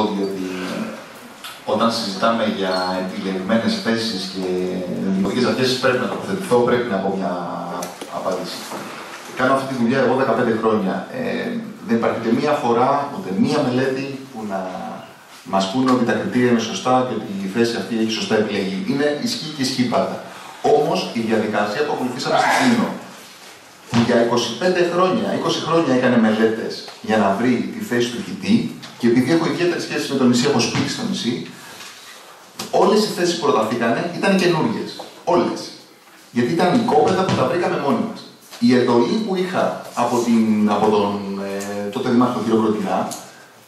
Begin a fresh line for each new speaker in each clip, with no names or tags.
ότι όταν συζητάμε για επιλεγμένες θέσεις και δημοτικέ αρχέ, πρέπει να τοποθετηθώ, πρέπει να πω μια απάντηση. Κάνω αυτή τη δουλειά εγώ 15 χρόνια. Ε, δεν υπάρχει ούτε μία φορά, ούτε μία μελέτη που να μας πούνε ότι τα κριτήρια είναι σωστά και ότι η θέση αυτή έχει σωστά επιλεγεί. Είναι ισχύ και ισχύ πάντα. Όμως η διαδικασία που ακολουθήσαμε στην Κίνο, που για 25 χρόνια, 20 χρόνια έκανε μελέτες για να βρει τη θέση του χιτή, και επειδή έχω ιδιαίτερη σχέση με το νησί, έχω σπίτι στο νησί, όλες οι θέσεις που προταθήκανε ήταν καινούργιες. Όλες. Γιατί ήταν οικόπεδα που τα βρήκαμε μόνοι μας. Η εντολή που είχα από, την, από τον ε, τότε Δήμαρχο κ. Κροτινά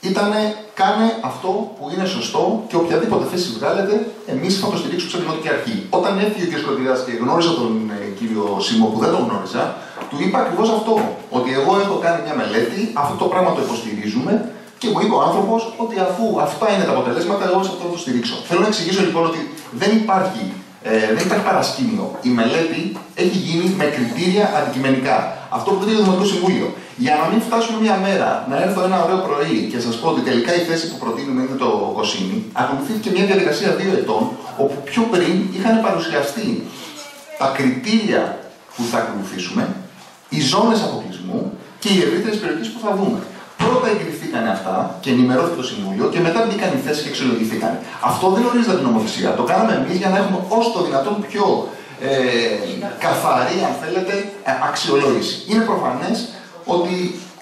ήταν κάνε αυτό που είναι σωστό και οποιαδήποτε θέση βγάλετε, εμείς θα το στηρίξουμε σαν Δημοτική Αρχή. Όταν έφυγε ο κ. Κροτινά και γνώρισα τον ε, κύριο Σίμω που δεν τον γνώριζα, του είπα ακριβώς αυτό. Ότι εγώ έχω κάνει μια μελέτη, αυτό το πράγμα το υποστηρίζουμε και μου είπε ο άνθρωπος ότι αφού αυτά είναι τα αποτελέσματα, εγώ σε αυτό θα το στηρίξω. Θέλω να εξηγήσω λοιπόν ότι δεν υπάρχει, ε, δεν υπάρχει παρασκήνιο. Η μελέτη έχει γίνει με κριτήρια αντικειμενικά. Αυτό που δίνει το Δημοτικό Συμβούλιο. Για να μην φτάσουμε μια μέρα να έρθω ένα ωραίο πρωί και σας πω ότι τελικά η θέση που προτείνουμε είναι το κοσίνι, ακολουθήθηκε μια διαδικασία δύο ετών, όπου πιο πριν είχαν παρουσιαστεί τα κριτήρια που θα ακολουθήσουμε, οι ζώνες αποκλεισμού και οι ευρύτερες περιοχές που θα δούμε. Πρώτα εγκριθήκαν αυτά και ενημερώθηκε το Συμβούλιο και μετά μπήκαν οι θέσεις και αξιολογηθήκαν. Αυτό δεν ορίζεται την νομοθεσία. Το κάναμε εμείς για να έχουμε όσο το δυνατόν πιο ε, καθαρή, αν θέλετε, ε, αξιολόγηση. Είναι προφανές ότι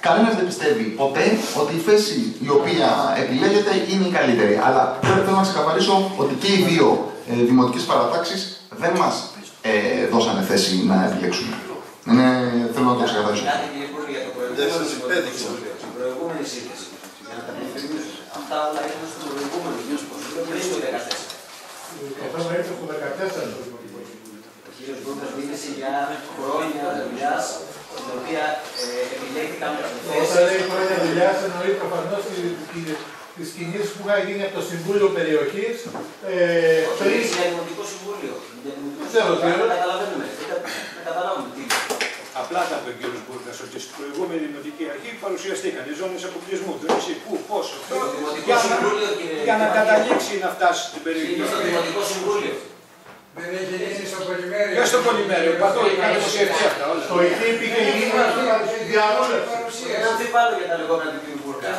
κανένας δεν πιστεύει ποτέ ότι η θέση η οποία επιλέγεται είναι η καλύτερη. Αλλά πρέπει να ξεκαθαρίσω ότι και οι δύο ε, δημοτικές παρατάξεις δεν μας ε, δώσανε θέση να επιλέξουμε. Είναι, θέλω να το ξεκαθαρίσω
προηγούμενη σύνθεση. Για να τα υπενθυμίσω. Αυτά όλα ήταν στο προηγούμενο κοινό συμβούλιο πριν το 2014.
Αυτό ήρθε στο 2014
Ο κύριος Γκούρκα μίλησε για χρόνια δουλειάς στην οποία ε, επιλέχθηκαν
Όταν λέει χρόνια δουλειάς, εννοεί προφανώς τι κινήσει που είχαν γίνει από το Συμβούλιο Περιοχής.
Ε, πριν. Για Δημοτικό Συμβούλιο. Ξέρω, καταλαβαίνουμε. Καταλάβουμε τι.
Απλά τα είπε ο κ. Μπούρκα ότι στην προηγούμενη δημοτική αρχή παρουσιαστήκαν οι ζώνες αποκλεισμού. Το νησί, πού, πώς.
Για,
για να καταλήξει να φτάσει στην περιοχή.
Στο Δημοτικό Συμβούλιο.
Δεν έχει γίνει στο πολυμέριο.
Και στο πολυμέριο. Παντού είχαν δημοσιευτεί αυτά όλα.
Το εκεί υπήρχε η διαβούλευση.
Δεν αμφιβάλλω για τα λεγόμενα του κ. Μπούρκα.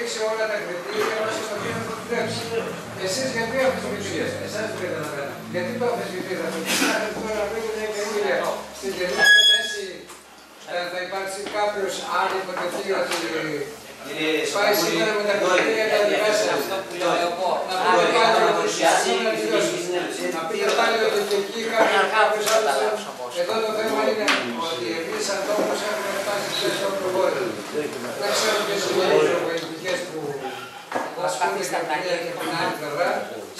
Είχε δείξει όλα τα κριτήρια μέσα στο οποίο το επιτρέψει. Εσείς γιατί αμφισβητείτε, εσάς δεν καταλαβαίνετε. Γιατί το αμφισβητείτε αυτό. Τώρα πρέπει μια καινούργια. Στην καινούργια θέση θα υπάρξει κάποιος άλλο υποτεθεί ότι πάει σήμερα με τα κριτήρια και τα μέσα. Να πει πάλι να παρουσιάσει να πει πάλι ότι και εκεί κάποιος άλλος. Εδώ το θέμα είναι ότι εμείς ανθρώπους έχουμε φτάσει σε αυτό το προβόλιο. Δεν ξέρω ποιε είναι οι πολιτικέ που ασχολούνται και την άλλη πλευρά.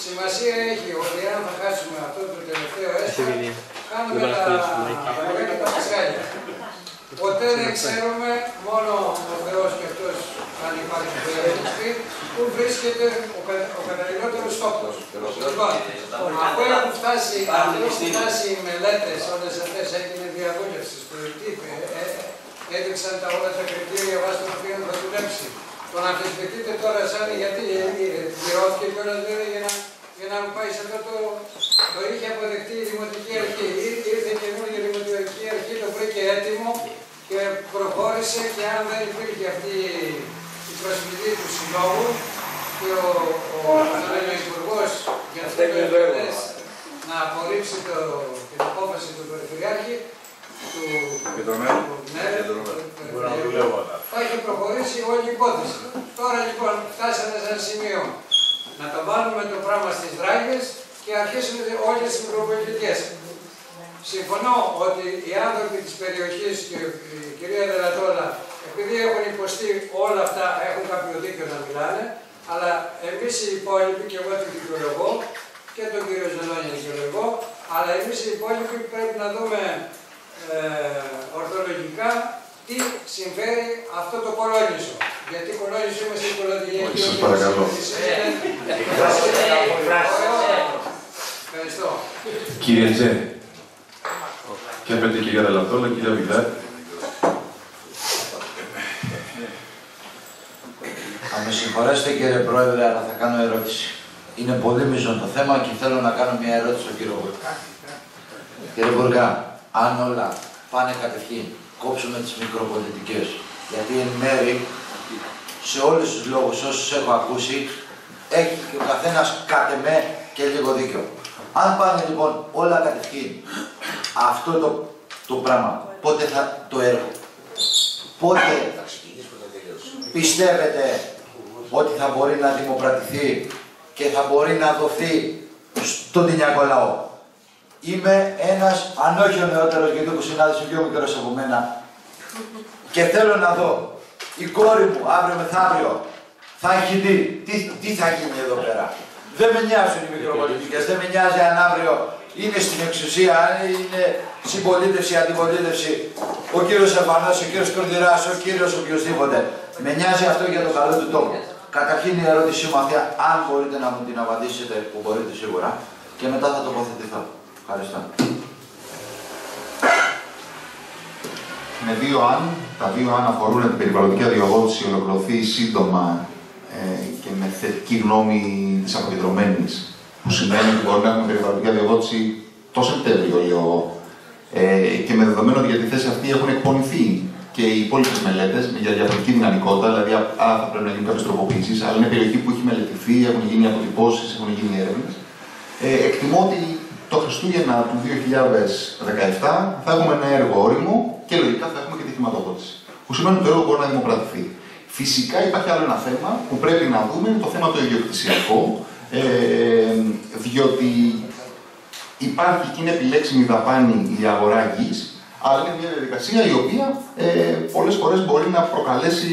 Σημασία έχει ότι αν θα χάσουμε αυτό το τελευταίο έστω, κάνουμε τα τα φασχάλια. Ποτέ δεν ξέρουμε, μόνο ο Θεός και αυτός αν υπάρχει περιοριστή, πού βρίσκεται ο, κα, ο καταλληλότερος τόπος. Λοιπόν, αφού έχουν φτάσει, έχουν φτάσει οι μελέτες, όλες αυτές έγινε διαβούλευσης, έδειξαν τα όλα τα κριτήρια βάσει των οποίων θα δουλέψει. Τον αμφισβητείτε τώρα σαν γιατί πληρώθηκε κιόλας βέβαια για να, για να πάει σε αυτό το. Το είχε αποδεχτεί η Δημοτική Αρχή. Ήρθε καινούργια Δημοτική Αρχή, το βρήκε έτοιμο και προχώρησε και αν δεν υπήρχε αυτή η προσφυγή του Συλλόγου και ο, ο, ο Υπουργός για αυτό το να απορρίψει το, την απόφαση του Περιφερειάρχη, του θα έχει προχωρήσει όλη η υπόθεση. Τώρα λοιπόν φτάσαμε σε ένα σημείο να το βάλουμε το πράγμα στις δράγες και αρχίσουμε όλες τις μικροπολιτικές. Συμφωνώ ότι οι άνθρωποι της περιοχής και η κυρία Δελατόλα, επειδή έχουν υποστεί όλα αυτά, έχουν κάποιο δίκιο να μιλάνε, αλλά εμείς οι υπόλοιποι, και εγώ την δικαιολογώ, και τον κύριο Ζελόνια δικαιολογώ, αλλά εμείς οι υπόλοιποι πρέπει να δούμε ε, ορθολογικά τι συμφέρει αυτό το κολόνισο. Γιατί κολόνισο είμαστε η κολονιακή.
Σας παρακαλώ.
Ευχαριστώ.
Κύριε Τζέ, και απέντε κυρία Δελαπτόλα, κυρία Βιδά.
Θα με συγχωρέσετε κύριε Πρόεδρε, αλλά θα κάνω ερώτηση. Είναι πολύ μείζον το θέμα και θέλω να κάνω μια ερώτηση στον κύριο Μπουργκά. Κύριε Μπουργκά, αν όλα πάνε κατευθείαν, κόψουμε τις μικροπολιτικές. Γιατί εν μέρη, σε όλους τους λόγους όσους έχω ακούσει, έχει και ο καθένας κάτε με και λίγο δίκιο. Αν πάνε λοιπόν όλα κατευθείαν, αυτό το, το πράγμα, πότε θα το έργο, πότε πιστεύετε ότι θα μπορεί να δημοπρατηθεί και θα μπορεί να δοθεί στον τυνιακό λαό; Είμαι ένας, αν όχι ο νεότερος, γιατί έχω συνάδελφος πιο μικρός από μένα, και θέλω να δω η κόρη μου αύριο μεθαύριο θα έχει δει τι, τι θα γίνει εδώ πέρα. Δεν με νοιάζουν οι μικροπολιτικές, δεν με νοιάζει αν αύριο είναι στην εξουσία, αν είναι συμπολίτευση, αντιπολίτευση, ο κύριος Εμφανός, ο κύριος Κορδυράς, ο κύριος οποιοδήποτε. Με νοιάζει αυτό για το καλό του τόπου. Καταρχήν η ερώτησή μου αυτή, αν μπορείτε να μου την απαντήσετε, που μπορείτε σίγουρα, και μετά θα τοποθετηθώ. Ευχαριστώ.
Με δύο αν, τα δύο αν αφορούν την περιβαλλοντική αδειοδότηση, ολοκληρωθεί σύντομα ε, και με θετική γνώμη της αποκεντρωμένης, που σημαίνει ότι μπορεί να έχουμε περιβαλλοντική αδειοδότηση το Σεπτέμβριο, λέω, ε, και με δεδομένο ότι για τη θέση αυτή έχουν εκπονηθεί και οι υπόλοιπες μελέτες για διαφορετική δυναμικότητα, δηλαδή άρα θα πρέπει να γίνουν κάποιες τροποποιήσεις, αλλά είναι περιοχή που έχει μελετηθεί, έχουν γίνει αποτυπώσεις, έχουν γίνει έρευνες. Ε, εκτιμώ ότι το Χριστούγεννα του 2017 θα έχουμε ένα έργο όριμο και λογικά θα έχουμε και τη χρηματοδότηση. Που σημαίνει ότι το έργο μπορεί να δημοπρατηθεί. Φυσικά υπάρχει άλλο ένα θέμα που πρέπει να δούμε, είναι το θέμα το ιδιοκτησιακό, ε, διότι υπάρχει και είναι επιλέξιμη δαπάνη η αγορά γης, αλλά είναι μια διαδικασία η οποία ε, πολλές φορές μπορεί να προκαλέσει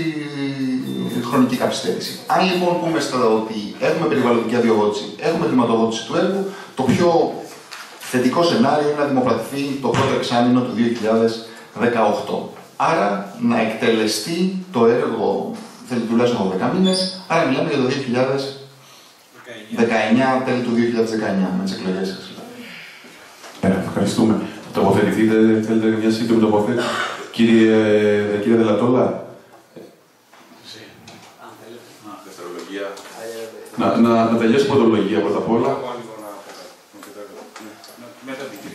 χρονική καθυστέρηση. Αν λοιπόν πούμε στο ότι έχουμε περιβαλλοντική αδειοδότηση, έχουμε χρηματοδότηση του έργου, το πιο θετικό σενάριο είναι να δημοπρατηθεί το πρώτο εξάμεινο του 2018. Άρα να εκτελεστεί το έργο, θέλει τουλάχιστον 12 μήνες, άρα μιλάμε για το 2019, τέλη του 2019, με τις εκλογές σας.
Ε, ευχαριστούμε. Τοποθετηθείτε, θέλετε μια σύντομη τοποθέτηση; Κύριε, κύριε Δελατόλα. Να, να, να τελειώσει η πρωτολογία πρώτα απ' όλα.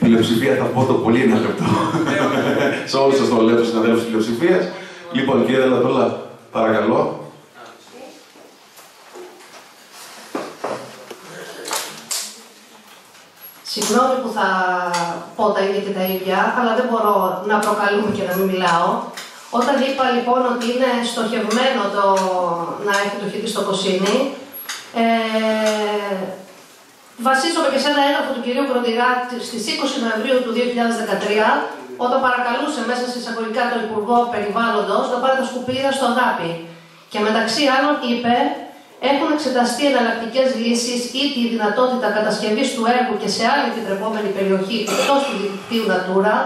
Η πλειοψηφία θα πω το πολύ ένα λεπτό. Σε όλους σας το λέω τους συναδέλφους της πλειοψηφίας. Λοιπόν, κύριε Δελατόλα, παρακαλώ.
Συγγνώμη που θα πω τα ίδια και τα ίδια, αλλά δεν μπορώ να προκαλούμε και να μην μιλάω. Όταν είπα λοιπόν ότι είναι στοχευμένο το να έχει το χιτή στο κοσίνι, ε, βασίζομαι και σε ένα έγγραφο του κυρίου Κροντιγά στις 20 Νοεμβρίου του 2013, όταν παρακαλούσε μέσα σε εισαγωγικά το Υπουργό Περιβάλλοντος να πάρει τα σκουπίδια στο ΔΑΠΗ. Και μεταξύ άλλων είπε έχουν εξεταστεί εναλλακτικές λύσεις ή τη δυνατότητα κατασκευής του έργου και σε άλλη επιτρεπόμενη περιοχή εκτός του δικτύου Natura,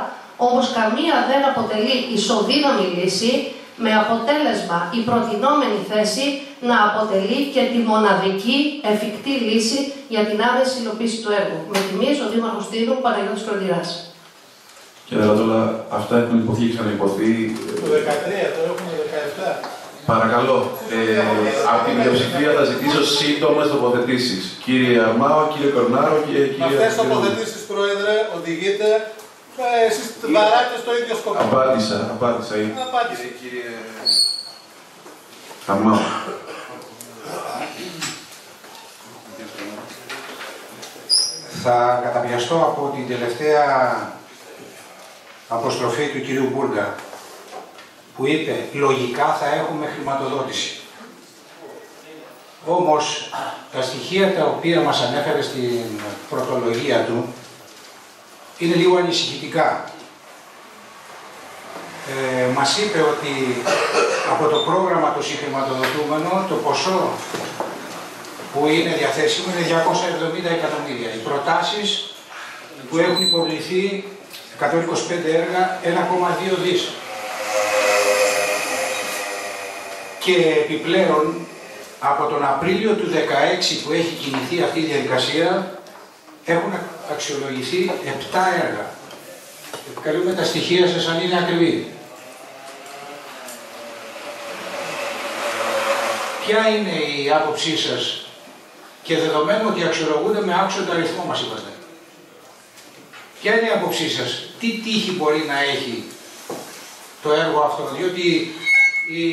όμω καμία δεν αποτελεί ισοδύναμη λύση, με αποτέλεσμα η προτινόμενη θέση να αποτελεί και τη μοναδική εφικτή λύση για την άμεση υλοποίηση του έργου. Με τιμή ο Δήμαρχος Τύρου Παναγιώτης Κροντηρά.
Κύριε Δελατόλα, αυτά έχουν υποθεί και ξαναυποθεί.
Το 13, το έχουμε 17.
Παρακαλώ, ε, από την πλειοψηφία θα ζητήσω σύντομες τοποθετήσεις. Κύριε Αρμάο, κύριε Κορνάρο και κύριε.
Με αυτές τι τοποθετήσεις, Πρόεδρε, οδηγείτε. Ε, Εσείς βαράτε στο ίδιο σκοπό.
Απάντησα, απάντησα.
Απάντησε.
Κύριε Αρμάο.
Θα καταπιαστώ από την τελευταία αποστροφή του κυρίου Μπούργκα που είπε λογικά θα έχουμε χρηματοδότηση. Όμως τα στοιχεία τα οποία μας ανέφερε στην πρωτολογία του είναι λίγο ανησυχητικά. Ε, μας είπε ότι από το πρόγραμμα το συγχρηματοδοτούμενο το ποσό που είναι διαθέσιμο είναι 270 εκατομμύρια. Οι προτάσεις που έχουν υποβληθεί 125 έργα 1,2 δις. Και επιπλέον από τον Απρίλιο του 2016 που έχει κινηθεί αυτή η διαδικασία έχουν αξιολογηθεί 7 έργα. Επικαλούμε τα στοιχεία σας αν είναι ακριβή. ποια είναι η άποψή σας και δεδομένου ότι αξιολογούνται με άξιο αριθμό μας είπατε. Ποια είναι η άποψή σας, τι τύχη μπορεί να έχει το έργο αυτό, διότι οι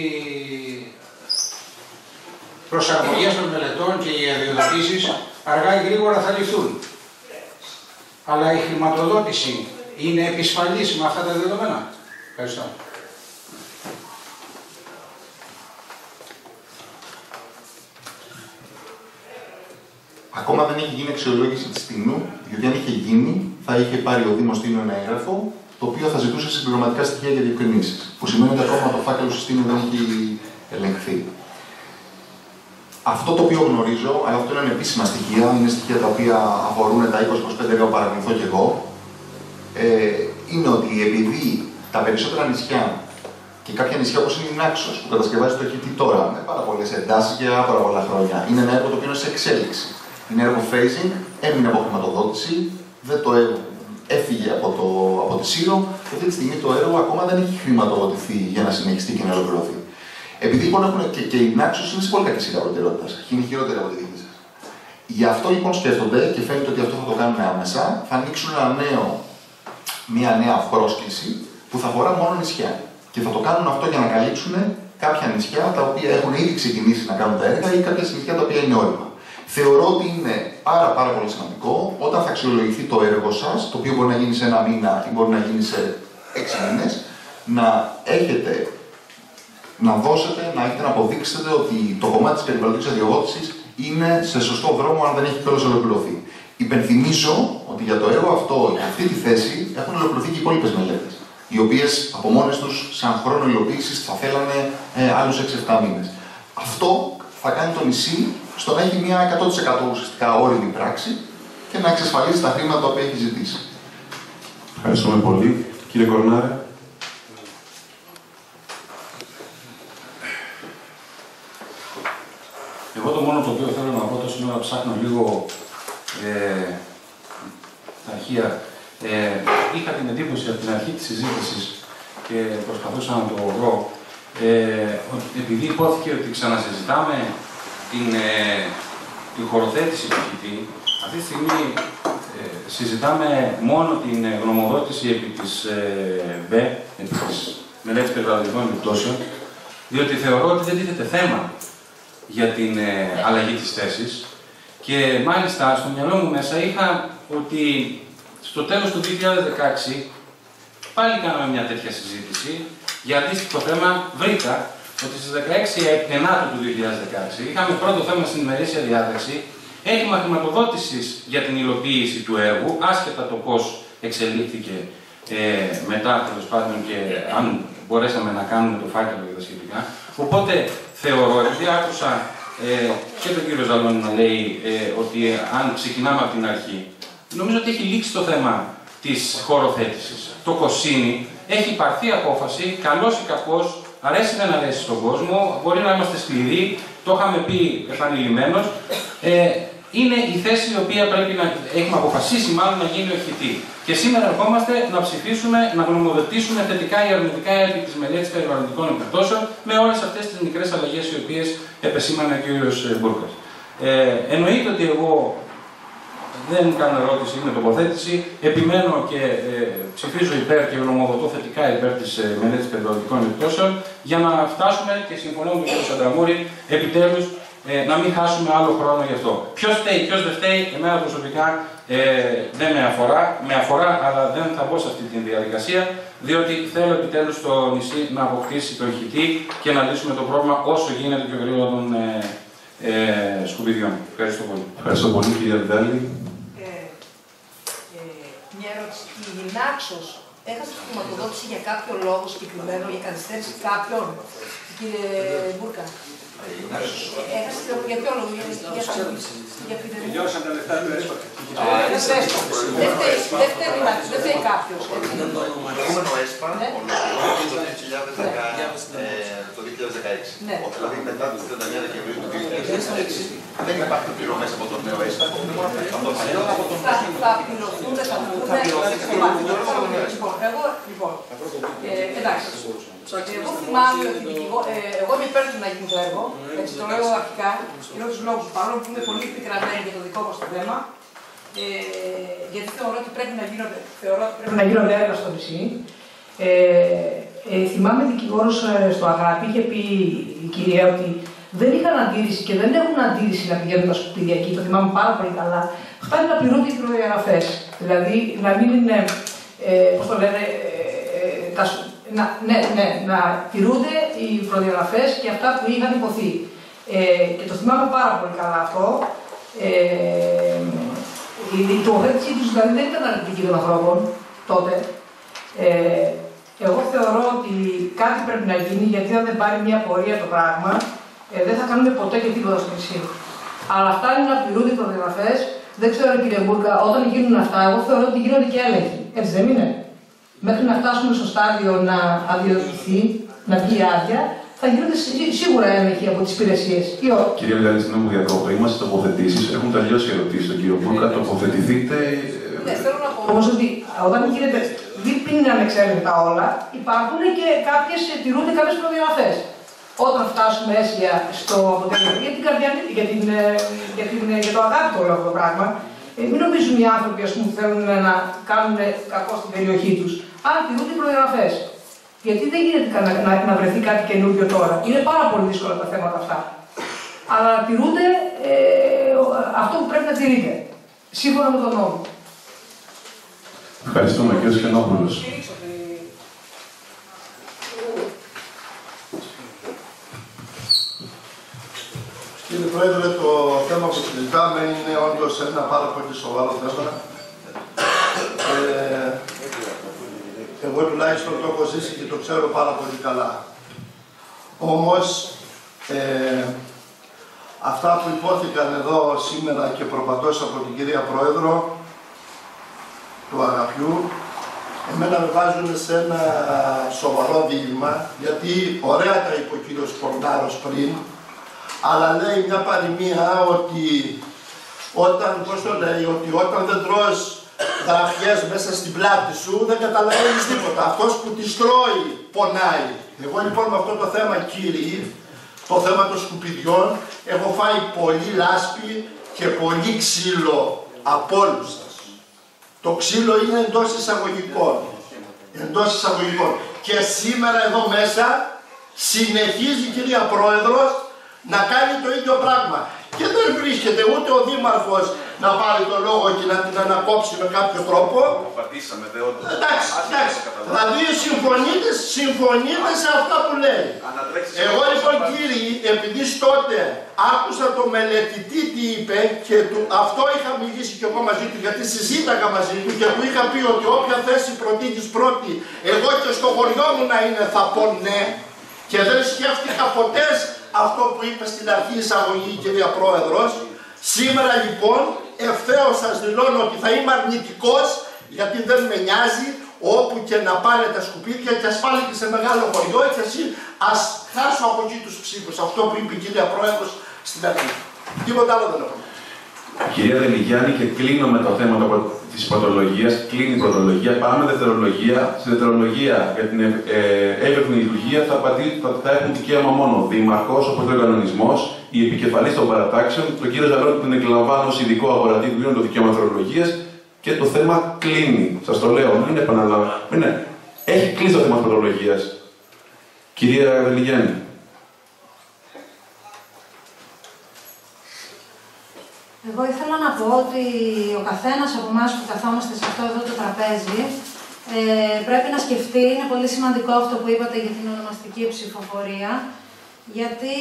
προσαρμογές των μελετών και οι αδειοδοτήσεις αργά ή γρήγορα θα ληφθούν. Αλλά η χρηματοδότηση είναι επισφαλής με αυτά τα δεδομένα. Ευχαριστώ.
Ακόμα δεν έχει γίνει αξιολόγηση τη τιμού, γιατί αν είχε γίνει, θα είχε πάρει ο Δήμος Τίνο ένα έγγραφο, το οποίο θα ζητούσε συμπληρωματικά στοιχεία για διευκρινήσεις. Που σημαίνει ότι ακόμα το φάκελο συστήνου δεν έχει ελεγχθεί. Αυτό το οποίο γνωρίζω, αλλά αυτό είναι ανεπίσημα στοιχεία, είναι στοιχεία τα οποία αφορούν τα 20-25 έργα που παρακολουθώ και εγώ, ε, είναι ότι επειδή τα περισσότερα νησιά και κάποια νησιά όπως είναι η Νάξος, που κατασκευάζει το χιτή τώρα με πάρα πολλές εντάσεις για πάρα πολλά χρόνια, είναι ένα έργο το οποίο είναι σε εξέλιξη. Είναι έργο phasing, έμεινε από χρηματοδότηση, δεν το έφυγε από, το, από τη ΣΥΡΟ και αυτή τη στιγμή το έργο ακόμα δεν έχει χρηματοδοτηθεί για να συνεχιστεί και να ολοκληρωθεί. Επειδή λοιπόν έχουν και, και η Νάξο είναι σε πολύ κακή σειρά προτεραιότητα, είναι χειρότερη από τη δική σα. Γι' αυτό λοιπόν σκέφτονται και φαίνεται ότι αυτό θα το κάνουν άμεσα, θα ανοίξουν ένα νέο, μια νέα πρόσκληση που θα αφορά μόνο νησιά. Και θα το κάνουν αυτό για να καλύψουν κάποια νησιά τα οποία έχουν ήδη ξεκινήσει να κάνουν τα έργα ή κάποια νησιά τα οποία είναι όρημα. Θεωρώ ότι είναι πάρα, πάρα πολύ σημαντικό όταν θα αξιολογηθεί το έργο σας, το οποίο μπορεί να γίνει σε ένα μήνα ή μπορεί να γίνει σε έξι μήνες, να έχετε να δώσετε, να έχετε να αποδείξετε ότι το κομμάτι της περιβαλλοντικής αδειοδότησης είναι σε σωστό δρόμο αν δεν έχει κιόλας ολοκληρωθεί. Υπενθυμίζω ότι για το έργο αυτό, για αυτή τη θέση, έχουν ολοκληρωθεί και οι υπόλοιπες μελέτες. Οι οποίες από μόνες τους, σαν χρόνο υλοποίησης, θα θέλανε ε, άλλους 6-7 μήνες. Αυτό θα κάνει το νησί στο να έχει μια 100% ουσιαστικά όριμη πράξη και να εξασφαλίσει τα χρήματα που έχει ζητήσει.
Ευχαριστούμε πολύ. Κύριε Κορνάρε.
Εγώ το μόνο το οποίο θέλω να πω τόσο σήμερα ψάχνω λίγο ε, τα αρχεία. Ε, είχα την εντύπωση από την αρχή της συζήτησης και προσπαθούσα να το βρω, ε, ότι επειδή υπόθηκε ότι ξανασυζητάμε την, ε, την χωροθέτηση του χιτή, αυτή τη στιγμή ε, συζητάμε μόνο την γνωμοδότηση επί της ε, ΒΕ, επί της μελέτης περιβαλλοντικών επιπτώσεων, διότι θεωρώ ότι δεν τίθεται θέμα για την ε, αλλαγή της θέσης. Και μάλιστα στο μυαλό μου μέσα είχα ότι στο τέλος του 2016 πάλι κάναμε μια τέτοια συζήτηση. Για αντίστοιχο θέμα βρήκα ότι στις 16 Γενάρη του 2016 είχαμε πρώτο θέμα στην ημερήσια διάταξη. Έτοιμα χρηματοδότησης για την υλοποίηση του έργου, άσχετα το πώς εξελίχθηκε ε, μετά τέλος πάντων και αν μπορέσαμε να κάνουμε το φάκελο για τα σχετικά. Οπότε θεωρώ, επειδή άκουσα ε, και τον κύριο Ζαλόνι να λέει ε, ότι αν ξεκινάμε από την αρχή, νομίζω ότι έχει λήξει το θέμα της χωροθέτησης. Το Κοσίνη έχει πάρθει απόφαση, καλός ή κακός, αρέσει δεν αρέσει στον κόσμο, μπορεί να είμαστε σκληροί, το είχαμε πει επανειλημμένω. Ε, είναι η θέση η οποία πρέπει να έχουμε αποφασίσει μάλλον να γίνει οχητή. Και σήμερα ερχόμαστε να ψηφίσουμε, να γνωμοδοτήσουμε θετικά ή αρνητικά επί της μελέτης περιβαλλοντικών επιπτώσεων με όλες αυτές τις μικρές αλλαγές οι οποίες επεσήμανε ο κ. Μπούρκα. Ε, εννοείται ότι εγώ δεν κάνω ερώτηση, είναι τοποθέτηση. Επιμένω και ε, ψηφίζω υπέρ και γνωμοδοτώ θετικά υπέρ της ε, μελέτης περιβαλλοντικών επιπτώσεων για να φτάσουμε και συμφωνώ με τον κ. Σανταμούρη επιτέλους ε, να μην χάσουμε άλλο χρόνο γι' αυτό. Ποιος φταίει, ποιος δεν φταίει, εμένα προσωπικά ε, δεν με αφορά. Με αφορά, αλλά δεν θα μπω σε αυτή τη διαδικασία, διότι θέλω επιτέλους το νησί να αποκτήσει το ηχητή και να λύσουμε το πρόβλημα όσο γίνεται πιο γρήγορα των ε, ε, σκουπιδιών. Ευχαριστώ πολύ.
Ευχαριστώ πολύ, κύριε Βιδάλη.
Ε, ε, μια ερώτηση. Η Νάξος έχασε χρηματοδότηση για κάποιο λόγο συγκεκριμένο, για καθυστέρηση κάποιον, κύριε Μπούρκα. Έχασε για ποιο λόγο, για για
Τελειώσαν τα λεφτά του ΕΣΠΑ.
Δεν φταίει κάποιος.
Το προηγούμενο ΕΣΠΑ ολοκληρώθηκε το 2016. Το 2016. Δηλαδή μετά τις 31 Δεκεμβρίου του 2016 Δεν υπάρχουν πληρωμέ από τον νέο ΕΣΤΑ. Από τον παλιό, από τον
Θα, θα πληρωθούν, θα πληρωθούν στο μάθημα. Λοιπόν, εγώ, λοιπόν, ε, εντάξει. Εγώ θυμάμαι ότι δικηγό- ε, εγώ είμαι υπέρ του να γίνει το έργο, έτσι το λέω αρχικά, για τους λόγους παρόλο που είμαι πολύ πικραμένη για το δικό μας το θέμα, ε, γιατί θεωρώ ότι πρέπει να γίνονται, θεωρώ ότι πρέπει να γίνονται έργα στο νησί. Ε, ε, θυμάμαι δικηγόρος στο Αγάπη, είχε πει η κυρία ότι δεν είχαν αντίρρηση και δεν έχουν αντίρρηση να πηγαίνουν τα σκουπίδια εκεί, το θυμάμαι πάρα πολύ καλά. Φτάνει να πληρούνται οι προδιαγραφές. Δηλαδή να μην είναι, ε, πώς το λένε, ε, ε, τα, σκου- να, ναι, ναι, να τηρούνται οι προδιαγραφές και αυτά που είχαν υποθεί. Ε, και το θυμάμαι πάρα πολύ καλά αυτό. Ε, η η τοποθέτησή τους δηλαδή δεν ήταν αρνητική των ανθρώπων τότε. Ε, εγώ θεωρώ ότι κάτι πρέπει να γίνει γιατί αν δεν πάρει μια πορεία το πράγμα, ε, δεν θα κάνουμε ποτέ και τίποτα στο νησί. Αλλά αυτά είναι να πληρούνται οι προδιαγραφές. Δεν ξέρω, κύριε Μπούρκα, όταν γίνουν αυτά, εγώ θεωρώ ότι γίνονται και έλεγχοι. Έτσι δεν είναι; Μέχρι να φτάσουμε στο στάδιο να αδειοδοτηθεί, να βγει άδεια, θα γίνονται σί- σίγουρα έλεγχοι από τις υπηρεσίες. Ή όχι.
Κύριε Μιλάνη, συγγνώμη που διακόπτω. Είμαστε τοποθετήσεις. Έχουν τελειώσει οι ερωτήσεις στον κύριο Μπούκα. Τοποθετηθείτε.
Ναι, θέλω να πω όμως ότι όταν γίνεται, δεν είναι ανεξέλεγκτα όλα, υπάρχουν και κάποιες, τηρούνται κάποιες προδιαγραφές. Όταν φτάσουμε αίσια στο αποτέλεσμα, για την καρδιά, για, την, ε, για, την, ε, για το αγάπη όλο αυτό το πράγμα, ε, μην νομίζουν οι άνθρωποι ας πούμε, που θέλουν να κάνουν κακό στην περιοχή τους, αν τηρούνται οι προδιαγραφές. Γιατί δεν γίνεται να, να, να βρεθεί κάτι καινούργιο τώρα. Είναι πάρα πολύ δύσκολα τα θέματα αυτά. Αλλά τηρούνται ε, αυτό που πρέπει να τηρείται. Σύμφωνα με τον νόμο.
Ευχαριστούμε, κύριο Σκενόπουλος.
Κύριε Πρόεδρε, το θέμα που συζητάμε είναι όντως ένα πάρα πολύ σοβαρό θέμα. Ε, εγώ τουλάχιστον το έχω ζήσει και το ξέρω πάρα πολύ καλά. Όμως, ε, αυτά που υπόθηκαν εδώ σήμερα και προπαντός από την κυρία Πρόεδρο του Αγαπιού, εμένα με βάζουν σε ένα σοβαρό δίλημα, γιατί ωραία τα είπε ο κύριος Πορντάρος πριν, αλλά λέει μια παροιμία ότι όταν, πώς το λέει, ότι όταν δεν τρως γραφιές μέσα στην πλάτη σου δεν καταλαβαίνεις τίποτα. Αυτός που τις τρώει πονάει. Εγώ λοιπόν με αυτό το θέμα κύριοι, το θέμα των σκουπιδιών, έχω φάει πολύ λάσπη και πολύ ξύλο από όλους σας. Το ξύλο είναι εντός εισαγωγικών. Εντός εισαγωγικών. Και σήμερα εδώ μέσα συνεχίζει η κυρία Πρόεδρος να κάνει το ίδιο πράγμα. Και δεν βρίσκεται ούτε ο Δήμαρχος να πάρει το λόγο και να την ανακόψει με κάποιο τρόπο.
Πατήσαμε, δε όντως.
Εντάξει, εντάξει. Δηλαδή συμφωνείτε, συμφωνείτε σε αυτά που λέει. Εγώ λοιπόν κύριοι, επειδή τότε άκουσα το μελετητή τι είπε και του, αυτό είχα μιλήσει και εγώ μαζί του γιατί συζήταγα μαζί του και του είχα πει ότι όποια θέση προτείνεις πρώτη, εγώ και στο χωριό μου να είναι θα πω ναι. Και δεν σκέφτηκα ποτέ αυτό που είπε στην αρχή εισαγωγή η κυρία Πρόεδρος. Σήμερα λοιπόν ευθέως σας δηλώνω ότι θα είμαι αρνητικός γιατί δεν με νοιάζει όπου και να πάνε τα σκουπίδια και ας πάνε και σε μεγάλο χωριό και εσύ ας χάσω από εκεί τους ψήφους. Αυτό που είπε η κυρία Πρόεδρος στην αρχή. Τίποτα άλλο δεν έχω.
Κυρία Δελιγιάννη, και κλείνω με το θέμα της πρωτολογία. Κλείνει η πρωτολογία. Πάμε δευτερολογία. Στη δευτερολογία για την ε, εύρυθμη λειτουργία θα, πατή, θα, θα έχουν δικαίωμα μόνο ο Δήμαρχος, ο πρωτοοργανισμό, η επικεφαλής των παρατάξεων, τον κύριο Ζαλόνι που τον εκλαμβάνω ως ειδικό αγορατή που δίνουν το δικαίωμα δευτερολογία και το θέμα κλείνει. Σας το λέω, μην επαναλαμβάνω. Ναι. Έχει κλείσει το θέμα της πρωτολογία. Κυρία Δελιγιάννη.
Εγώ ήθελα να πω ότι ο καθένας από εμάς που καθόμαστε σε αυτό εδώ το τραπέζι ε, πρέπει να σκεφτεί, είναι πολύ σημαντικό αυτό που είπατε για την ονομαστική ψηφοφορία, γιατί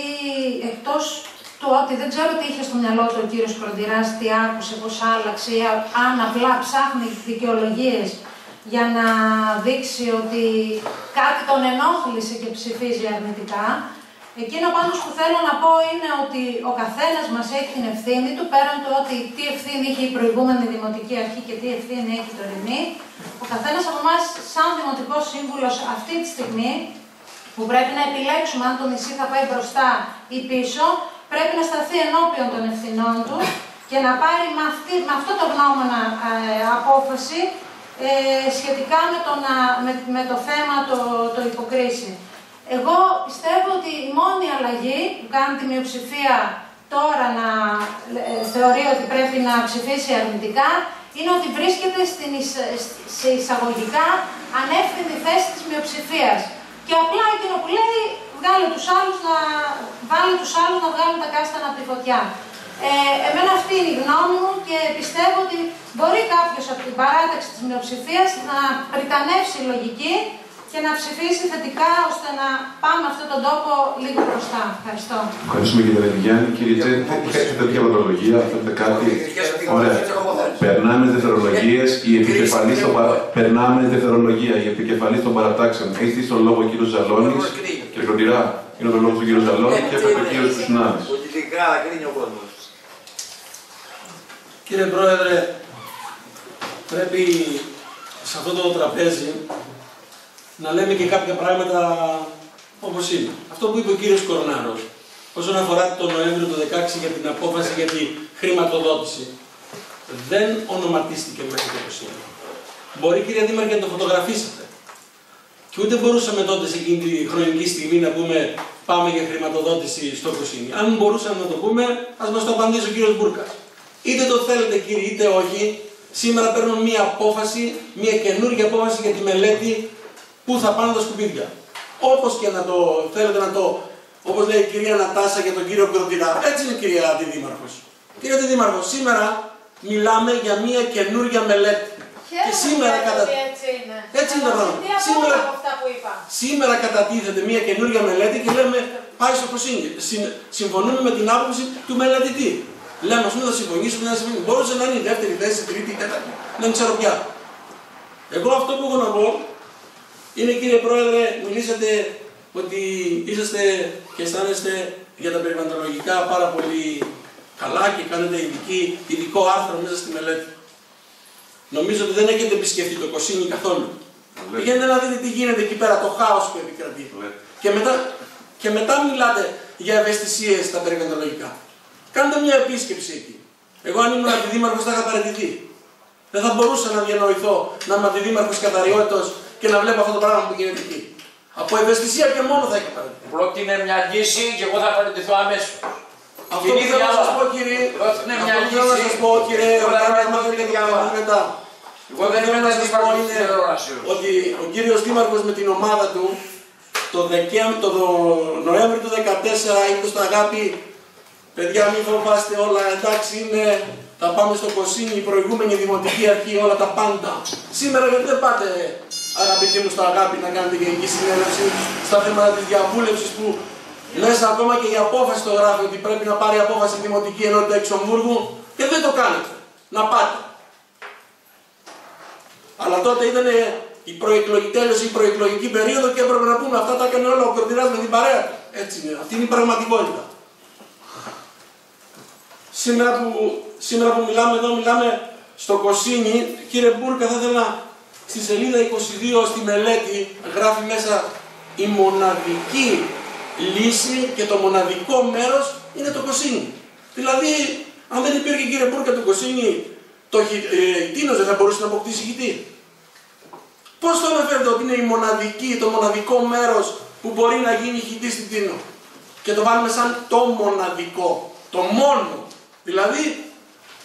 εκτός του ότι δεν ξέρω τι είχε στο μυαλό του ο κύριος Κροντηράς, τι άκουσε, πώς άλλαξε, ή αν απλά ψάχνει δικαιολογίες για να δείξει ότι κάτι τον ενόχλησε και ψηφίζει αρνητικά, Εκείνο πάντως που θέλω να πω είναι ότι ο καθένας μας έχει την ευθύνη του, πέραν του ότι τι ευθύνη είχε η προηγούμενη Δημοτική Αρχή και τι ευθύνη έχει η τωρινή. Ο καθένας από εμάς, σαν Δημοτικός Σύμβουλος αυτή τη στιγμή, που πρέπει να επιλέξουμε αν το νησί θα πάει μπροστά ή πίσω, πρέπει να σταθεί ενώπιον των ευθυνών του και να πάρει με, αυτή, με αυτό το γνώμονα ε, απόφαση ε, σχετικά με το, να, με, με το θέμα το, το υποκρίση. Εγώ πιστεύω ότι η μόνη αλλαγή που κάνει τη μειοψηφία τώρα να ε, θεωρεί ότι πρέπει να ψηφίσει αρνητικά είναι ότι βρίσκεται στην, σε εισαγωγικά ανεύθυνη θέση της μειοψηφίας. Και απλά εκείνο που λέει, βγάλε τους άλλους να, βάλε τους άλλους να βγάλουν τα κάστανα από τη φωτιά. Ε, εμένα αυτή είναι η γνώμη μου και πιστεύω ότι μπορεί κάποιος από την παράταξη της μειοψηφίας να πριτανεύσει λογική και να ψηφίσει θετικά ώστε να πάμε αυτόν τον τόπο λίγο μπροστά. Ευχαριστώ.
Ευχαριστούμε κύριε Ρεβιγιάννη. Κύριε Τζέ, έχετε τέτοια πρωτολογία, θέλετε κάτι; Ωραία. Περνάμε δευτερολογίες. Η επικεφαλής των παρα... Περνάμε δευτερολογία. Η επικεφαλής των παρατάξεων. Έχει στήσει τον λόγο ο κύριος Ζαλώνης. Κύριε Κοντηρά, είναι τον λόγος του κύριου Ζαλώνη και έπρεπε ο κύριος Κουσουνάδη.
Κύριε Πρόεδρε, πρέπει σε αυτό το τραπέζι να λέμε και κάποια πράγματα όπως είναι. Αυτό που είπε ο κύριος Κορνάρος, όσον αφορά τον Νοέμβριο του 2016 για την απόφαση για τη χρηματοδότηση, δεν ονοματίστηκε μέχρι το 20. Μπορεί κύριε Δήμαρχε να το φωτογραφίσατε. Και ούτε μπορούσαμε τότε σε εκείνη τη χρονική στιγμή να πούμε πάμε για χρηματοδότηση στο 20. Αν μπορούσαμε να το πούμε, ας μας το απαντήσει ο κύριος Μπούρκα. Είτε το θέλετε κύριε, είτε όχι, σήμερα παίρνουμε μία απόφαση, μία καινούργια απόφαση για τη μελέτη Πού θα πάνε τα σκουπίδια. Όπως και να το θέλετε να το, όπως λέει η κυρία Νατάσα για τον κύριο Κροτηρά. Έτσι είναι κυρία Αντιδήμαρχος. Κύριε Αντιδήμαρχος, σήμερα μιλάμε για μια καινούργια μελέτη.
και σήμερα κατα... έτσι είναι.
Έτσι είναι το πράγμα. Σήμερα... σήμερα κατατίθεται μια καινούργια μελέτη και λέμε πάει στο Κωσίνη. Συμφωνούμε με την άποψη του μελετητή. Λέμε, ας πούμε, θα συμφωνήσουμε, να συμφωνήσουμε. Μπορούσε να είναι η δεύτερη θέση, η τρίτη, η τέταρτη. Δεν ξέρω πια. Εγώ αυτό που έχω να πω είναι κύριε Πρόεδρε, μιλήσατε ότι είσαστε και αισθάνεστε για τα περιβαλλοντολογικά πάρα πολύ καλά και κάνετε ειδική, ειδικό άρθρο μέσα στη μελέτη. Νομίζω ότι δεν έχετε επισκεφτεί το Κωσίνη καθόλου. Πηγαίνετε να δείτε τι γίνεται εκεί πέρα, το χάος που επικρατεί. Και μετά, και μετά μιλάτε για ευαισθησίες στα περιβαλλοντολογικά. Κάντε μια επίσκεψη εκεί. Εγώ αν ήμουν αντιδήμαρχος θα είχα παραιτηθεί. Δεν θα μπορούσα να διανοηθώ να είμαι αντιδήμαρχος καθαριότητος και να βλέπω αυτό το πράγμα που γίνεται εκεί. Από ευαισθησία και μόνο θα έχει παραιτηθεί.
Πρότεινε μια λύση και εγώ θα παραιτηθώ αμέσως.
Αυτό που θέλω να σας πω κύριε,
Πρότεινε μια
αυτό που θέλω να
λύση.
σας πω κύριε,
Εγώ θα
Ορλάνη,
παραιτηθώ
μετά.
Εγώ δεν είμαι ένας δήμαρχος της τηλεόρασης.
Ότι ο κύριος Δήμαρχος με την ομάδα του το, Δεκέμβρη, το Νοέμβρη του 2014 είπε στο αγάπη παιδιά μην φοβάστε όλα εντάξει είναι θα πάμε στο Κωσίνι, η προηγούμενη δημοτική αρχή, όλα τα πάντα. Σήμερα γιατί δεν πάτε αγαπητοί μου στο αγάπη να κάνετε γενική συνέλευση στα θέματα της διαβούλευσης που μέσα ακόμα και η απόφαση το γράφει ότι πρέπει να πάρει απόφαση η Δημοτική Ενότητα Εξομβούργου και δεν το κάνετε. Να πάτε. Αλλά τότε ήταν η προεκλογική τέλειωση, η προεκλογική περίοδο και έπρεπε να πούμε αυτά τα έκανε όλα ο Κορτινάς με την παρέα του. Έτσι είναι. Αυτή είναι η πραγματικότητα. Σήμερα που, σήμερα που μιλάμε εδώ, μιλάμε στο Κωσίνι, κύριε Μπούρκα, θα ήθελα στη σελίδα 22 στη μελέτη γράφει μέσα η μοναδική λύση και το μοναδικό μέρος είναι το Κωσίνι. Δηλαδή, αν δεν υπήρχε κύριε Μπούρκα το Κωσίνι, το ε, Τίνος δεν θα μπορούσε να αποκτήσει χιτή. Πώς το αναφέρετε ότι είναι η μοναδική, το μοναδικό μέρος που μπορεί να γίνει χιτή στην Τίνο; Και το βάλουμε σαν το μοναδικό, το μόνο. Δηλαδή,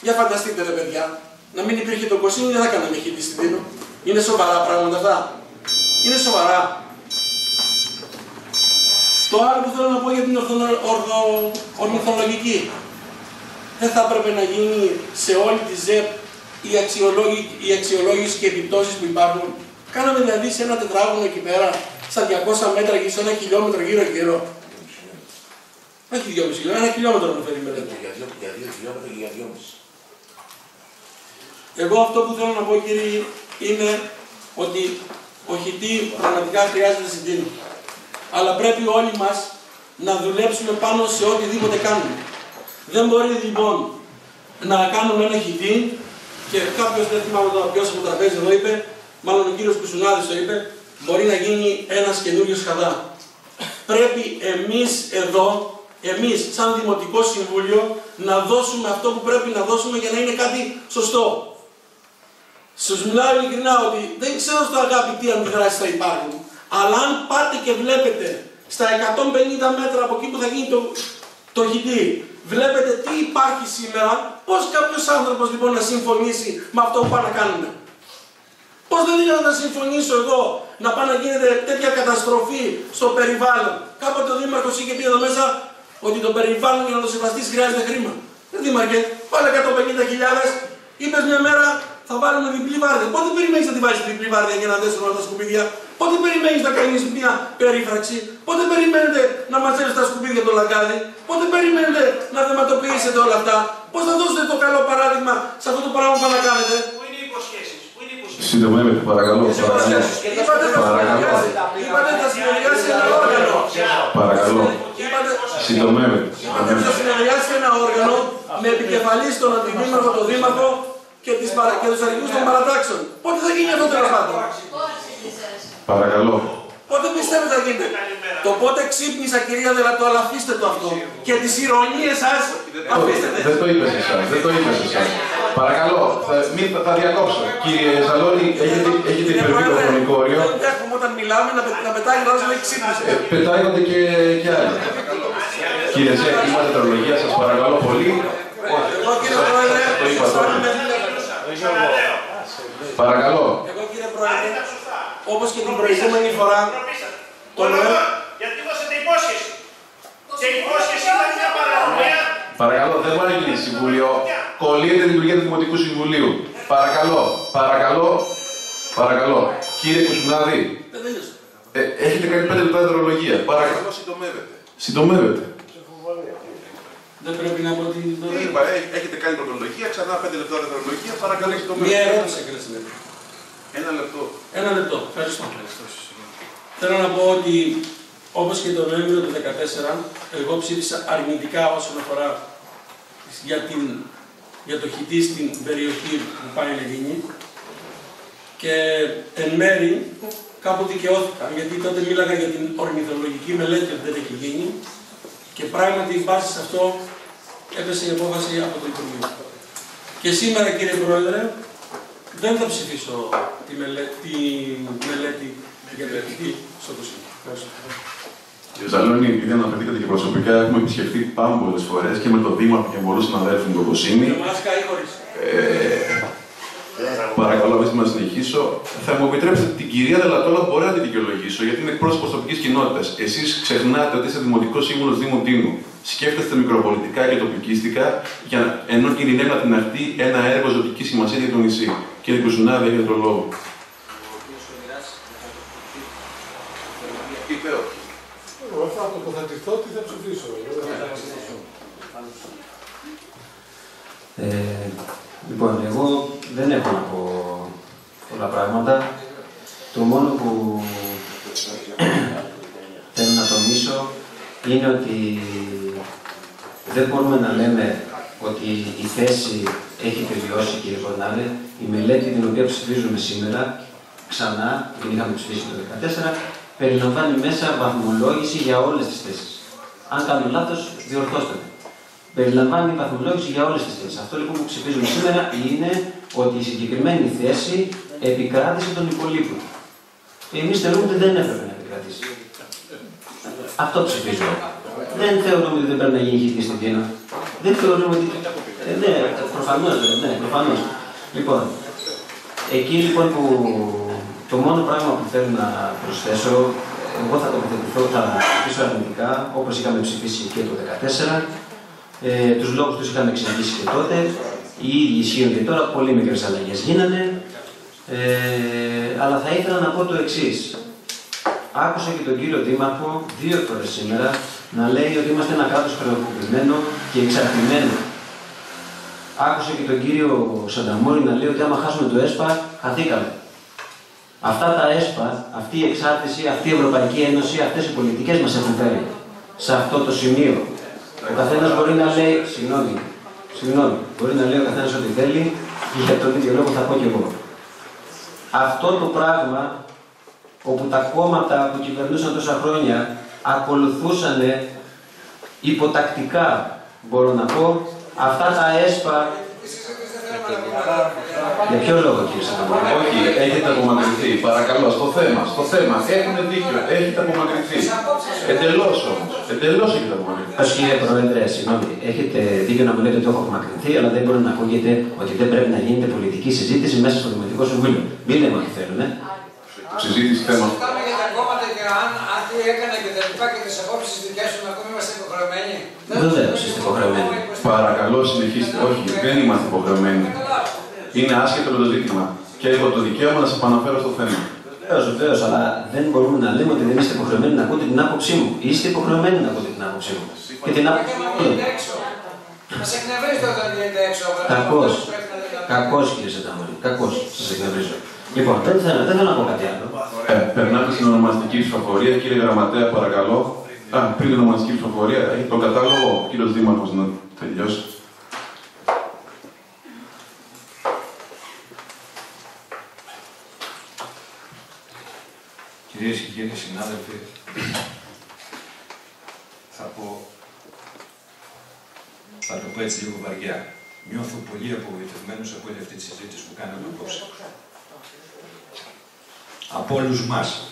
για φανταστείτε ρε παιδιά, να μην υπήρχε το Κωσίνι δεν θα κάναμε χιτή στην Τίνο. Είναι σοβαρά πράγματα αυτά. Είναι σοβαρά. Το άλλο που θέλω να πω για την ορθονο- ορθο- ορνηθολογική. Δεν θα έπρεπε να γίνει σε όλη τη ΖΕΠ η, αξιολόγη, η αξιολόγηση και επιπτώσεις που υπάρχουν. Κάναμε δηλαδή σε ένα τετράγωνο εκεί πέρα, στα 200 μέτρα και σε ένα χιλιόμετρο γύρω γύρω. Όχι 2,5 χιλιόμετρα, ένα χιλιόμετρο με φέρει η μελέτη.
Για δύο, για δύο χιλιόμετρα και για δυόμιση.
Εγώ αυτό που θέλω να πω κύριε είναι ότι ο χιτή πραγματικά χρειάζεται συντήρηση. Αλλά πρέπει όλοι μας να δουλέψουμε πάνω σε οτιδήποτε κάνουμε. Δεν μπορεί λοιπόν να κάνουμε ένα χιτή και κάποιος δεν θυμάμαι τώρα ποιος από το τραπέζι εδώ είπε, μάλλον ο κύριος Κουσουνάδης το είπε, μπορεί να γίνει ένας καινούριος χαδά. Πρέπει εμείς εδώ εμείς σαν Δημοτικό Συμβούλιο να δώσουμε αυτό που πρέπει να δώσουμε για να είναι κάτι σωστό. Σας μιλάω ειλικρινά ότι δεν ξέρω στο αγάπη τι αντιδράσεις θα υπάρχουν. Αλλά αν πάτε και βλέπετε στα 150 μέτρα από εκεί που θα γίνει το, το χιτή, βλέπετε τι υπάρχει σήμερα, πώς κάποιος άνθρωπος λοιπόν να συμφωνήσει με αυτό που πάνε να κάνουμε. Πώς δεν ήθελα να συμφωνήσω εγώ να πάει να γίνεται τέτοια καταστροφή στο περιβάλλον. Κάποτε ο Δήμαρχος είχε πει εδώ μέσα ότι το περιβάλλον για να το σεβαστείς χρειάζεται χρήμα. Ε, Δήμαρχε, βάλε 150.000, είπες μια μέρα θα βάλουμε διπλή βάρδια. Πότε περιμένεις να τη βάλεις διπλή βάρδια για να δέσουν όλα τα σκουπίδια; Πότε περιμένεις να κάνεις μια περίφραξη; Πότε περιμένετε να μαζέψετε τα σκουπίδια το λαγκάδι; Πότε περιμένετε να θεματοποιήσετε όλα αυτά; Πώς θα δώσετε το καλό παράδειγμα σε αυτό το πράγμα που θα να κάνετε.
Πού είναι οι υποσχέσεις, πού είναι οι υποσχέσεις;
Συντομεύετε, παρακαλώ. Παρακαλώ.
Είπατε θα
Παρακαλώ.
συνεργάσει- Είπατε θα συνεργάσει ένα όργανο.
Παρακαλώ.
Είπατε,
Συντομεύετε.
είπατε θα συνεργάσει ένα όργανο με επικεφαλής τον αντιδήμαρχο, τον δήμαρχο και, τις παρα... και τους αρχηγούς των παρατάξεων. Πότε θα γίνει αυτό τέλος πάντων.
Παρακαλώ.
Πότε πιστεύετε θα γίνεται. Το πότε ξύπνησα κυρία Δελατό, αλλά αφήστε το αυτό. Και τις ηρωνίες σας αφήστε τις.
Δεν το είπες εσάς, δεν το είπες εσάς. Παρακαλώ, θα, μην, θα διακόψω. Κύριε Ζαλώνη, έχετε, έχετε υπερβεί το χρονικό όριο.
Δεν έχουμε όταν μιλάμε να, πε- να πετάει ο να ξύπνησε.
Ε, πετάγονται και, και άλλοι. Κύριε Ζέ, είπατε τα ολογία σας, παρακαλώ πολύ.
Εγώ κύριε Πρόεδρε,
Το είπα τώρα.
αισθάνομαι
Παρακαλώ.
Εγώ κύριε Πρόεδρε, όπως και την προηγούμενη φορά, το λέω,
Γιατί δώσετε υπόσχεση. Και η υπόσχεση ήταν μια παρανομία.
Παρακαλώ, δεν μπορεί να γίνει συμβούλιο. Κολλείται η λειτουργία του Δημοτικού Συμβουλίου. Παρακαλώ, παρακαλώ, παρακαλώ. Κύριε Κουσουνάδη,
δεν τελείωσε.
ε, έχετε κάνει πέντε λεπτά δρολογία. Παρακαλώ,
συντομεύετε.
συντομεύετε.
Δεν πρέπει να πω ότι...
Είπα, ε, έχετε κάνει πρωτολογία, ξανά πέντε λεπτά δευτερολογία, παρακαλώ συντομεύετε.
Μία ερώτηση κύριε Συνέδριο.
Ένα λεπτό.
Ένα λεπτό. Ευχαριστώ. Θέλω να πω ότι όπως και τον Νοέμβριο του 2014, εγώ ψήφισα αρνητικά όσον αφορά για, την, για το χιτή στην περιοχή που πάει να γίνει και εν μέρη κάπου δικαιώθηκα, γιατί τότε μίλαγα για την ορνηθολογική μελέτη που δεν έχει γίνει και πράγματι βάσει σε αυτό έπεσε η απόφαση από το Υπουργείο. Και σήμερα κύριε Πρόεδρε, δεν θα ψηφίσω τη, μελέ- τη μελέτη για το χιτή στο Κωσίνο. Ευχαριστώ.
Κύριε Ζαλώνη, επειδή αναφερθήκατε και προσωπικά, έχουμε επισκεφτεί πάρα πολλές φορές και με τον Δήμαρχο και πολλούς συναδέλφους του Κοκοσίνη.
Με μάσκα ή χωρίς;
Ε, παρακαλώ, αφήστε με να συνεχίσω. Θα μου επιτρέψετε την κυρία Δελατόλα, μπορεί να τη δικαιολογήσω, γιατί είναι εκπρόσωπος τοπική κοινότητας. Εσείς ξεχνάτε ότι είστε δημοτικός σύμβουλος Δήμου Τίνου. Σκέφτεστε μικροπολιτικά και τοπικίστικα, για, να- ενώ κινδυνεύει να την αρτεί ένα έργο ζωτικής σημασίας για το νησί. Κύριε Κουσουνάδη, έχετε τον λόγο.
Είπε όχι.
Εγώ θα τοποθετηθώ τι θα ψηφίσω.
Ε, λοιπόν, εγώ δεν έχω να πω πολλά πράγματα. Το μόνο που θέλω να τονίσω είναι ότι δεν μπορούμε να λέμε ότι η θέση έχει τελειώσει, κύριε Κορνάλε. Η μελέτη την οποία ψηφίζουμε σήμερα, ξανά, την είχαμε ψηφίσει το 2014, περιλαμβάνει μέσα βαθμολόγηση για όλες τις θέσεις. Αν κάνω λάθος, διορθώστε με. Περιλαμβάνει βαθμολόγηση για όλες τις θέσεις. Αυτό λοιπόν που ψηφίζουμε σήμερα είναι ότι η συγκεκριμένη θέση επικράτησε των υπολείπων. Εμείς θεωρούμε ότι δεν έπρεπε να επικρατήσει. Αυτό ψηφίζω. Δεν θεωρούμε ότι δεν πρέπει να γίνει χιτή στην Κίνα. Δεν θεωρούμε ότι. Ε, ναι, προφανώς. Ναι, προφανώς. Λοιπόν, εκεί λοιπόν που το μόνο πράγμα που θέλω να προσθέσω, εγώ θα τοποθετηθώ, θα ψηφίσω αρνητικά, όπως είχαμε ψηφίσει και το 2014. Ε, τους λόγους τους είχαμε εξηγήσει και τότε. Οι ίδιοι ισχύουν και τώρα, πολύ μικρές αλλαγές γίνανε. Ε, αλλά θα ήθελα να πω το εξής. Άκουσα και τον κύριο Δήμαρχο δύο φορές σήμερα να λέει ότι είμαστε ένα κράτος χρεοκοπημένο και εξαρτημένο. Άκουσα και τον κύριο Σανταμόρη να λέει ότι άμα χάσουμε το ΕΣΠΑ, χαθήκαμε. Αυτά τα ΕΣΠΑ, αυτή η εξάρτηση, αυτή η Ευρωπαϊκή Ένωση, αυτές οι πολιτικές μας έχουν φέρει σε αυτό το σημείο. Ο καθένας μπορεί να λέει, συγγνώμη, συγγνώμη, μπορεί να λέει ο καθένας ό,τι θέλει, και για τον ίδιο λόγο θα πω και εγώ. Αυτό το πράγμα όπου τα κόμματα που κυβερνούσαν τόσα χρόνια ακολουθούσαν υποτακτικά μπορώ να πω, αυτά τα έσπα για ποιο λόγο κύριε Σανταμόρη.
Όχι, έχετε απομακρυνθεί. Παρακαλώ, στο θέμα. Στο θέμα. Έχουν δίκιο. Έχετε απομακρυνθεί. Εντελώς όμως. Εντελώς έχετε απομακρυνθεί.
Ως κύριε Πρόεδρε, συγγνώμη, έχετε δίκιο να μου λέτε ότι έχω απομακρυνθεί, αλλά δεν μπορεί να ακούγεται ότι δεν πρέπει να γίνεται πολιτική συζήτηση μέσα στο Δημοτικό Συμβούλιο. Μην λέμε ότι θέλουν.
Συζήτηση θέμα.
Συζητάμε για τα κόμματα και αν, αν τι έκανε και τα λοιπά και τις απόψεις δικέ σου να ακόμη είμαστε υποχρεωμένοι.
Βεβαίως είστε υποχρεωμένοι.
Παρακαλώ, συνεχίστε. Όχι, δεν είμαστε υποχρεωμένοι. Είναι άσχετο με το ζήτημα. Και έχω το δικαίωμα να σας επαναφέρω στο θέμα.
Βεβαίως, βεβαίως, αλλά δεν μπορούμε να λέμε ότι δεν είστε υποχρεωμένοι να ακούτε την άποψή μου. Είστε υποχρεωμένοι να ακούτε την άποψή μου. Και την άποψή μου.
Μας εκνευρίζετε όταν βγαίνετε έξω.
Κακώς. Κακώς κύριε Σανταμόρη. Κακώς σας εκνευρίζω. Λοιπόν, δεν θέλω, δεν θέλω να πω κάτι άλλο.
Ε, περνάτε στην ονομαστική ψηφοφορία. Κύριε Γραμματέα, παρακαλώ. Α, πριν την ονομαστική ψηφοφορία, έχει τον κατάλογο ο κύριος Δήμαρχος να τελειώσει.
Κυρίες και κύριοι συνάδελφοι, θα πω, θα το πω έτσι λίγο βαριά. Νιώθω πολύ απογοητευμένος από όλη αυτή τη συζήτηση που κάναμε απόψε. Από όλους μας.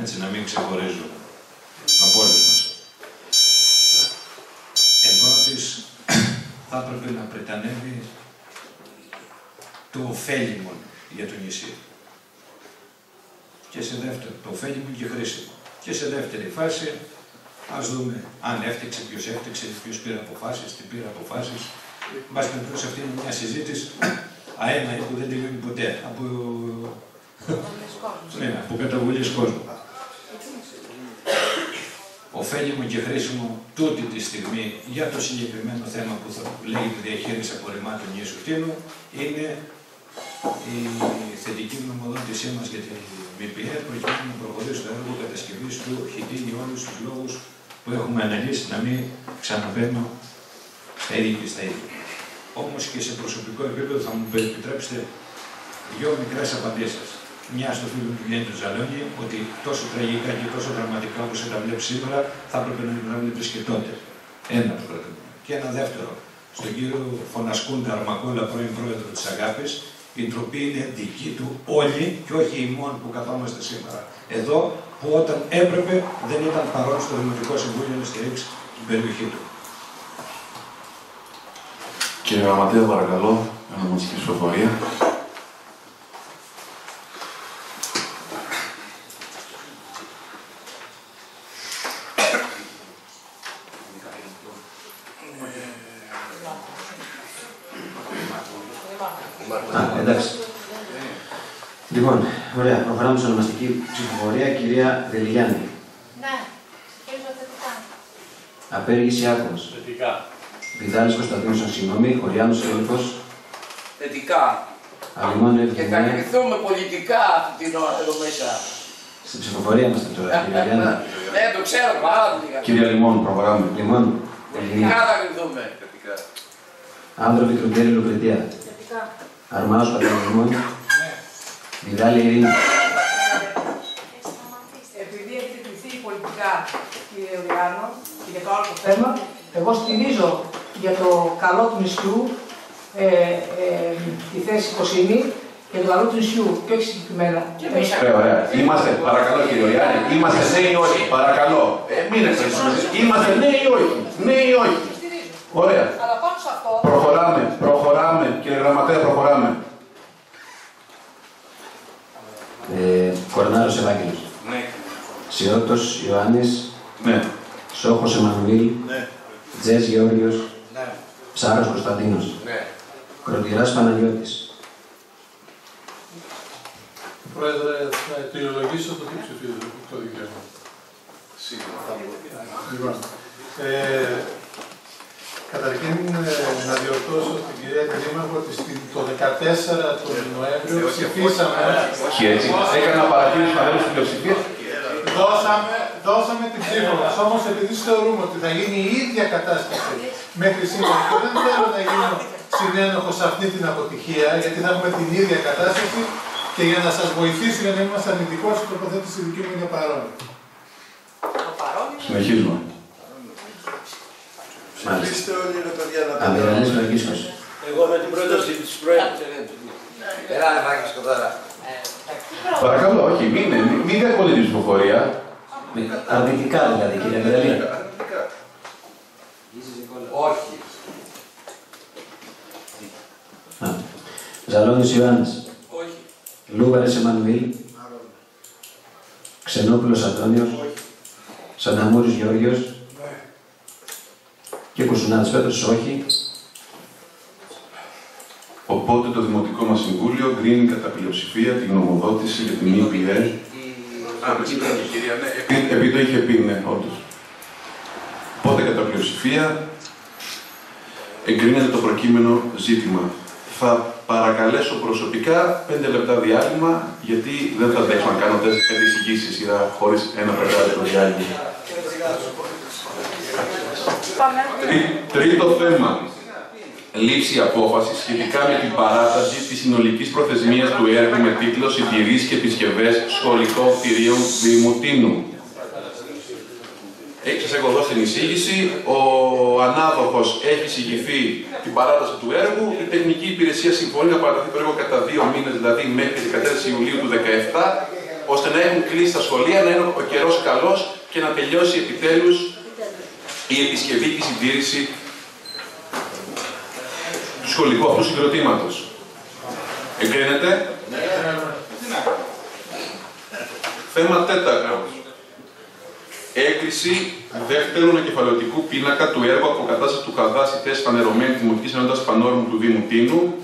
Έτσι να μην ξεχωρίζω. Από όλους μας. Εν πρώτης, θα έπρεπε να πρετανεύει το ωφέλιμο για το νησί. Και σε δεύτερο, το ωφέλιμο και χρήσιμο. Και σε δεύτερη φάση, ας δούμε αν έφτιαξε, ποιος έφτιαξε, ποιος πήρε αποφάσεις, τι πήρε αποφάσεις. Μας περιπτώσει αυτή είναι μια συζήτηση αέναη που δεν τελειώνει ποτέ. Από, ναι, από καταβολής κόσμου. Ωφέλιμο και χρήσιμο τούτη τη στιγμή για το συγκεκριμένο θέμα που θα λέγεται διαχείριση απορριμμάτων νήσου Κτίνου είναι η θετική νομοδότησή μας για την ΜΠΕ προκειμένου να προχωρήσει το έργο κατασκευής του χιτή για όλους τους λόγους που έχουμε αναλύσει να μην ξαναμπαίνω στα ίδια και στα ίδια. Όμως και σε προσωπικό επίπεδο θα μου επιτρέψετε δύο μικρές απαντήσεις. Μια στο φίλο του Γιάννη του Ζαλόνι, ότι τόσο τραγικά και τόσο δραματικά όπως τα βλέπεις σήμερα, θα έπρεπε να τα βλέπει και τότε. Ένα το πρώτο. Και ένα δεύτερο. Στον κύριο Φωνασκούντα Αρμακόλα, πρώην πρόεδρο της Αγάπης, η ντροπή είναι δική του όλοι και όχι οι μόνοι που καθόμαστε σήμερα. Εδώ που όταν έπρεπε δεν ήταν παρόν στο Δημοτικό Συμβούλιο να στηρίξει την περιοχή του.
Κύριε Γραμματέα, παρακαλώ, ονομαστική ψηφοφορία.
Α, εντάξει. Λοιπόν, ωραία. Προχωράμε στην ονομαστική ψηφοφορία. Κυρία Δελιγιάννη.
Ναι, ψηφίζω θετικά.
Απέργηση Άκρος.
Θετικά.
Βιδάλης Κωνσταντίνος Αξινόμη. Χωριάνος Έλικος.
Θετικά.
Αλιμάνο
Και θα
Ευγενία.
κρυθούμε πολιτικά αυτή την ώρα εδώ μέσα.
Στην ψηφοφορία είμαστε τώρα, κυρία Γιάννη.
Ναι, το ξέρω, πάρα πολύ καλά.
Κύριε Λιμόν, προχωράμε.
Λιμόν.
Πολιτικά θα κρυθούμε.
Άνδροβη Κρουτέρη Λουκριτία. Αρμάος Παντελημών. Βιδάλη Ειρήνη.
Επειδή έχετε κρυθεί πολιτικά, κύριε Οδηγάνο, και για το άλλο θέμα, εγώ στηρίζω για το καλό του νησιού ε, ε, τη θέση Κοσίνη για το καλό του νησιού και όχι συγκεκριμένα.
Ωραία, ωραία. Είμαστε, παρακαλώ κύριε Γιάννη, είμαστε ναι ή όχι, παρακαλώ. Ε, μην εξαρτηθούμε. Είμαστε ναι ή όχι, ναι ή όχι. Ωραία.
Αλλά πάνω σε αυτό,
Προχωράμε, προχωράμε, κύριε Γραμματέα, προχωράμε.
Ε, Κορνάρος Ευάγγελος.
Ναι.
Σιώτος Ιωάννης.
Ναι.
Σόχος Εμμανουήλ.
Ναι.
Τζες Γεώργιος.
Ναι.
Ψάρος Κωνσταντίνος.
Ναι.
Κροτηράς Παναγιώτης.
Πρόεδρε, να αιτιολογήσω το τι ψηφίζω, το δικαίωμα. Λοιπόν, ε, καταρχήν ε, να διορθώσω την κυρία Δήμαρχο ότι στην- το 14 του Νοέμβριο ψηφίσαμε.
Όχι έτσι. Έκανα παρατήρηση να στην πλειοψηφίας.
Δώσαμε, δώσαμε την ψήφο μας, όμως επειδή θεωρούμε ότι θα γίνει η ίδια κατάσταση μέχρι σήμερα και δεν θέλω να γίνω συνένοχος σε αυτή την αποτυχία, γιατί θα έχουμε την ίδια κατάσταση και για να σας βοηθήσω για να είμαστε αρνητικός, η τοποθέτηση δική μου είναι παρόν.
Συνεχίζουμε.
Ψηφίστε όλοι ρε παιδιά να
Αμυραλής
τελειώνουμε.
Βαγγίσκος.
Εγώ με την πρόταση της Προέδρου.
Έλα, ρε Βάγκισκο τώρα.
Παρακαλώ, όχι, μην, μην, μην διακολεί την ψηφοφορία.
Αρνητικά δηλαδή, κύριε Αμυραλή.
Όχι.
Ζαλώνης Ιωάννης.
Όχι.
Λούβαρης Εμμανουήλ. Ξενόπουλος Αντώνιος. Σανταμούρης Γεώργιος. Και Κουσουνάτης Πέτρος, όχι.
Οπότε το Δημοτικό μας Συμβούλιο γκρίνει κατά πλειοψηφία την γνωμοδότηση για την EPA.
Α, με συγχωρείτε, κυρία, ναι.
Επί- Επειδή το είχε πει, ναι, όντως. Οπότε κατά πλειοψηφία εγκρίνεται το προκείμενο ζήτημα. Θα παρακαλέσω προσωπικά πέντε λεπτά διάλειμμα, γιατί δεν θα αντέξω να κάνω τέσσερις πέντε εισηγήσεις σειρά χωρίς ένα πεντάλεπτο διάλειμμα. Τρί- Τρίτο θέμα. Λήψη απόφασης σχετικά με την παράταση της συνολικής προθεσμίας του έργου με τίτλο Συντηρήσει και επισκευές σχολικών κτηρίων Δήμου Τίνου. Έχει σας έχω δώσει την εισήγηση. Ο ανάδοχος έχει εισηγηθεί την παράταση του έργου. Η τεχνική υπηρεσία συμφωνεί να παραταθεί το έργο κατά δύο μήνες, δηλαδή μέχρι τις 14 Ιουλίου του 2017, ώστε να έχουν κλείσει τα σχολεία, να είναι ο καιρός καλός και να τελειώσει επιτέλους η επισκευή και η συντήρηση του σχολικού αυτού συγκροτήματος. Εγκρίνεται. Θέμα τέταρτο. Έγκριση δεύτερου ανακεφαλαιωτικού πίνακα του έργου αποκατάσταση του Καδάση θέση φανερωμένη Δημοτικής Ενότητας Πανόρμου του Δήμου Τίνου.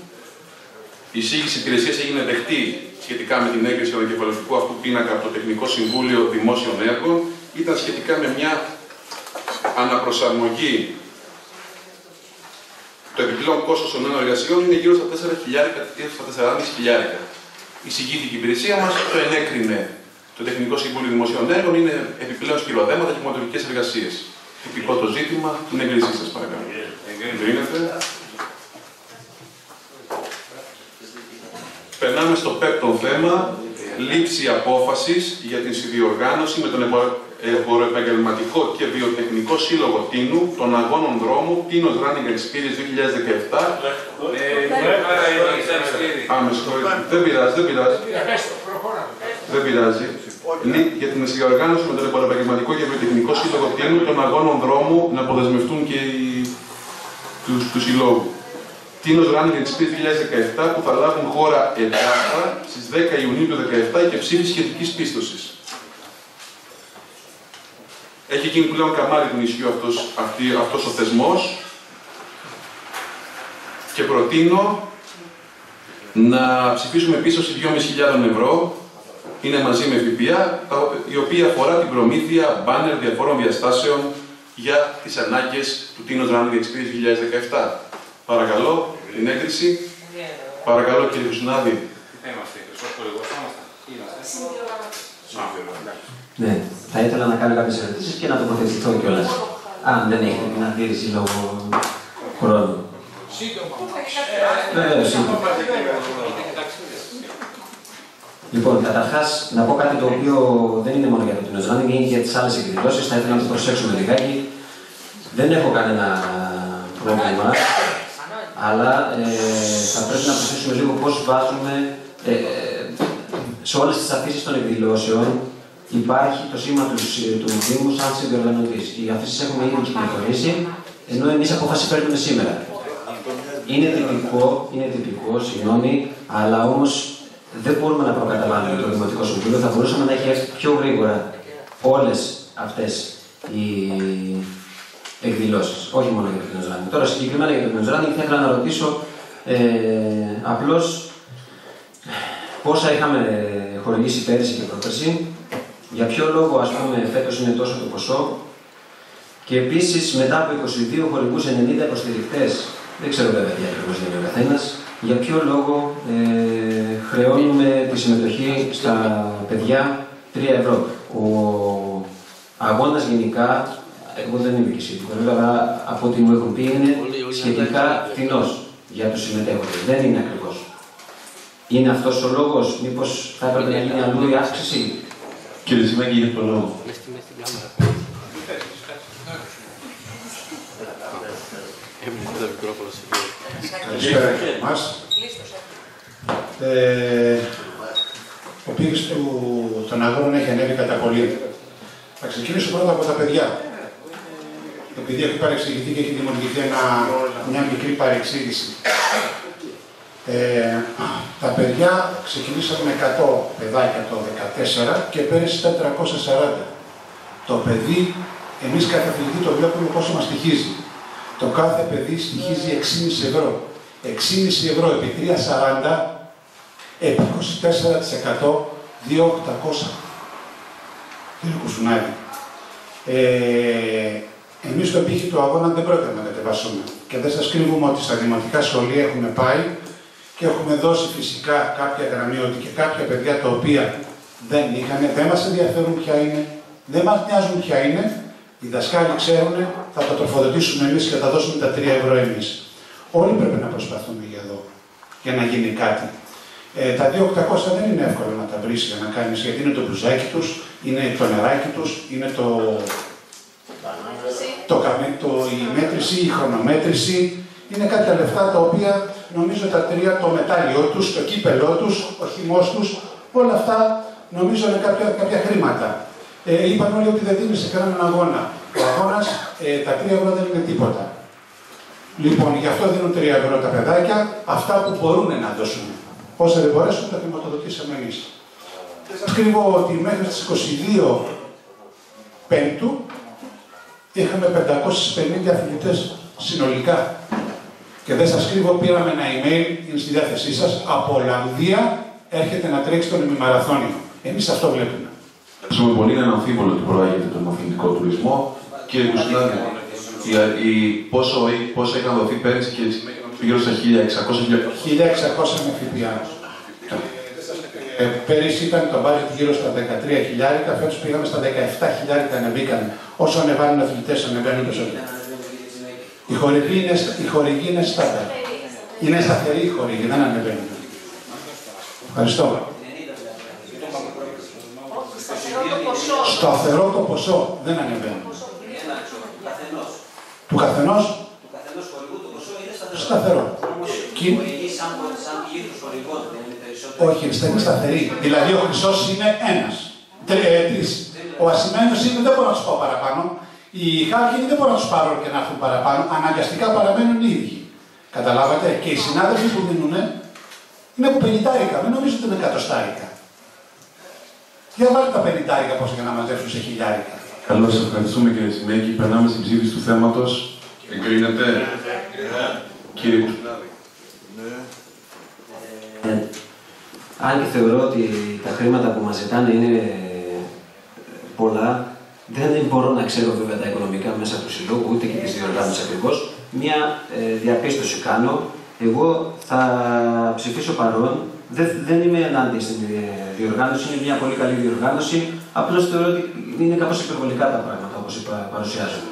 Η εισήγηση υπηρεσίας έγινε δεχτή σχετικά με την έγκριση του ανακεφαλαιωτικού αυτού πίνακα από το Τεχνικό Συμβούλιο Δημόσιων Έργων. Ήταν σχετικά με μια αναπροσαρμογή. Το επιπλέον κόστος των νέων εργασιών είναι γύρω στα 4.000 στα 4.500. Εισηγήθηκε η υπηρεσία μας, το ενέκρινε το Τεχνικό Συμβούλιο Δημοσίων Έργων, είναι επιπλέον σκυλοδέματα και μοτορικές εργασίες. Τυπικό το ζήτημα, την έγκρισή σας παρακαλώ. Εγκρίνεται. Περνάμε στο πέμπτο θέμα, λήψη απόφασης για την συνδιοργάνωση με τον Εμποροεπαγγελματικό και Βιοτεχνικό Σύλλογο Τίνου των Αγώνων Δρόμου Τίνος Running Experience 2017. Α, με συγχωρείτε. Δεν πειράζει, δεν πειράζει. Δεν πειράζει. Λή- Για την συνδιοργάνωση με τον Εμποροεπαγγελματικό και Βιοτεχνικό Σύλλογο Τίνου των Αγώνων Δρόμου να αποδεσμευτούν και οι τους, τους συλλόγους. Τίνος Running Experience 2017 που θα λάβουν χώρα εντάχα στις 10 Ιουνίου του 2017 και ψήφι σχετικής πίστοσης. Έχει γίνει πλέον καμάρι του νησιού αυτός, αυτή, αυτός ο θεσμός και προτείνω να ψηφίσουμε πίστοση 2.500 ευρώ είναι μαζί με ΦΠΑ, τα- η οποία αφορά την προμήθεια μπάνερ διαφόρων διαστάσεων για τις ανάγκες του Teenage Running Experience 2017. Παρακαλώ, την έγκριση. Παρακαλώ, κύριε Χρυσουνάδη.
Τι θα είμαστε, χρυσός χορηγός θα είμαστε. Τι είμαστε.
Ναι, θα ήθελα να κάνω κάποιες ερωτήσεις και να τοποθετηθώ κιόλας. Αν δεν έχετε την αντίρρηση λόγω χρόνου. Βεβαίως, σύντομα. Λοιπόν, καταρχάς να πω κάτι το οποίο δεν είναι μόνο για το Teenage Running, είναι για τις άλλες εκδηλώσεις. Θα ήθελα να το προσέξουμε λιγάκι. Δεν έχω κανένα πρόβλημα, αλλά ε, θα πρέπει να προσέξουμε λίγο πώς βάζουμε ε, σε όλες τις αφήσεις των εκδηλώσεων υπάρχει το σήμα του, συ- του Δήμου σαν συνδιοργανωτή. Οι αφήσεις έχουμε ήδη κυκλοφορήσει, ενώ εμείς απόφαση παίρνουμε σήμερα. Είναι τυπικό, είναι τυπικό, συγγνώμη, αλλά όμως δεν μπορούμε να προκαταβάλουμε το Δημοτικό Συμβούλιο. Θα μπορούσαμε να έχει έρθει πιο γρήγορα όλες αυτές οι εκδηλώσεις. Όχι μόνο για το Teenage Running. Τώρα συγκεκριμένα για το Teenage Running θα ήθελα να ρωτήσω ε, απλώς πόσα είχαμε χορηγήσει πέρυσι και πρόπερσι, για ποιο λόγο ας πούμε φέτος είναι τόσο το ποσό; Και επίσης μετά από 22 χορηγούς 90 υποστηρικτές, δεν ξέρω βέβαια τι ακριβώς είναι ο καθένας, για ποιο λόγο ε, χρεώνουμε τη συμμετοχή στα παιδιά 3 ευρώ; Ο αγώνας γενικά, εγώ δεν είμαι και σίγουρο, αλλά από ό,τι μου έχουν πει είναι σχετικά φθηνός για τους συμμετέχοντες. Δεν είναι ακριβώς. Είναι αυτός ο λόγος, μήπως θα έπρεπε να γίνει αλλού η αύξηση;
Κύριε Σιμέγγι, για το λόγο.
Καλησπέρα και εμάς. Ε, ο πύργος του, των αγώνων έχει ανέβει κατά πολύ. Θα ξεκινήσω πρώτα από τα παιδιά. Επειδή έχει παρεξηγηθεί και έχει δημιουργηθεί ένα, μια μικρή παρεξήγηση. Ε, τα παιδιά ξεκινήσαμε με 100 παιδάκια το 2014 και πέρυσι 440. Το παιδί, εμείς κάθε αθλητή το βλέπουμε πόσο μας στοιχίζει. Το κάθε παιδί στοιχίζει 6,5 ευρώ. 6,5 ευρώ επί 3,40 επί 24% 2,800. Κύριε Κουσουνάκη, ε, εμείς το πύχη του αγώνα δεν πρόκειται να κατεβάσουμε. Και δεν σας κρύβουμε ότι στα δημοτικά σχολεία έχουμε πάει και έχουμε δώσει φυσικά κάποια γραμμή ότι και κάποια παιδιά τα οποία δεν είχαν, δεν μας ενδιαφέρουν ποια είναι, δεν μας νοιάζουν ποια είναι, οι δασκάλοι ξέρουν, θα τα τροφοδοτήσουμε εμείς και θα τα δώσουμε τα 3 ευρώ εμείς. Όλοι πρέπει να προσπαθούμε για εδώ, για να γίνει κάτι. Ε, τα 2.800 δεν είναι εύκολο να τα βρεις για να κάνεις, γιατί είναι το μπουζάκι τους, είναι το νεράκι τους, είναι το, το, το, η μέτρηση, η χρονομέτρηση, είναι κάποια λεφτά τα οποία νομίζω τα τρία, το μετάλλιό τους, το κύπελό τους, ο χυμός τους, όλα αυτά νομίζω είναι κάποια, κάποια χρήματα. Ε, είπαν όλοι ότι δεν δίνει σε κανέναν αγώνα. Ο αγώνας, ε, τα 3 ευρώ δεν είναι τίποτα. Λοιπόν, γι' αυτό δίνουν 3 ευρώ τα παιδάκια, αυτά που μπορούν να δώσουν. Όσα δεν μπορέσουν, τα χρηματοδοτήσαμε εμείς. Σας κρύβω ότι μέχρι τις 22 Πέμπτου είχαμε 550 αθλητές συνολικά. Και δεν σας κρύβω, πήραμε ένα email, είναι στη διάθεσή σας, από Ολλανδία έρχεται να τρέξει τον ημιμαραθώνιο. Εμείς αυτό βλέπουμε.
Ευχαριστούμε πολύ. Είναι αμφίβολο ότι προάγεται τον αθλητικό τουρισμό. Κύριε Κουσουλάδη, η, πόσο, πόσο είχαν δοθεί πέρυσι και γύρω στα 1600
1600 με ΦΠΑ. Ε, πέρυσι ήταν το budget γύρω στα 13 χιλιάρικα, φέτος πήγαμε στα 17 χιλιάρικα ανεβήκαν. Όσο ανεβαίνουν οι αθλητές ανεβαίνουν τόσο. Οι χορηγοί είναι, οι χορηγοί είναι στάνταρ. Είναι σταθεροί οι χορηγοί, δεν ανεβαίνουν. Ευχαριστώ. Σταθερό το ποσό, δεν ανεβαίνει. Του καθενός;
Του καθενό χορηγού το ποσό είναι σταθερό.
Σταθερό.
Και... σαν, σαν πλήθος χορηγών δεν είναι περισσότερο.
Όχι, είναι σταθερή. Δηλαδή ο χρυσός είναι ένας. Ε, Τρεις. Ο ασημένο είναι, δεν μπορώ να τους πάω παραπάνω. Οι χάλκινοι δεν μπορώ να τους πάρω και να έρθουν παραπάνω. Αναγκαστικά παραμένουν οι ίδιοι. Καταλάβατε. Και οι συνάδελφοι που δίνουν είναι από πενητάρικα. Μην νομίζετε ότι είναι εκατοστάρικα. Για βάλτε τα πενητάρικα πόσο για να μαζέψουν σε χιλιάρικα.
Καλώς, ευχαριστούμε κύριε Συνέκη. Περνάμε στην ψήφιση του θέματος. Εγκρίνεται. Κύριε Κουστινάδη.
Ε, αν και θεωρώ ότι τα χρήματα που μας ζητάνε είναι πολλά, δεν μπορώ να ξέρω βέβαια τα οικονομικά μέσα του συλλόγου, ούτε και τις διοργάνωσης ακριβώς. Μία ε, διαπίστωση κάνω. Εγώ θα ψηφίσω παρόν. Δεν, δεν είμαι ενάντια στην ε, διοργάνωση, είναι μια πολύ καλή διοργάνωση. Απλώς θεωρώ ότι είναι κάπως υπερβολικά τα πράγματα όπως παρουσιάζονται.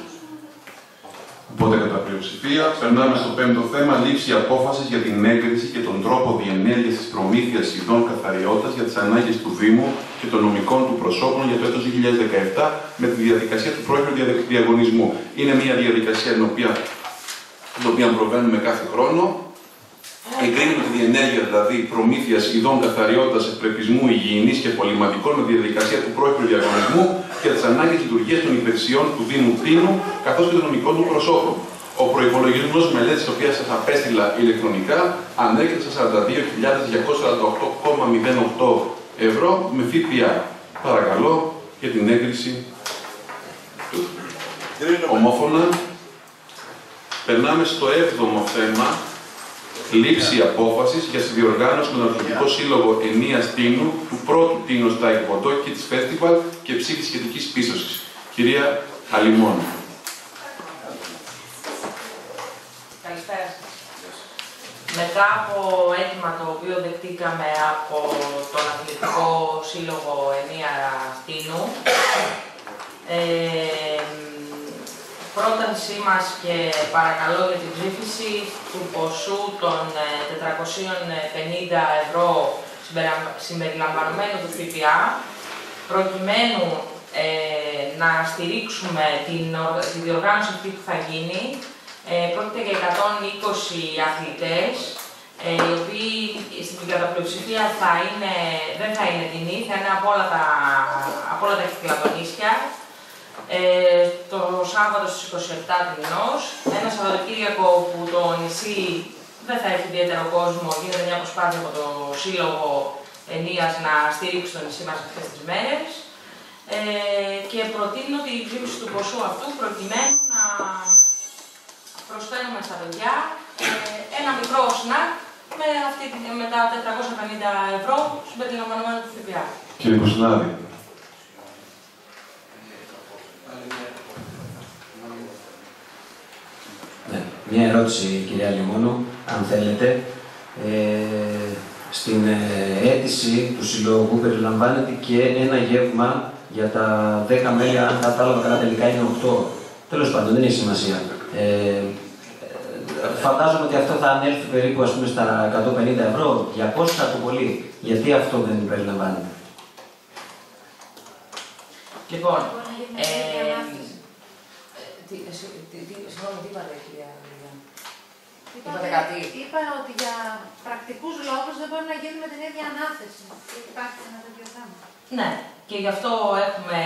Οπότε κατά πλειοψηφία περνάμε στο πέμπτο θέμα, λήψη απόφασης για την έγκριση και τον τρόπο διενέργεια τη προμήθειας ειδών καθαριότητας για τις ανάγκες του Δήμου και των νομικών του προσώπων για το έτος 2017 με τη διαδικασία του πρόχειρου διαγωνισμού. Είναι μια διαδικασία την οποία, την οποία προβαίνουμε κάθε χρόνο εγκρίνουμε τη διενέργεια δηλαδή προμήθειας ειδών καθαριότητας, ευπρεπισμού, υγιεινής και πολυματικών με τη διαδικασία του πρόχειρου διαγωνισμού και τις ανάγκες λειτουργίας των υπηρεσιών του Δήμου Τίνου καθώς και των νομικών του προσώπων. Ο προπολογισμό μελέτης, την οποία σας απέστειλα ηλεκτρονικά, ανέρχεται στα 42.248,08 ευρώ με ΦΠΑ. Παρακαλώ για την έγκριση του. Ομόφωνα. Περνάμε στο 7ο θέμα, λήψη απόφασης για τη διοργάνωση με τον Αθλητικό Σύλλογο Ενίας Τίνου του πρώτου Τίνου Τάικποντό και της Φέστιβαλ και ψήφι σχετικής πίστοσης. Κυρία Χαλιμών.
Καλησπέρα Μετά από έτοιμα το οποίο δεχτήκαμε από τον Αθλητικό Σύλλογο Ενία Τίνου, ε, πρότασή μας και παρακαλώ για την ψήφιση του ποσού των 450 ε, ευρώ συμπεριλαμβανομένου του ΦΠΑ προκειμένου ε, να στηρίξουμε την, τη διοργάνωση αυτή που θα γίνει Ε, πρόκειται για 120 αθλητές, ε, οι οποίοι στην κατά πλειοψηφία θα είναι, δεν θα είναι τιμή, θα είναι από όλα τα, από όλα τα κυκλαδονίσια. Ε, το Σάββατο στις 27 του μηνός, ένα Σαββατοκύριακο που το νησί δεν θα έχει ιδιαίτερο κόσμο, γίνεται μια προσπάθεια από το Σύλλογο Ενίας να στηρίξει το νησί μας αυτές τις μέρες. Ε, και προτείνω τη ψήφιση του ποσού αυτού προκειμένου να προσφέρουμε στα παιδιά ε, ένα μικρό σνακ με, αυτή, με τα 450 ευρώ συμπεριλαμβανομένου του ΦΠΑ.
Κύριε Κουσνάδη.
Ναι. Μια ερώτηση, κυρία Λιμόνο, αν θέλετε. Ε, στην ε, αίτηση του Συλλόγου περιλαμβάνεται και ένα γεύμα για τα 10 μέλη, αν κατάλαβα καλά τελικά είναι 8. Τέλος πάντων, δεν έχει σημασία. Ε, φαντάζομαι ότι αυτό θα ανέλθει περίπου ας πούμε, στα 150 ευρώ, 200 το πολύ. Γιατί αυτό δεν περιλαμβάνεται.
Λοιπόν, ε, τι, τι, τι, συγγνώμη, τι είπατε, κυρία
Είπα,
Είπατε κάτι.
είπα ότι για πρακτικούς λόγους δεν μπορεί να γίνει με την ίδια ανάθεση. Υπάρχει ένα τέτοιο θέμα.
Ναι, και γι' αυτό έχουμε.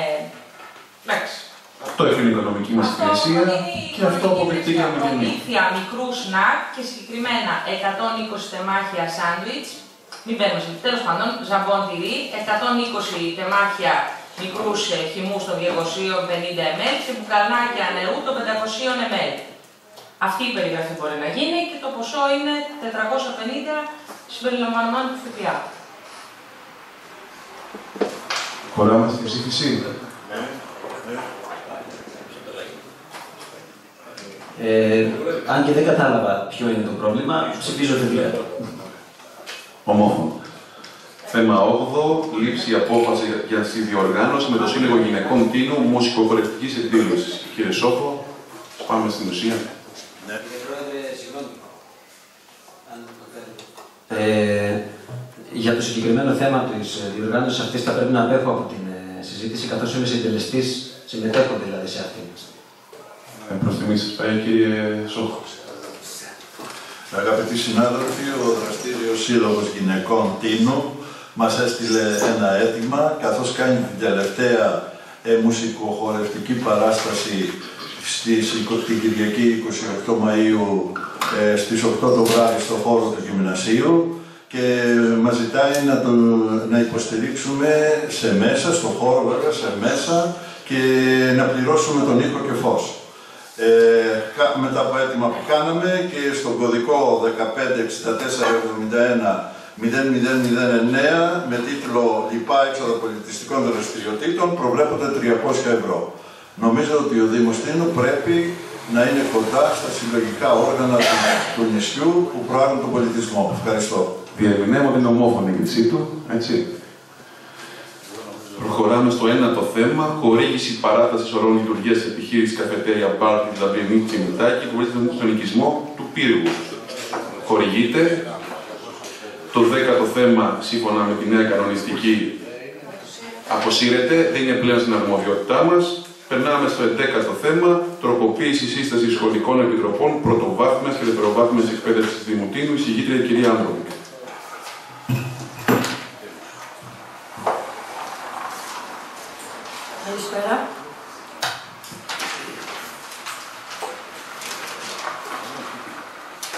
Εντάξει.
Αυτό έχει η οικονομική μας υπηρεσία και αυτό αποδεχτήκαμε και εμεί.
Προμήθεια μικρού σνακ και συγκεκριμένα 120 τεμάχια σάντουιτς. Μην μπαίνουμε σε τέλος πάντων, ζαμπόν τυρί, 120 τεμάχια μικρούς χυμούς των 250 ml και μπουκαλάκια νερού των 500 ml. Αυτή η περιγραφή μπορεί να γίνει και το ποσό είναι 450 συμπεριλαμβανομένου του ΦΠΑ.
Χωράμε στην ψήφιση.
Ε, αν και δεν κατάλαβα ποιο είναι το πρόβλημα, ψηφίζω θετικά.
Ομόφωνο. Θέμα 8. Λήψη απόφαση για συνδιοργάνωση με το Σύλλογο Γυναικών Τίνου Μουσικοχορευτική Εκδήλωσης. Κύριε Σόφο, πάμε στην ουσία.
Ναι. Κύριε Πρόεδρε, συγγνώμη. Αν το θέλετε.
Ε, για το συγκεκριμένο θέμα της διοργάνωσης αυτής θα πρέπει να απέχω από την ε, συζήτηση, καθώς είμαι συντελεστής, συμμετέχω δηλαδή σε αυτή.
Ε, προς τιμή σας πάει, κύριε Σόφο.
Αγαπητοί συνάδελφοι, ο Δραστήριος Σύλλογος Γυναικών Τίνου μας έστειλε ένα αίτημα, καθώς κάνει την τελευταία ε, μουσικοχορευτική παράσταση στις, την Κυριακή 28 Μαΐου ε, στις 8 το βράδυ στο χώρο του Γυμνασίου και μας ζητάει να, το, να υποστηρίξουμε σε μέσα, στο χώρο βέβαια, σε μέσα και να πληρώσουμε τον ήχο και φως. Ε, κα- μετά από αίτημα που κάναμε και στον κωδικό 156471 0009 με τίτλο «Λοιπά έξοδα πολιτιστικών δραστηριοτήτων» προβλέπονται 300 ευρώ. Νομίζω ότι ο Δήμος Τίνου πρέπει να είναι κοντά στα συλλογικά όργανα του, του νησιού που προάγουν τον πολιτισμό. Ευχαριστώ.
Διευρυνεύω την ομόφωνη εγκρισή του, έτσι. Προχωράμε στο ένατο θέμα. Χορήγηση παράτασης ορών λειτουργίας τη επιχείρησης καφετέρια Μπάρ τη Λαμπρινή Τσιμητάκη που βρίσκεται στον οικισμό του πύργου. Χορηγείται. Το δέκατο θέμα, σύμφωνα με τη νέα κανονιστική, αποσύρεται. Δεν είναι πλέον στην αρμοδιότητά μας. Περνάμε στο 11ο θέμα, τροποποίηση σύστασης σχολικών επιτροπών πρωτοβάθμιας και δευτεροβάθμια εκπαίδευσης Δημοτήνου. Η συγγήτρια η κυρία Άντροβικ.
Καλησπέρα.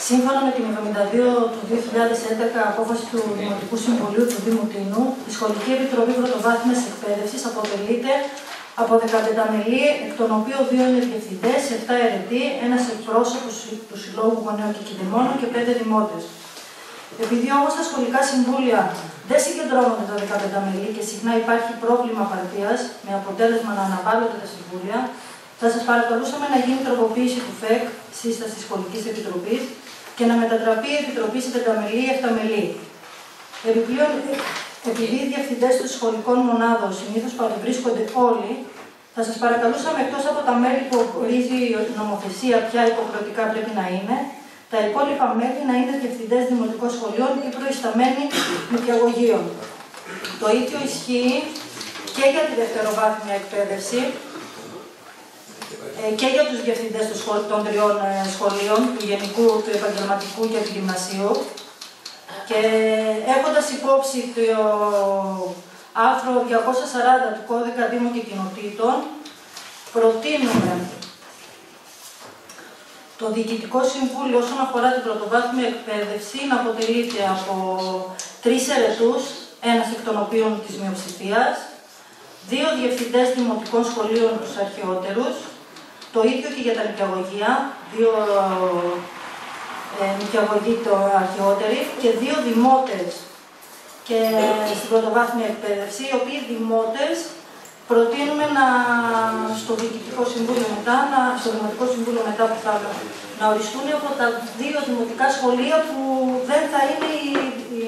Σύμφωνα με την 72 του 2011 απόφαση του Δημοτικού Συμβουλίου του Δήμου Τίνου, η Σχολική Επιτροπή Πρωτοβάθμιας Εκπαίδευσης αποτελείται από 15 μελή, εκ των οποίων δύο είναι διευθυντές, 7 αιρετοί, ένας εκπρόσωπος του Συλλόγου Γονέων και Κιδεμόνων και 5 δημότες. Επειδή όμως τα σχολικά συμβούλια δεν συγκεντρώνονται τα 15 μελή και συχνά υπάρχει πρόβλημα απαρτίας με αποτέλεσμα να αναβάλλονται τα συμβούλια, θα σας παρακαλούσαμε να γίνει τροποποίηση του ΦΕΚ, σύσταση Σχολικής Επιτροπής, και να μετατραπεί η Επιτροπή σε πενταμελή ή εφταμελή. Επιπλέον, επειδή οι διευθυντές των σχολικών μονάδων συνήθως παρευρίσκονται όλοι, θα σας παρακαλούσαμε εκτός από τα μέλη που ορίζει η νομοθεσία ποια υποχρεωτικά πρέπει να είναι, τα υπόλοιπα μέλη να είναι διευθυντές δημοτικών σχολείων ή προϊσταμένοι νηπιαγωγείων. Το ίδιο ισχύει και για τη δευτεροβάθμια εκπαίδευση. Ε, και για τους διευθυντές των, σχολ- των τριών ε, σχολείων, του Γενικού, του Επαγγελματικού και του Γυμνασίου. Και έχοντας υπόψη το άρθρο 240 του Κώδικα Δήμων και Κοινοτήτων, προτείνουμε το Διοικητικό Συμβούλιο όσον αφορά την πρωτοβάθμια εκπαίδευση να αποτελείται από τρεις ερετούς, ένας εκ των οποίων της μειοψηφίας, δύο διευθυντές δημοτικών σχολείων τους αρχαιότερους, το ίδιο και για τα νηπιαγωγεία, δύο ε, νηπιαγωγοί το αρχαιότεροι και δύο δημότες και στην πρωτοβάθμια εκπαίδευση, οι οποίοι δημότες προτείνουμε να, στο Διοικητικό Συμβούλιο μετά, να, στο Δημοτικό Συμβούλιο μετά που θα να οριστούν από τα δύο δημοτικά σχολεία που δεν θα είναι οι, οι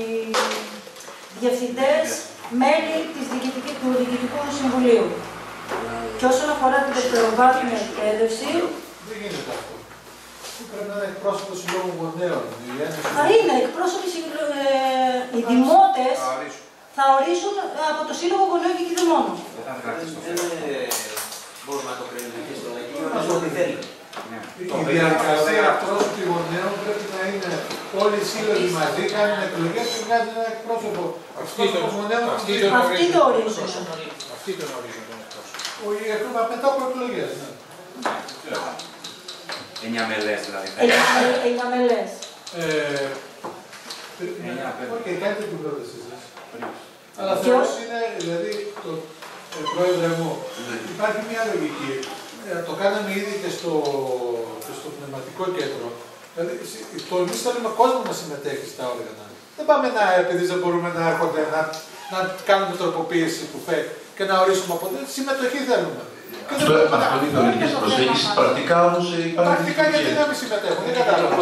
διευθυντές μέλη της διοικητική- του Διοικητικού Συμβουλίου. Και όσον αφορά την δευτεροβάθμια εκπαίδευση,
Δεν γίνεται αυτό. Πρέπει να είναι εκπρόσωπος συλλόγου γονέων. η Ένωση.
θα είναι εκπρόσωποι, συλλο- ε, οι δημότες θα ορίσουν από το Σύλλογο Γονέων και Κηδεμόνων.
Δεν ε, μπορούμε να το κρίνουμε και στο Αγγλικό, να ό,τι θέλει.
Η διαδικασία εκπρόσωποι γονέων πρέπει να είναι όλοι οι σύλλογοι μαζί, κάνουν εκλογές και βγάζουν ένα εκπρόσωπο. Εκπρόσωπος γονέων
Αυτοί το ορίζουν.
Αυτοί τον ορίζουν τον εκπρόσωπο. Ο εκπρόσωπο μετά από
εκλογές. Εννιαμελές δηλαδή.
Εννιαμελές.
Ε, Οκ, κάντε την πρότασή σας. Αλλά
Και
θέλω
ως-
είναι, δηλαδή, το ε, πρόεδρε μου, υπάρχει μια λογική. Ε, το κάναμε ήδη και στο, και στο πνευματικό κέντρο. Δηλαδή, συ- το εμείς θέλουμε κόσμο να συμμετέχει στα όργανα. Δεν πάμε να, επειδή δεν μπορούμε να έρχονται, να, να κάνουμε τροποποίηση του ΦΕΚ και να ορίσουμε από εδώ. Συμμετοχή θέλουμε. Και δεν
Αυτό,
μπορούμε να-
αυτό είναι η θεωρητική προσέγγιση. Πρακτικά όμως υπάρχει
Πρακτικά γιατί να μην συμμετέχουν, δεν κατάλαβα.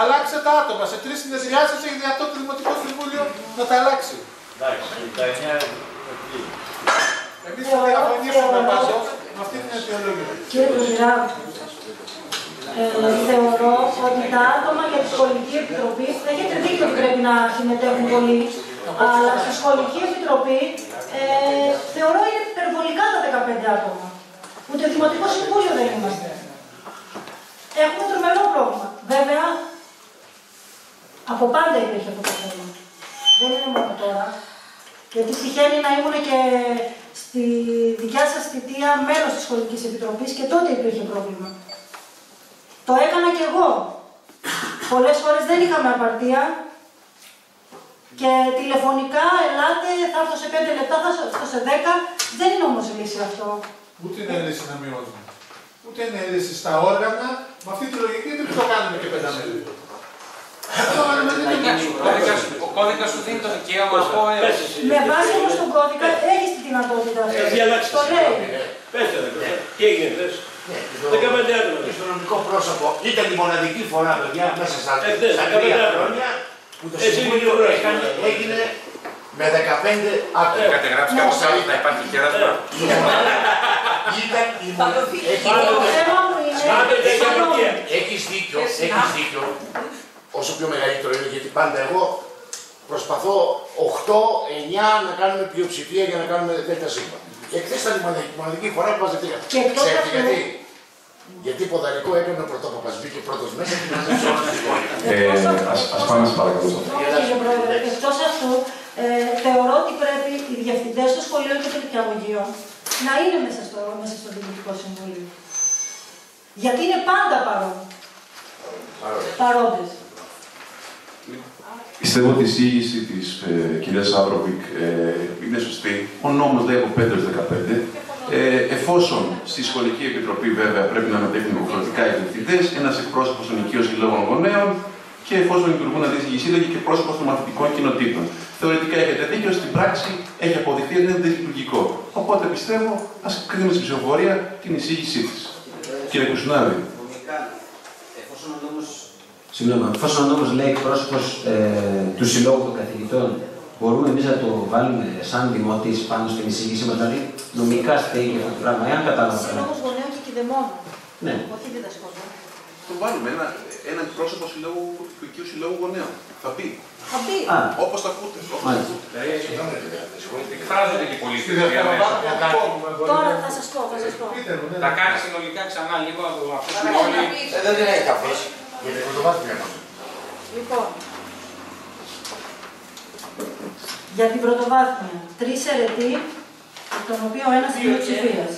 Αλλάξε τα άτομα. Σε τρεις συνεδριάσεις έχει δυνατότητα το Δημοτικό Συμβούλιο να τα αλλάξει. Εμείς θα διαφωνήσουμε πάντως με αυτή την αιτιολογία.
Κύριε Κοντρά, ε, θεωρώ ότι τα άτομα για τη σχολική επιτροπή, έχετε δίκιο ότι πρέπει να συμμετέχουν πολλοί, αλλά στη σχολική επιτροπή ε, θεωρώ είναι υπερβολικά τα 15 άτομα. Ούτε δημοτικό συμβούλιο δεν είμαστε. Έχουμε τρομερό πρόβλημα. Βέβαια, από πάντα υπήρχε αυτό το θέμα. Δεν είναι μόνο τώρα. Γιατί τυχαίνει να ήμουν και στη δικιά σας θητεία μέλος της σχολικής επιτροπής και τότε υπήρχε πρόβλημα. Το έκανα κι εγώ. Πολλές φορές δεν είχαμε απαρτία και τηλεφωνικά, ελάτε, θα έρθω σε 5 λεπτά, θα έρθω σε 10. Δεν είναι όμως λύση αυτό.
Ούτε είναι λύση να μειώσουμε. Ούτε είναι λύση στα όργανα. Με αυτή τη λογική δεν το κάνουμε και πενταμέλη.
Ο κώδικα σου δίνει το δικαίωμα από
Με βάση όμως τον κώδικα έχεις τη δυνατότητα αυτή.
Έχει αλλάξεις.
Το λέει.
Πες ρε, τι έγινε χθες. 15 άτομα.
Το νομικό πρόσωπο ήταν η μοναδική φορά, παιδιά, μέσα στα
Ε, ναι,
στα
15
τρία
άτομα.
χρόνια που το
Έτσι
Συμβούλιο
είναι το
έκανε, έγινε με 15 άτομα.
Ε, κατεγράψει κάπου σε άλλη, θα υπάρχει κέρατο.
Ήταν η μοναδική.
Το θέμα μου είναι... Συγγνώμη.
Έχεις δίκιο, έχεις δίκιο. Όσο πιο μεγαλύτερο είναι, γιατί πάντα εγώ προσπαθώ 8-9 να κάνουμε πλειοψηφία για να κάνουμε δέλτα σύμπαν. Και χθες ήταν η μοναδική- μοναδική φορά που μας δεν
Και εκτός
Ξέρετε
αυτού-
γιατί; Γιατί ποδαρικό έκανε ο πρωτόπαπας, μπήκε πρώτος μέσα και μας έδωσε όλα στη πόλη.
Ε, ας, ας πάμε σας παρακαλώ.
Κύριε Πρόεδρε, εκτός αυτού, ε, θεωρώ ότι πρέπει οι διευθυντές των σχολείων και των νηπιαγωγείων να είναι μέσα στο, μέσα στο Δημοτικό Συμβούλιο. Γιατί είναι πάντα παρόν. Παρόντες.
Πιστεύω ότι η εισήγηση της ε, κυρίας Άβροβικ ε, είναι σωστή. Ο νόμος λέει από 5 έως 15. Ε, εφόσον στη σχολική επιτροπή βέβαια πρέπει να μετέχουν υποχρεωτικά οι διευθυντές, ένας εκπρόσωπος των οικείων συλλόγων γονέων και εφόσον λειτουργούν αντίστοιχοι σύλλογοι και πρόσωπο των μαθητικών κοινοτήτων. Θεωρητικά έχετε δίκιο, στην πράξη έχει αποδειχθεί ότι είναι δυσλειτουργικό. Οπότε πιστεύω, ας κρίνουμε στην ψηφοφορία την εισήγησή της. Κύριε Κουσουνάδη.
Εφόσον ο νόμος
Συγγνώμη, εφόσον ο νόμος λέει εκπρόσωπος ε, του Συλλόγου των Καθηγητών, μπορούμε εμείς να το βάλουμε σαν δημότης πάνω στην εισήγησή μας, δηλαδή νομικά στέγει αυτό το πράγμα, εάν κατάλαβα καλά.
Σύλλογος γονέων και κηδεμόνων.
Ναι.
Όχι διδασκόντων.
Το βάλουμε ένα,
έναν πρόσωπο συλλόγου, του οικείου συλλόγου γονέων. Θα πει.
Θα πει.
Όπως τα ακούτε. Όπως τα
Μάλιστα.
ακούτε.
Εκφράζεται και η
Στη
πολίτες
δευτεροβάθμια
διαμέσου.
κάνουμε, μπορεί
Τώρα
να-
θα σας πω, θα σας πω.
Πείτε μου, ναι.
Τα κάνει συνολικά ξανά λίγο να το ακούσουμε
Παρακαλώ
όλοι.
να πεις.
Ε, δεν την έχει αφήσει. Για την πρωτοβάθμια μας.
Λοιπόν, για την πρωτοβάθμια, τρεις αιρετοί, εκ των οποίων ένας είναι ψηφίας.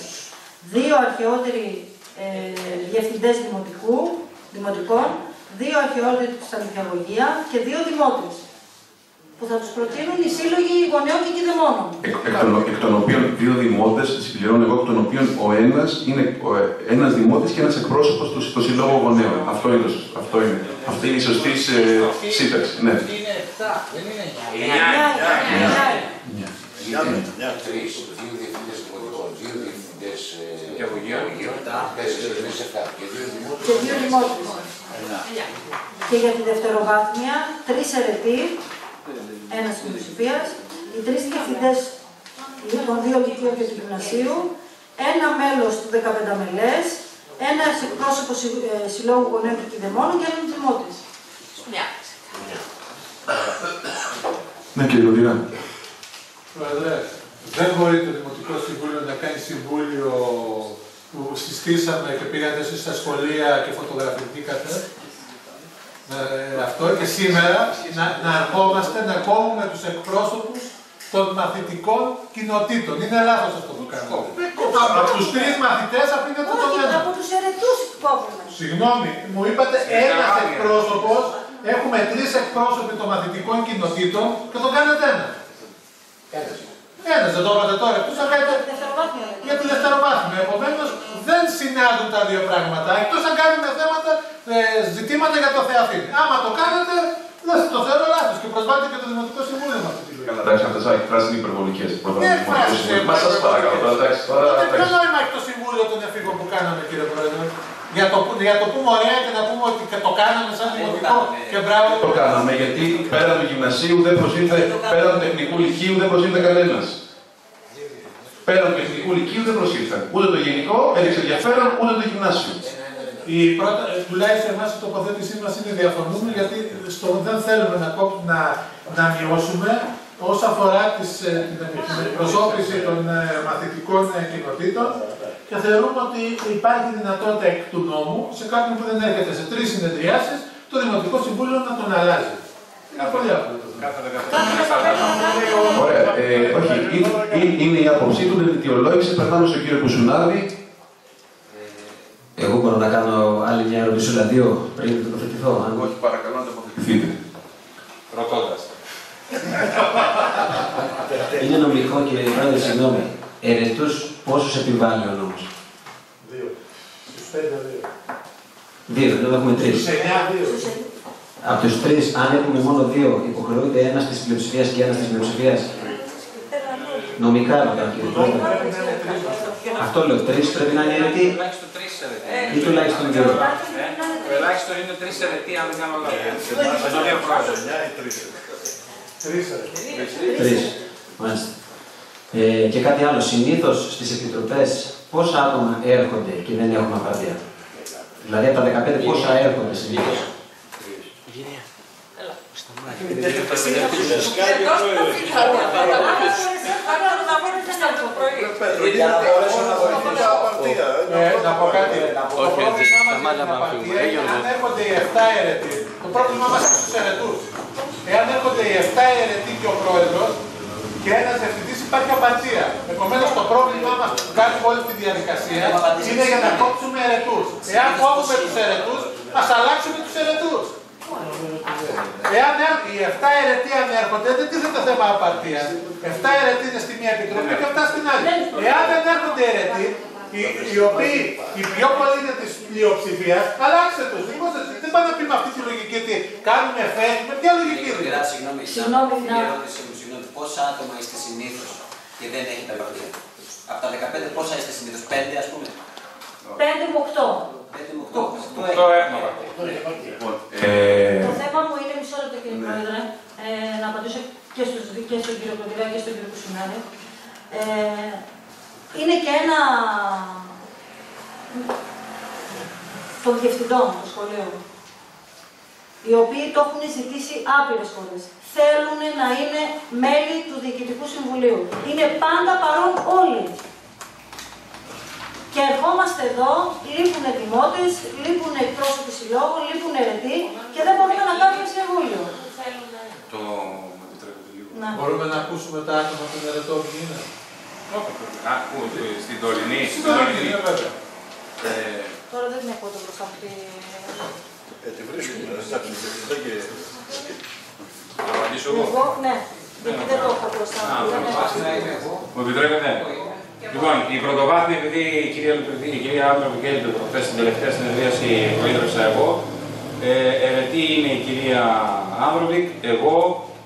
Δύο αρχαιότεροι ε, διευθυντές δημοτικού, δημοτικών, δύο αρχαιότεροι στα νηπιαγωγεία και δύο δημότες, που θα τους προτείνουν οι σύλλογοι γονέων και κηδεμόνων.
Εκ, εκ, των, εκ των οποίων δύο δημότες, συμπληρώνω εγώ, εκ των οποίων ο ένας είναι ένας δημότης και ένας εκπρόσωπος του, του συλλόγου γονέων. Αυτό είναι, το σωστό- αυτό είναι. Αυτή είναι η σωστή ε, σύνταξη. Ναι.
Είναι 7, δεν είναι 9.
Εννιά.
Τρεις, δύο διευθυντές δημοτικών, δύο διευθυντές ε,
Νηπιαγωγείων.
τέσσερις, τρεις, εφτά και δύο δημότες.
και δύο δημότες. Και για τη δευτεροβάθμια, τρεις αιρετοί, ένας υποψηφίας, οι τρεις διευθυντές των δύο λυκείων και του γυμνασίου, ένα μέλος του 15 μελές, ένα εκπρόσωπο συ- ε, συλλόγου γονέων και κηδεμόνων και έναν δημότης.
Μια.
Ναι, κύριε Κοντινά.
Πρόεδρε, δεν μπορεί το Δημοτικό Συμβούλιο να κάνει συμβούλιο που συστήσαμε και πήγατε εσείς στα σχολεία και φωτογραφηθήκατε. Ε, αυτό και σήμερα να, να ερχόμαστε, να κόβουμε τους εκπρόσωπους των μαθητικών κοινοτήτων. Είναι λάθος αυτό που κάνουμε. Από τους τρεις μαθητές αφήνετε τον
Όχι,
ένα.
από τους αιρετούς κόβουμε.
Συγγνώμη, μου είπατε ένας εκπρόσωπος, έχουμε τρεις εκπρόσωποι των μαθητικών κοινοτήτων και τον κάνετε ένα. Ένας δεν το είπατε τώρα, εκτός αν κάνετε;
Δευτεροβάθμια. λέτε.
για τη δευτεροβάθμια. Επομένως δεν συνάδουν τα δύο πράγματα. Εκτός αν κάνουμε θέματα, ε, ζητήματα για το Θεαθήνη. Άμα το κάνετε, δεν το θεωρώ λάθο και προσβάλλετε και το Δημοτικό Συμβούλιο με αυτή τη λογική.
Καλά, εντάξει, αυτέ οι εκφράσει είναι υπερβολικέ.
Δεν εκφράσεις, ε,
Μα σας παρακαλώ τώρα, εντάξει. Τώρα,
Τότε ποιο
εντάξει.
νόημα έχει το Συμβούλιο των Εφήγων που κάναμε, κύριε Πρόεδρε. Για το, που- για το πούμε ωραία και να πούμε ότι και το κάναμε σαν δημοτικό και μπράβο.
Το κάναμε γιατί πέραν του γυμνασίου δεν προσήλθε, πέραν του τεχνικού λυκείου δεν προσήλθε κανένας. Πέραν του τεχνικού λυκείου δεν προσήλθε. Ούτε το γενικό έδειξε ενδιαφέρον, ούτε το γυμνάσιο.
Η πρώτα, ε, τουλάχιστον εμάς η τοποθέτησή μας είναι διαφωνούμε γιατί στο, δεν θέλουμε να, κόψουμε, να, να μειώσουμε όσο αφορά τις, ε, την, την εκπροσώπηση των ε, μαθητικών ε, κοινοτήτων και θεωρούμε ότι υπάρχει δυνατότητα εκ του νόμου σε κάποιον που δεν έρχεται σε τρεις συνεδριάσεις το Δημοτικό Συμβούλιο να τον αλλάζει. Είναι πολύ απλό. το θέμα.
Ωραία. Ε, όχι, είναι, είναι- είναι η άποψή του, την αιτιολόγηση. Περνάμε στον κύριο Κουσουνάδη.
Εγώ μπορώ να κάνω άλλη μια ερωτησούλα δύο πριν τοποθετηθώ. Αν...
Όχι, παρακαλώ να τοποθετηθείτε.
Ηθείτε.
Ρωτώντας.
Είναι νομικό, κύριε Πρόεδρε, συγγνώμη. Ερετούς πόσους επιβάλλει ο νόμος;
Δύο. Στους πέντε δύο.
Δύο, εδώ έχουμε τρεις.
Στους εννιά δύο.
Από τους τρεις, αν έχουμε μόνο δύο, υποχρεούνται ένας της πλειοψηφίας και ένας της μειοψηφίας; Νομικά ρωτάω, κύριε Πρόεδρε. Αυτό λέω, τρεις πρέπει να είναι αιρετοί
Τουλάχιστον τρεις αιρετοί.
ή τουλάχιστον δύο.
Ε, Το ελάχιστο είναι τρεις αιρετοί, αν δεν κάνω λάθος. Κύριε Πρόεδρε.
Τρεις ρε.
Τρεις. Μάλιστα. Ε, και κάτι άλλο, συνήθως στις επιτροπές πόσα άτομα έρχονται και δεν έχουν απαρτία; Δηλαδή από τα 15 πόσα έρχονται συνήθως.
Για να μπορέσω να βοηθήσω. Ε, να πω κάτι. Το πρόβλημά μας για την απαρτία είναι αν έρχονται οι 7 αιρετοί. Το πρόβλημά μας είναι στους αιρετούς. Εάν έρχονται οι 7 αιρετοί και ο πρόεδρος και ένας διευθυντής υπάρχει απαρτία. Επομένως το πρόβλημά μας που κάνει όλη τη διαδικασία είναι για να κόψουμε αιρετούς. Εάν κόβουμε τους αιρετούς, ας αλλάξουμε τους αιρετούς. Εάν έρ- οι 7 αιρετοί αν έρχονται, δεν τίθεται θέμα απαρτίας. 7 αιρετοί είναι στη μία επιτροπή και 7 στην άλλη. Εάν δεν έρχονται αιρετοί, οι, οι οποίοι οι πιο πολλοί είναι της πλειοψηφίας, αλλάξτε τους. Δεν πάει να πει με αυτή τη λογική ότι κάνουμε φέση. Με ποια λογική είναι;
Κύριε, Συγγνώμη,
Συγγνώμη,
η
να-
ερώτηση μου, συγγνώμη. Πόσα άτομα είστε συνήθως και δεν έχετε απαρτία. Από τα 15 πόσα είστε συνήθως, 5 ας πούμε.
5 με 8.
5 με 8.
Το έχουμε.
Ε,
Το θέμα μου είναι, μισό λεπτό κύριε Πρόεδρε, ε, να απαντήσω και, στους, και στον κύριο Κοντηρά και στον κύριο Κουσινάδη. Ε, είναι και ένα των διευθυντών του σχολείου. Οι οποίοι το έχουν ζητήσει άπειρες φορές. Θέλουν να είναι μέλη του Διοικητικού Συμβουλίου. Είναι πάντα παρόν όλοι. Και ερχόμαστε εδώ, λείπουν δημότες, λείπουν εκπρόσωποι συλλόγων, λείπουν ερετοί και δεν μπορούμε να κάνουμε συμβούλιο.
Το με επιτρέπετε λίγο.
Να.
Μπορούμε να ακούσουμε τα άτομα των ερετών που είναι.
Α, πού, στην τωρινή.
Στην τωρινή, ναι, βέβαια.
Ε,
Τώρα δεν την έχω το μπροστά μου.
Ε, τη βρίσκουμε, εντάξει, δεν και...
Θα απαντήσω εγώ.
Εγώ, ναι. Γιατί δεν το έχω μπροστά
Α,
μου. Δεν
πρωτοβάθμια
έχω.
Μου επιτρέπετε; Λοιπόν, η πρωτοβάθμια, επειδή η κυρία Λουπερδί, η κυρία Άντροπη και έλειπε προχθές στην τελευταία συνεδρίαση προείδρευσα εγώ, ε, ερετή είναι η κυρία Άνδροβικ, εγώ,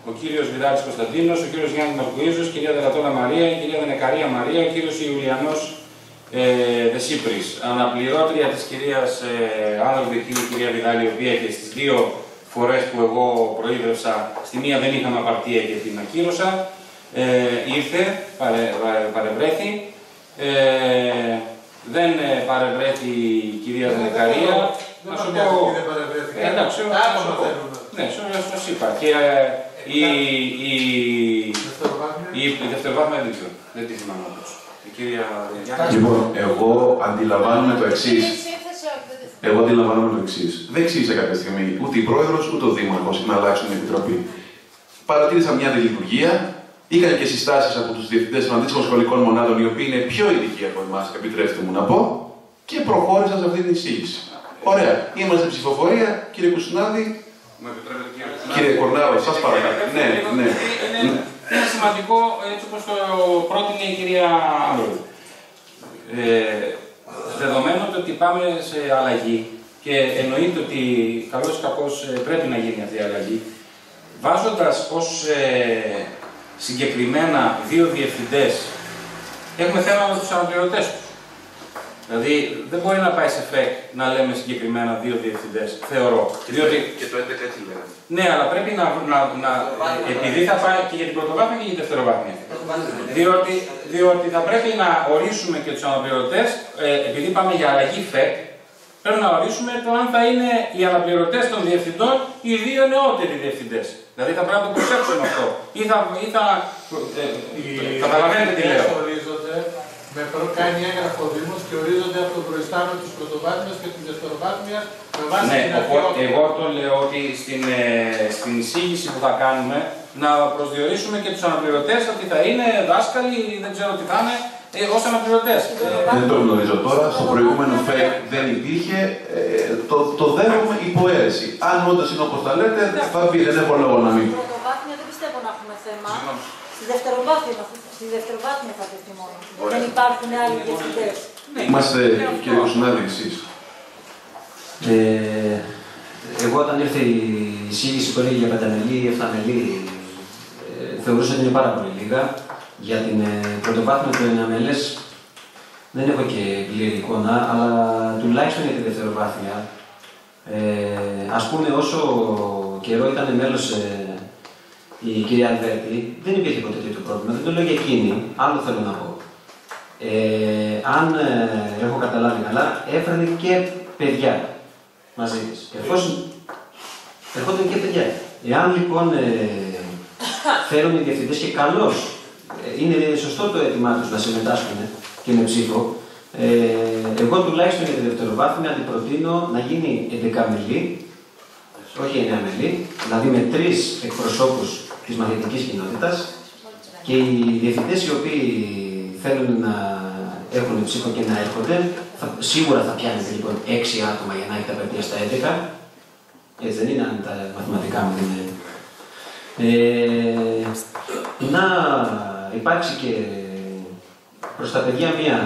ο κύριος Βιδάλης Κωνσταντίνος, ο κύριος Γιάννης Μαρκουίζος, η κυρία Δελατόλα Μαρία, η κυρία Δενεκαρία Μαρία, ο κύριος Ιουλιανός ε, Δεσίπρης. Αναπληρώτρια της κυρίας ε, Άνδροβικ είναι η κυρία Βιδάλη, η οποία και στις δύο φορές που εγώ προείδρευσα, στη μία δεν είχαμε απαρτία και την ακύρωσα, ε, ήρθε, παρε, παρε- παρευρέθη. Ε, δεν ε, παρευρέθη η κυρία Δεκαρία.
Δεν
Να
μας
σου
νοιάζει
πω.
γιατί δεν παρευρέθηκε.
Ε, εντάξει,
Τα
να σου
άτομα
πω.
θέλουν.
Ναι, σου σας είπα. Και ε, η, η, η, η δευτεροβάθμια δεν ξέρω. Δεν τη θυμάμαι όμως. Η κυρία Γιάννη.
Λοιπόν, εγώ αντιλαμβάνομαι το εξής. Εγώ αντιλαμβάνομαι το εξής. Δεν ξύσε κάποια στιγμή ούτε η πρόεδρος ούτε ο δήμαρχος να αλλάξουν την επιτροπή. Παρατήρησα μια διλειτουργία, είχαν και συστάσεις από τους διευθυντές των αντίστοιχων σχολικών μονάδων, οι οποίοι είναι πιο ειδικοί από εμάς, επιτρέψτε μου να πω, και προχώρησαν σε αυτή την εισήγηση. Ωραία. Είμαστε ψηφοφορία, κύριε Κουσουνάδη.
Μου επιτρέπετε κύριε
Κύριε Κορνάρο, σας παρακαλώ. Ναι, ναι.
Είναι, είναι σημαντικό έτσι όπως το πρότεινε η κυρία Άνδρου. Ε, δεδομένου ότι πάμε σε αλλαγή και εννοείται ότι καλώς ή κακώς ε, πρέπει να γίνει αυτή η αλλαγή, βάζοντας ως ε, συγκεκριμένα δύο διευθυντές, έχουμε θέμα με τους αναπληρωτές τους. Δηλαδή δεν μπορεί να πάει σε ΦΕΚ να λέμε συγκεκριμένα δύο διευθυντές, θεωρώ. Διότι
Και το 11 έτσι λέγανε.
ναι, αλλά πρέπει να, να, να επειδή θα πάει και για την πρωτοβάθμια και για την δευτεροβάθμια. Διότι, διότι θα πρέπει να ορίσουμε και τους αναπληρωτές, ε, επειδή πάμε για αλλαγή ΦΕΚ, πρέπει να ορίσουμε το αν θα είναι οι αναπληρωτές των διευθυντών οι δύο νεότεροι διευθυντές. Δηλαδή θα πρέπει να το προσέξουμε αυτό. Ή θα. Ή θα ε, ε, καταλαβαίνετε τι λέω.
Ορίζονται, με προ- κάνει έγγραφο ο Δήμος και ορίζονται από τον προϊστάμενο της πρωτοβάθμιας και της δευτεροβάθμιας με βάση
Ναι,
την
οπότε
αρχαιότητα.
εγώ το λέω ότι στην, ε, στην εισήγηση που θα κάνουμε να προσδιορίσουμε και τους αναπληρωτές ότι θα είναι δάσκαλοι ή δεν ξέρω τι θα είναι ε, ως αναπληρωτές.
Δεν το γνωρίζω τώρα. Στο προηγούμενο ΦΕΚ δεν υπήρχε. Ε, το, το δέχομαι υπό αίρεση. Αν όντως είναι όπως τα λέτε, θα πει, δεν έχω λόγο να μην.
Στην πρωτοβάθμια δεν πιστεύω να έχουμε θέμα. Στη δευτεροβάθμια, στη δευτεροβάθμια θα τεθεί μόνο. Δεν υπάρχουν άλλοι διευθυντές.
Είμαστε, κύριε Κουσουνάδη, εσείς.
Ε, εγώ όταν ήρθε η εισήγηση που έλεγε για πενταμελή ή εφταμελή, ε, θεωρούσα ότι είναι πάρα πολύ λίγα. Για την ε, πρωτοβάθμια του εναμελές δεν έχω και πλήρη εικόνα, αλλά τουλάχιστον για τη δευτεροβάθμια. Ε, ας πούμε, όσο καιρό ήταν μέλος ε, η κυρία Αλβέρτη, δεν υπήρχε ποτέ τέτοιο πρόβλημα. Δεν το λέω για εκείνη, άλλο θέλω να πω. Ε, αν ε, έχω καταλάβει καλά, έφερε και παιδιά μαζί της. Εφόσον ερχόταν και παιδιά. Εάν λοιπόν ε, θέλουν οι διευθυντές και καλώς, ε, είναι σωστό το αίτημά τους να συμμετάσχουν και με ψήφο, ε, εγώ τουλάχιστον για τη δευτεροβάθμια αντιπροτείνω να γίνει 11 μελή, όχι 9 μελή, δηλαδή με τρεις εκπροσώπους της μαθητικής κοινότητας και οι διευθυντές οι οποίοι θέλουν να έχουν ψήφο και να έρχονται, θα, σίγουρα θα πιάνετε λοιπόν 6 άτομα για να έχετε απευθεία στα 11. Έτσι δεν είναι αν τα μαθηματικά μου είναι. Ε, να υπάρξει και προς τα παιδιά μία,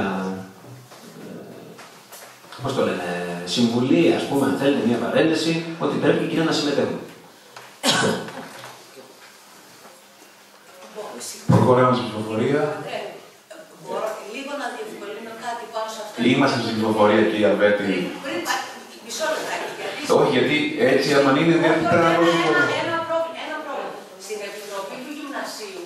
ε, πώς το λένε, συμβουλή, ας πούμε, αν θέλετε, μία παρένθεση, ότι πρέπει και εκείνα να συμμετέχουν.
Προχωράμε στην ψηφοφορία.
Μπορώ λίγο να διευκολύνω κάτι πάνω σε αυτό.
Είμαστε στην ψηφοφορία, κύριε Αλβέρτη.
Πριν, α, μισό λεπτάκι, γιατί...
Όχι, γιατί έτσι, άμα είναι, δεν
Όχι,
πρέπει να
ένα,
δώσουμε
ένα,
χρόνο.
ένα πρόβλημα, ένα πρόβλημα. Στην Επιτροπή του Γυμνασίου,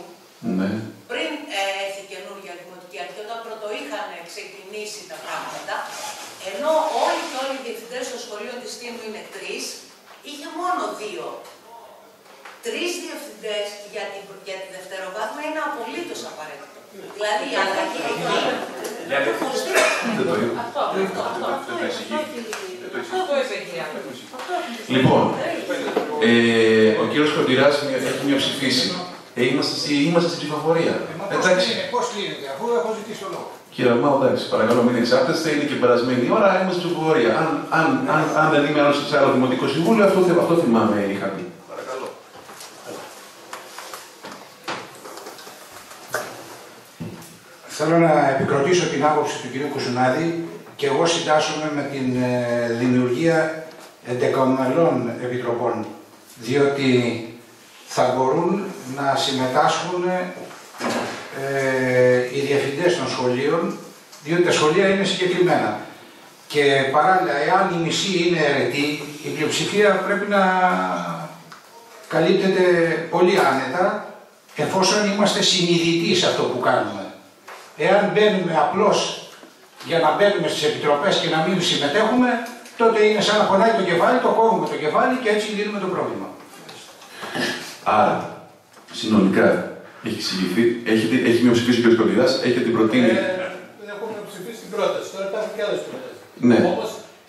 Ναι.
πριν ε, έρθει η καινούργια Δημοτική Αρχή, όταν πρώτο είχαν ξεκινήσει τα πράγματα, ενώ όλοι και όλοι οι διευθυντές των σχολείων της Τίνου είναι τρεις,
είχε μόνο δύο. Τρεις διευθυντές για, την, για τη δευτεροβάθμια είναι απολύτω απαραίτητο. Δηλαδή η αλλαγή εκεί.
Δεν το είπα.
Αυτό, αυτό, αυτό, αυτό, αυτό το είπε η κυρία.
Λοιπόν, ε, ο κύριος Κοντηράς έχει μειοψηφίσει. Ε, είμαστε, στη, είμαστε στην ψηφοφορία. Εντάξει.
Πώς κλείνεται, αφού έχω ζητήσει το λόγο.
Κύριε Αρμάου, εντάξει, παρακαλώ μην εξάρτεστε, είναι και περασμένη η ώρα, είμαστε στην ψηφοφορία. Αν, αν, αν, αν δεν είμαι άλλος σε άλλο δημοτικό συμβούλιο, αυτό, θε- αυτό θυμάμαι είχα πει. Παρακαλώ.
Θέλω να επικροτήσω την άποψη του κ. Κουσουνάδη και εγώ συντάσσομαι με την ε, δημιουργία εντεκαμελών επιτροπών, διότι θα μπορούν να συμμετάσχουν ε, οι διευθυντές των σχολείων, διότι τα σχολεία είναι συγκεκριμένα. Και παράλληλα, εάν η μισή είναι αιρετή, η πλειοψηφία πρέπει να καλύπτεται πολύ άνετα, εφόσον είμαστε συνειδητοί σε αυτό που κάνουμε. Εάν μπαίνουμε απλώς για να μπαίνουμε στις επιτροπές και να μην συμμετέχουμε, τότε είναι σαν να πονάει το κεφάλι, το κόβουμε το κεφάλι και έτσι λύνουμε το πρόβλημα.
Άρα, συνολικά, έχει εξηγηθεί, έχετε, έχει μειοψηφίσει ο κ. Κοντηράς, έχετε την προτείνει.
Ε, έχουμε ψηφίσει την πρόταση. Τώρα υπάρχουν και άλλες προτάσεις.
Ναι.
Όμω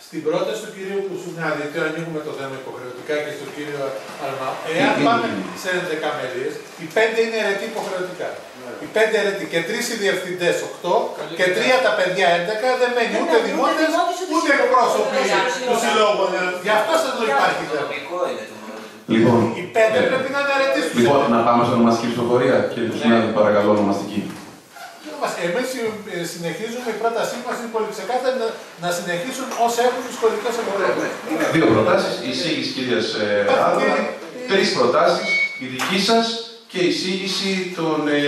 στην πρόταση του κυρίου Κουσουνάδη, το ανοίγουμε το θέμα υποχρεωτικά και στον κύριο Αλμά, εάν
Είναι-
πάμε σε 11 μέλειε, οι 5 είναι αιρετοί υποχρεωτικά. Οι 5 αιρετοί και 3 οι διευθυντές 8 και 3 τα παιδιά 11 δεν μένει ούτε δημότες ούτε εκπρόσωποι του συλλόγου. Γι' αυτό σας το υπάρχει θέμα.
Λοιπόν,
Οι 5 πρέπει να είναι αιρετοί στους
λοιπόν, να πάμε στην ονομαστική ψηφοφορία. Κύριε Κουσουνάδη, παρακαλώ, ονομαστική.
Εμείς συνεχίζουμε, η πρότασή μας είναι πολύ ξεκάθαρη να, να συνεχίσουν όσα έχουν οι σχολικέ εμπορίε.
Δύο προτάσεις. Η εισήγηση κυρίας Άδωνας. Τρεις προτάσεις. Η δική σας και η εισήγηση των ε,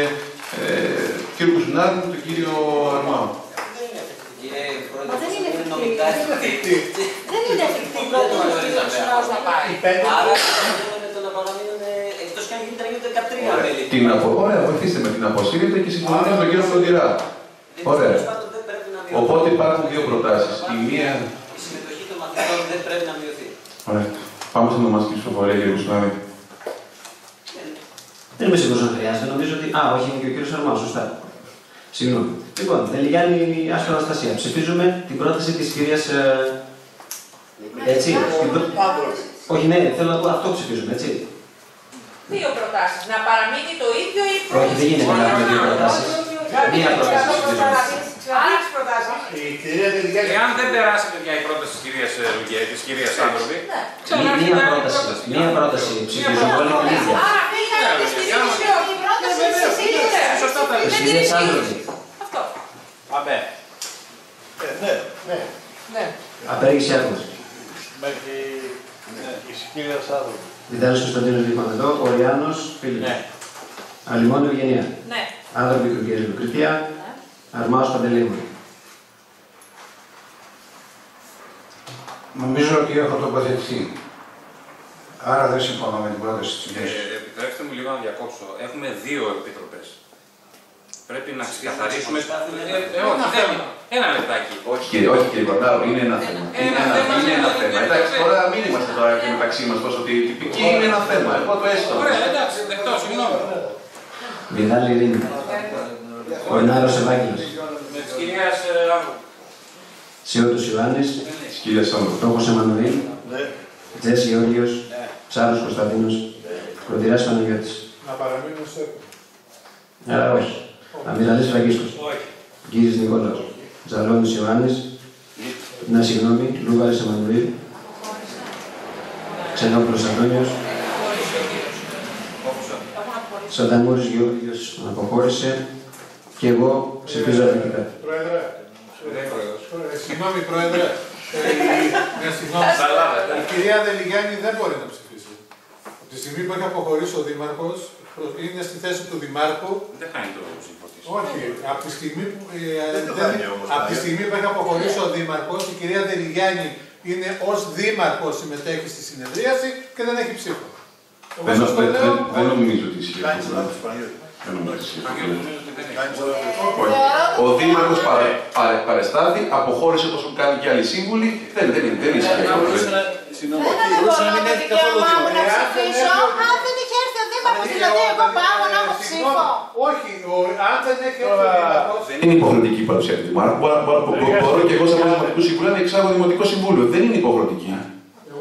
ε, κ. Κουσουνάδη και του κ. Αρμάου.
Μα δεν είναι εφικτή. Δεν είναι εφικτή η πρόταση του κ. Κουσουνάου να πάει.
Άρα με το να παραμείνουν εκτός και αν γίνεται να γίνονται 13 μέλη.
Την απο... Ωραία, βοηθήστε με την αποσύρετε και συμφωνείτε με τον κύριο Κοντηρά. Ωραία. Οπότε υπάρχουν δύο προτάσεις. Η μία.
Η συμμετοχή των μαθητών δεν πρέπει να μειωθεί.
Ωραία. Πάμε στην ονομαστική ψηφοφορία, κύριε Κουσουνάδη.
Δεν είμαι σίγουρος αν χρειάζεται. Νομίζω ότι. Α, όχι, είναι και ο κύριος Αρμάου, σωστά. Συγγνώμη. Λοιπόν, Δελιγιάννη Άσπρα Αναστασία. Ψηφίζουμε την πρόταση της κυρίας. έτσι. την πρό- Όχι, ναι, θέλω να πω αυτό ψηφίζουμε, έτσι.
Δύο προτάσεις. Να παραμείνει το ίδιο ή
Όχι, δεν γίνεται να έχουμε δύο προτάσεις. Μία πρόταση ψηφίζουμε.
Άλλε προτάσει.
Εάν δεν περάσει παιδιά η πρόταση της κυρίας Ρουγέ, της κυρίας Άνδροβη,
Μí- Μία πρόταση. Μία πρόταση ψηφίζουμε όλοι την ίδια.
Άρα πήγα να στη η πρόταση της Σεσίλιας.
Σωστά τα
Τη κυρία Άνδροβη.
Αυτό.
Αμπέ.
ναι, ναι.
Ναι.
Απέργηση άκουσα.
Μέχρι η κυρία Σάδρου.
Βιτάλης Κωνσταντίνος Λιχμανεδό, Οριάνος Φίλιππ.
Ναι.
Αλιμόνιο Ευγενία.
Ναι.
Άνθρωποι του κ. Λουκριτία. Αρμάος Παντελήμων.
Νομίζω ότι έχω τοποθετηθεί. Άρα δεν συμφωνώ με την πρόταση της κυρίας.
Ε, επιτρέψτε μου λίγο να διακόψω. Έχουμε δύο επιτροπές. Πρέπει να ξεκαθαρίσουμε. Ε, ε, όχι, δεν είναι. Ένα λεπτάκι.
Όχι κύριε, όχι κύριε Κορδάρο, είναι ένα θέμα. Είναι ένα,
θέμα,
είναι ένα
είναι
θέμα.
ένα
Εντάξει,
θέμα.
τώρα μην είμαστε τώρα και μεταξύ μας τόσο ότι τυπικοί είναι ένα θέμα. Εγώ το έστω.
Ωραία, εντάξει, δεκτό, συγγνώμη.
Βιδάλη Ειρήνη. Κορνάρος Ευάγγελος.
Με της κυρίας Άνδροβη.
Σιώτος Ιωάννης.
Της κυρίας Άνδροβη.
Στόχος Εμμανουήλ.
Ναι.
Τζέσι Όγιος. Ψάρος Κωνσταντίνος. Κοντηράς Παναγιώτης.
Να παραμείνουν σε.
Άρα όχι. Αμυραλής Φραγκίσκος.
Όχι.
Γκίζης Νικόλαος. Ζαλώνης Ιωάννης. Να συγγνώμη. Λούβαρης Εμμανουήλ. Ξενόπουλος Αντώνιος. Σανταμούρης Γεώργιος αποχώρησε. Και εγώ ψηφίζω αρνητικά.
Πρόεδρε.
Δεν πρόεδρος.
Ε, Συγγνώμη, Πρόεδρε. Ε, η- ναι, συγγνώμη.
Σαλάδα, ναι.
Η κυρία Δελιγιάννη δεν μπορεί να ψηφίσει. Από τη στιγμή που έχει αποχωρήσει ο Δήμαρχος, είναι στη θέση του Δημάρχου.
Δεν κάνει το σύμφωνο της.
Όχι, από τη στιγμή που, ε,
Δεν το
δεν-
κάνει όμως,
από τη
Παναγιώτη.
στιγμή που έχει αποχωρήσει ο Δήμαρχος, η κυρία Δελιγιάννη είναι ως Δήμαρχος συμμετέχει στη συνεδρίαση και δεν έχει ψήφο. Εγώ
Δεν,
σας το
δεν,
λέω,
δεν, δεν νομίζω ότι ισχύει.
Κάνεις
αυτό.
λάθος, Παναγιώτη.
Δεν νομίζω ότι ισχύει. Αυτό.
Νομίζω ότι δεν έχει.
Κάνεις λάθος.
Όχι. Ο Δήμαρχος παρε, παρε, παρεστάθη, αποχώρησε όπως έχουν κάνει και άλλοι σύμβουλοι. Δεν, δεν, είναι- δεν ισχύει αυτό.
Μπορούσε να- Συγγνώμη, μπορούσε να μην
δικαίωμά μου να
Εάν δεν
ψηφίσω,
έχει-
αν δεν είχε έρθει ο Δήμαρχος, δηλαδή εγώ πάω να έχω ψήφο.
Όχι, ο- αν δεν έχει έρθει ο Δήμαρχος,
Δεν είναι υποχρεωτική η παρουσία του Δημάρχου. Μπορώ, μπορώ, μπορώ, μπορώ και εγώ σαν Δημοτικό Συμβούλιο να εξάγω Δημοτικό Συμβούλιο. Δεν είναι υποχρεωτική.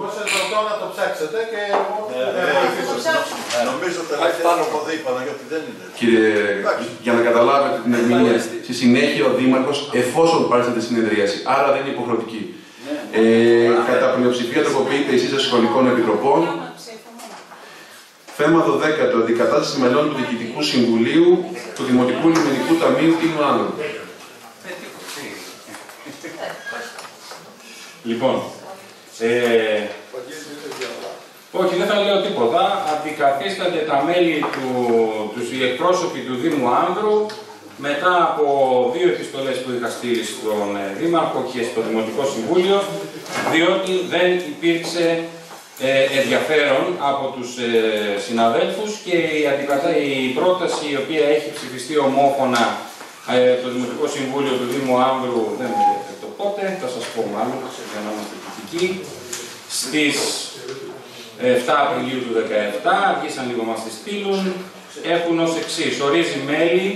Εγώ σας ρωτώ να το ψάξετε και εγώ
Ναι,
θα βοηθήσω.
Νομίζω τελευταία από εδώ είπα, γιατί δεν είναι.
Κύριε, για να καταλάβετε την ερμηνεία, στη συνέχεια ο Δήμαρχος, εφόσον πάρετε συνεδρίαση, άρα δεν είναι υποχρεωτική. Ε, κατά πλειοψηφία τροποποιείται η σύσταση σχολικών επιτροπών. Θέμα 12. Αντικατάσταση μελών του Διοικητικού Συμβουλίου του Δημοτικού Λιμενικού Ταμείου Τίνου Άνδρου.
Λοιπόν, ε, όχι, δεν θα λέω τίποτα. Αντικαθίστανται τα μέλη του, τους οι εκπρόσωποι του Δήμου Άνδρου μετά από δύο επιστολές που είχα στείλει στον ε, Δήμαρχο και στο Δημοτικό Συμβούλιο, διότι δεν υπήρξε ε, ενδιαφέρον από τους ε, συναδέλφους και η, αντικατα... η πρόταση η οποία έχει ψηφιστεί ομόφωνα ε, το Δημοτικό Συμβούλιο του Δήμου Άνδρου δεν με ενδιαφέρει το πότε, θα σας πω μάλλον για να είμαστε κριτικοί. Στις 7 Απριλίου του 2017, αργήσαν λίγο μας τη στείλουν, έχουν ως εξής, ορίζει μέλη,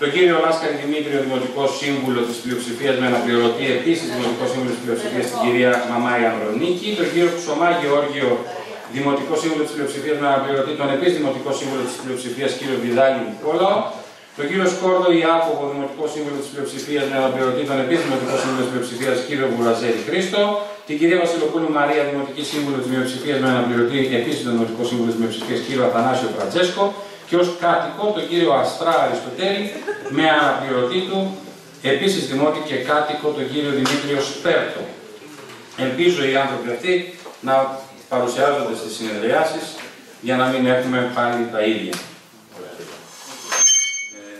τον κύριο Λάσκαρη Δημήτριο, Δημοτικό Σύμβουλο της Πλειοψηφίας με αναπληρωτή, επίσης Δημοτικό Σύμβουλο της Πλειοψηφίας την κυρία Μαμάη Ανδρονίκη, τον κύριο Ξωμά Γεώργιο, Δημοτικό Σύμβουλο της Πλειοψηφίας με αναπληρωτή, τον επίσης Δημοτικό Σύμβουλο της Πλειοψηφίας κύριο Βιδάλη Νικόλαο, τον κύριο Σκόρδο Ιάκωβο, Δημοτικό Σύμβουλο της Πλειοψηφίας με αναπληρωτή, τον επίσης Δημοτικό Σύμβουλο της Πλειοψηφίας κύριο Βουραζέλη Χρήστο, την κυρία Βασιλοπούλου Μαρία, Δημοτική Σύμβουλος τη Μειοψηφία με αναπληρωτή, επίσης τον Δημοτικό Σύμβουλος τη Μειοψηφία κύριο Αθανάσιο Φραντζέσκο, και ως κάτοικο τον κύριο Αστρά Αριστοτέλη με αναπληρωτή του επίσης δημότη και κάτοικο τον κύριο Δημήτριο Σπέρτο. Ελπίζω οι άνθρωποι αυτοί να παρουσιάζονται στις συνεδριάσεις για να μην έχουμε πάλι τα ίδια.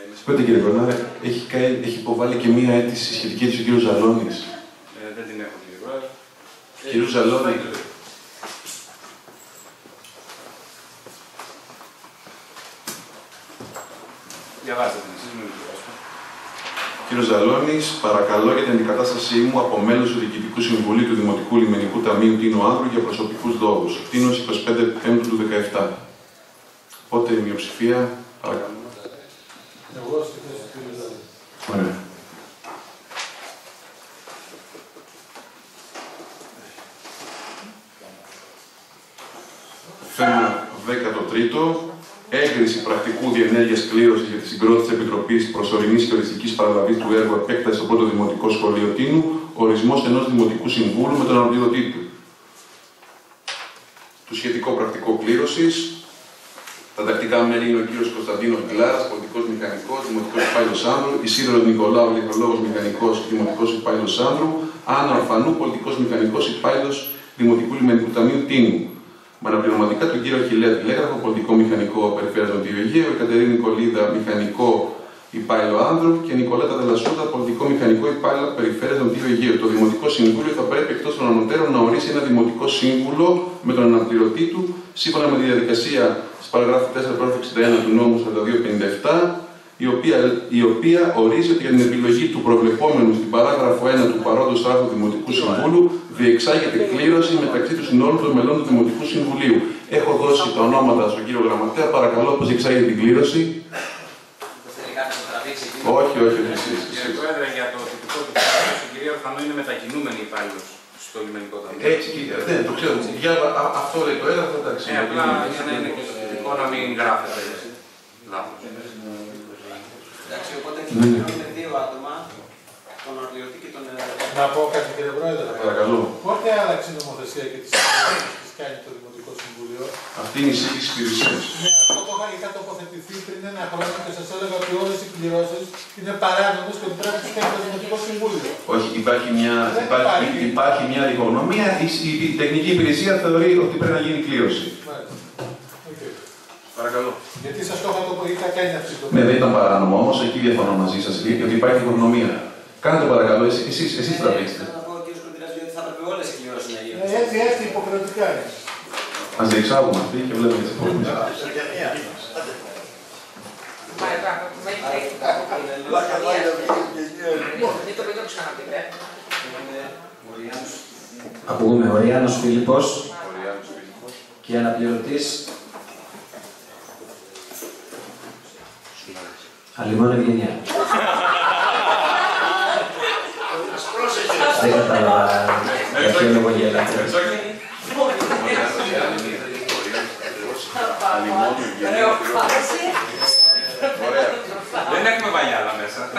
Με συγχωρείτε κύριε Κορνάρε, έχει, καεί- έχει υποβάλει και μία αίτηση σχετική του κ. Ζαλώνης.
Ε, δεν την έχω κύριε Πρόεδρε.
Κύριε Ζαλώνη,
Διαβάστε την εσείς, μην την διαβάσετε.
Κύριο Ζαλώνη, παρακαλώ για την αντικατάστασή μου από μέλος του Διοικητικού Συμβουλίου του Δημοτικού Λιμενικού Ταμείου Τίνου Άνδρου για προσωπικούς λόγους. Τίνος 25 Πέμπτου του 17. Οπότε η μειοψηφία, παρακαλώ.
Εγώ στη θέση του κύριου Ζαλή.
Ωραία. Θέμα 13. Έγκριση πρακτικού διενέργειας κλήρωσης για τη συγκρότηση της Επιτροπής Προσωρινής και Οριστική Παραλαβής του έργου Επέκτασης στο πρώτο Δημοτικό Σχολείο Τίνου, ορισμός ενός Δημοτικού Συμβούλου με τον αναπληρωτή του. Το σχετικό πρακτικό κλήρωσης. Τα τακτικά μέλη είναι ο κ. Κωνσταντίνος Γκλάρα, πολιτικός μηχανικός, δημοτικός υπάλληλος Άνδρου, Ισίδωρο Νικολάου, ηλεκτρολόγος μηχανικός, δημοτικός υπάλληλος Άνδρου, Άννα Ορφανού, πολιτικός μηχανικός υπάλληλος Δημοτικού Λιμενικού Ταμείου Τίνου. Με αναπληρωματικά τον κύριο Χιλέα Τηλέγραφο, πολιτικό μηχανικό περιφέρεια του Αιγαίου, Εκατερίνη Νικολίδα, μηχανικό υπάλληλο Άνδρου και Νικολέτα Δελασούδα, πολιτικό μηχανικό υπάλληλο περιφέρεια του Αιγαίου. Το Δημοτικό Συμβούλιο θα πρέπει εκτός των ανωτέρων να ορίσει ένα Δημοτικό Σύμβουλο με τον αναπληρωτή του, σύμφωνα με τη διαδικασία της παραγράφου 4 παράγραφου 61 του νόμου 4257, η οποία, η οποία ορίζει ότι για την επιλογή του προβλεπόμενου στην παράγραφο 1 του παρόντος άρθρου Δημοτικού Συμβούλου διεξάγεται κλήρωση μεταξύ τους συνόλου των μελών του Δημοτικού Συμβουλίου. Έχω δώσει τα ονόματα στον κύριο Γραμματέα, παρακαλώ πώ διεξάγεται την κλήρωση. Όχι, όχι, όχι. εσείς,
Κύριε
εσείς.
Πρόεδρε, για το τυπικό του πράγματος, η κυρία Ορφανού είναι μετακινούμενη υπάλληλος στο λιμενικό ταμείο.
Έτσι, κύριε, δεν το ξέρω. Για, α- αυτό λέει το έγγραφο, εντάξει.
Ε, απλά για να είναι και στο τυπικό να μην γράφεται λάθος.
Εντάξει, οπότε
Ναι, ναι.
είναι δύο άτομα, τον αναπληρωτή και τον
Να πω κάτι κύριε Πρόεδρε.
Παρακαλώ.
Πότε άλλαξε η νομοθεσία και τις τις κάνει το Δημοτικό Συμβούλιο;
Αυτή είναι η εισήγηση υπηρεσία.
Ναι, αυτό το είχα- είχα τοποθετηθεί πριν ένα χρόνο και σας έλεγα ότι όλες οι πληρώσει είναι παράνομες και ότι πρέπει να τις κάνει το Δημοτικό Συμβούλιο.
Όχι, υπάρχει μια,
Δεν
υπάρχει,
υπάρχει.
υπάρχει μια διχογνωμία. Η, η, η τεχνική υπηρεσία θεωρεί ότι πρέπει να γίνει κλήρωση.
Μάλιστα. Οκ.
Παρακαλώ.
Γιατί σας το είχα το είχα κάνει αυτή το
Ναι, δεν ήταν παράνομο όμως, εκεί διαφωνώ μαζί σας, γιατί υπάρχει διχογνωμία. Κάντε το παρακαλώ, εσείς εσείς, εσείς τραβήξτε.
να πω ο κ. Κοντράς, γιατί θα έπρεπε όλες οι κληρώσεις να γίνουν.
Ε, Έτσι, έτσι υποχρεωτικά είναι.
Ας διεξάγουμε αυτή και βλέπουμε τις επόμενες.
Μα εδώ, με έχει Δεν το πείτε ξαναπείτε.
Ακούγουμε ο Ριάνος Φίλιππος, και αναπληρωτής Αλιμόν Ευγενιά. Δεν κατάλαβα για ποιο λόγο γελάτε.
Δεν έχουμε βαγιάλα μέσα.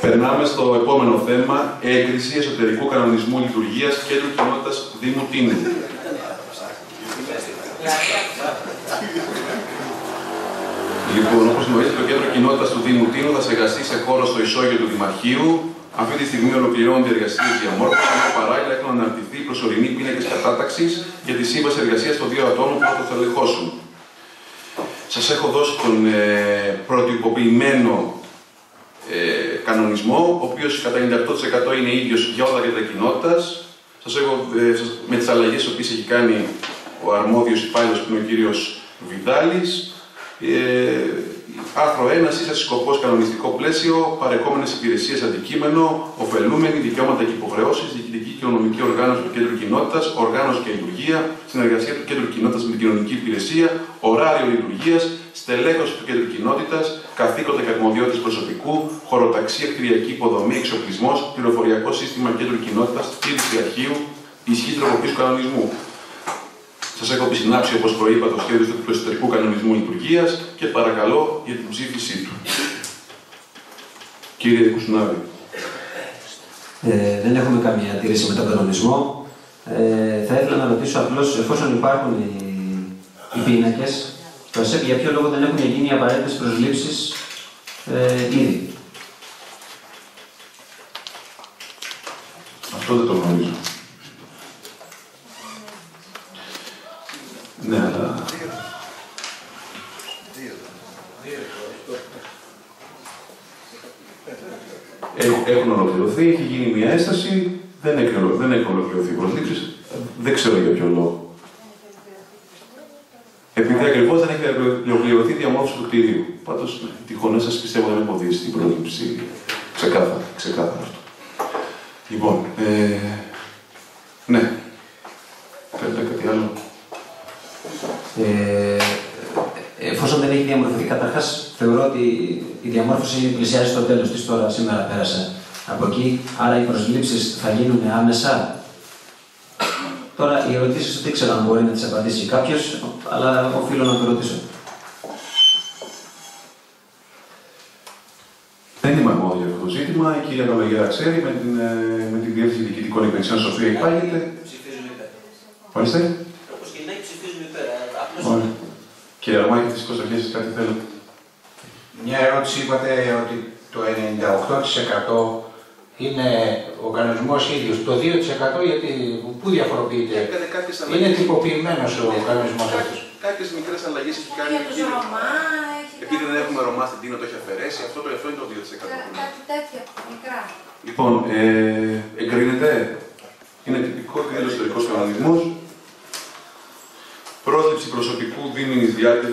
Περνάμε στο επόμενο θέμα, έγκριση εσωτερικού κανονισμού λειτουργίας κέντρου κοινότητας Δήμου Τίνου. Λοιπόν, όπως γνωρίζετε, το κέντρο κοινότητας του Δήμου Τίνου θα σε εργαστεί σε χώρο στο ισόγειο του Δημαρχείου. Αυτή τη στιγμή ολοκληρώνονται οι εργασίες διαμόρφωσης, ενώ παράλληλα έχουν αναρτηθεί προσωρινοί πίνακες κατάταξης για τη σύμβαση εργασίας των δύο ατόμων που θα το θελεχώσουν. Σας έχω δώσει τον ε, πρωτοτυποποιημένο ε, κανονισμό, ο οποίος κατά 98% είναι ίδιος για όλα τα κέντρα κοινότητας. Σας έχω ε, σας- με τις αλλαγές που έχει κάνει ο αρμόδιος υπάλληλος που είναι ο κύριος Βιδάλης. Ε, άρθρο 1, σύσταση σκοπός κανονιστικό πλαίσιο, παρεκόμενες υπηρεσίες αντικείμενο, ωφελούμενοι, δικαιώματα και υποχρεώσεις, διοικητική και οικονομική οργάνωση του κέντρου κοινότητας, οργάνωση και λειτουργία, συνεργασία του κέντρου κοινότητας με την κοινωνική υπηρεσία, ωράριο λειτουργίας, στελέχωση του κέντρου κοινότητας, καθήκοντα και αρμοδιότητες προσωπικού, χωροταξία, κτηριακή υποδομή, εξοπλισμός, πληροφοριακό σύστημα κέντρου κοινότητας, στήριξη αρχείου, ισχύς τροποποίηση του κανονισμού. Σας έχω επισυνάψει, όπως προείπα, το σχέδιο του εσωτερικού κανονισμού λειτουργίας και παρακαλώ για την ψήφισή του. Κύριε Κουσουνάβη.
Ε, δεν έχουμε καμία αντίρρηση με τον κανονισμό. Ε, θα ήθελα να ρωτήσω απλώς, εφόσον υπάρχουν οι, οι πίνακες, το ΑΣΕΠ για ποιο λόγο δεν έχουν γίνει οι απαραίτητες προσλήψεις ε, ήδη;
Αυτό δεν το γνωρίζω. Ναι, αλλά... Έχ- Έχουν ολοκληρωθεί, έχει γίνει μια έσταση, δεν έχει, ολο- δεν έχει ολοκληρωθεί οι προσλήψεις. Δεν ξέρω για ποιο λόγο. Επειδή ακριβώς δεν έχει ολοκληρωθεί η διαμόρφωση του κτίριου. Πάντως, τη χωνέ σας πιστεύω δεν εμποδίζει την πρόληψη. Ξεκάθαρα, ξεκάθαρα αυτό. Λοιπόν, ε, ναι. Θέλετε κάτι άλλο;
Ε, εφόσον δεν έχει διαμορφωθεί, καταρχάς θεωρώ ότι η διαμόρφωση πλησιάζει στο τέλος της τώρα, σήμερα πέρασε από εκεί. Άρα οι προσλήψεις θα γίνουν άμεσα. Τώρα οι ερωτήσεις δεν ξέρω αν μπορεί να τις απαντήσει κάποιος, αλλά οφείλω να το ρωτήσω.
Δεν είμαι αρμόδιο για αυτό το ζήτημα. Η κυρία Καλογέρα ξέρει με την, ε, με την Διεύθυνση Διοικητικών Υπηρεσιών στην οποία υπάγεται.
Ψηφίζουν υπέρ.
Ορίστε.
Όπως και να ψηφίζουν υπέρ. Απλώς
Ωραία. Κύριε Αρμάκη, τη Κωνσταντίνη, κάτι θέλω.
Μια ερώτηση είπατε ότι το 98% είναι ο κανονισμός ίδιος. Το 2% γιατί πού διαφοροποιείται;
Έκανε κάποιες
Είναι
αλλαγές.
τυποποιημένος ο κανονισμός αυτός.
Κάποιες μικρές αλλαγές έχει κάνει.
Για τους Ρωμά έχει
Επειδή δεν έχουμε Ρωμά στην Τίνο, το έχει αφαιρέσει. Αυτό, το, αυτό είναι το 2%.
κάτι τέτοια μικρά.
Λοιπόν, ε, εγκρίνεται. Είναι τυπικό και είναι ιστορικός κανονισμός. Πρόσληψη προσωπικού δίμηνη διάρκεια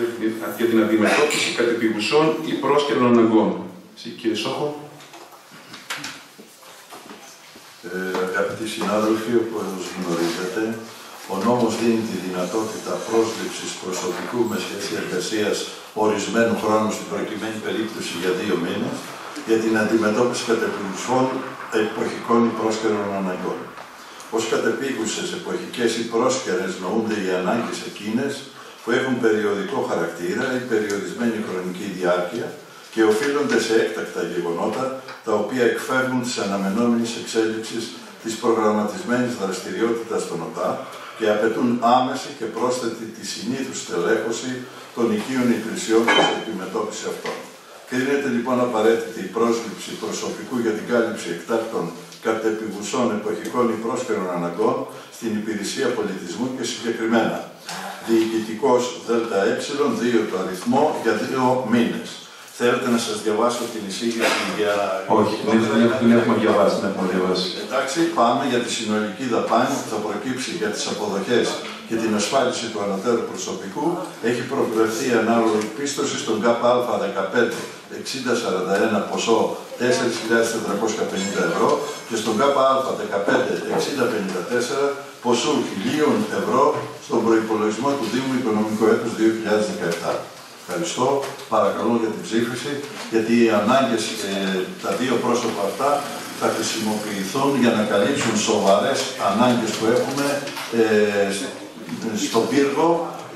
για την αντιμετώπιση κατεπηγουσών ή πρόσκαιρων αναγκών. Εσύ, κύριε Σόχο.
Ε, αγαπητοί συνάδελφοι, όπως γνωρίζετε, ο νόμος δίνει τη δυνατότητα πρόσληψης προσωπικού με σχέση εργασίας ορισμένου χρόνου στην προκειμένη περίπτωση για δύο μήνες για την αντιμετώπιση κατεπηγουσών εποχικών ή πρόσκαιρων αναγκών. Ως κατεπήγουσες εποχικές ή πρόσκαιρες νοούνται οι ανάγκες εκείνες που έχουν περιοδικό χαρακτήρα ή περιορισμένη χρονική διάρκεια και οφείλονται σε έκτακτα γεγονότα τα οποία εκφεύγουν της αναμενόμενης εξέλιξης της προγραμματισμένης δραστηριότητας των ΟΤΑ και απαιτούν άμεση και πρόσθετη τη συνήθους τελέχωση των οικείων υπηρεσιών προς την αντιμετώπισης αυτών. Κρίνεται λοιπόν απαραίτητη η πρόσληψη προσωπικού για την κάλυψη εκτάκτων κατεπηγουσών εποχικών ή πρόσφερων αναγκών στην υπηρεσία πολιτισμού και συγκεκριμένα διοικητικός ΔΕ 2 το αριθμό για δύο μήνες. Θέλετε να σας διαβάσω την εισήγηση για...
Όχι, δεν, δεν, έχουμε- δεν έχουμε διαβάσει. Δεν έχουμε διαβάσει.
Εντάξει, πάμε για τη συνολική δαπάνη που θα προκύψει για τις αποδοχές και την ασφάλιση του ανωτέρου προσωπικού. Έχει προβλεφθεί ανάλογη πίστοση στον ΚΑΠΑ 15 6041 ποσό 4.450 ευρώ και στον ΚΑΠΑ 15 6054 ποσού 1.000 ευρώ στον προϋπολογισμό του Δήμου Οικονομικού έτους 2017. Ευχαριστώ. Παρακαλώ για την ψήφιση, γιατί οι ανάγκες, ε, τα δύο πρόσωπα αυτά θα χρησιμοποιηθούν για να καλύψουν σοβαρές ανάγκες που έχουμε ε, στον πύργο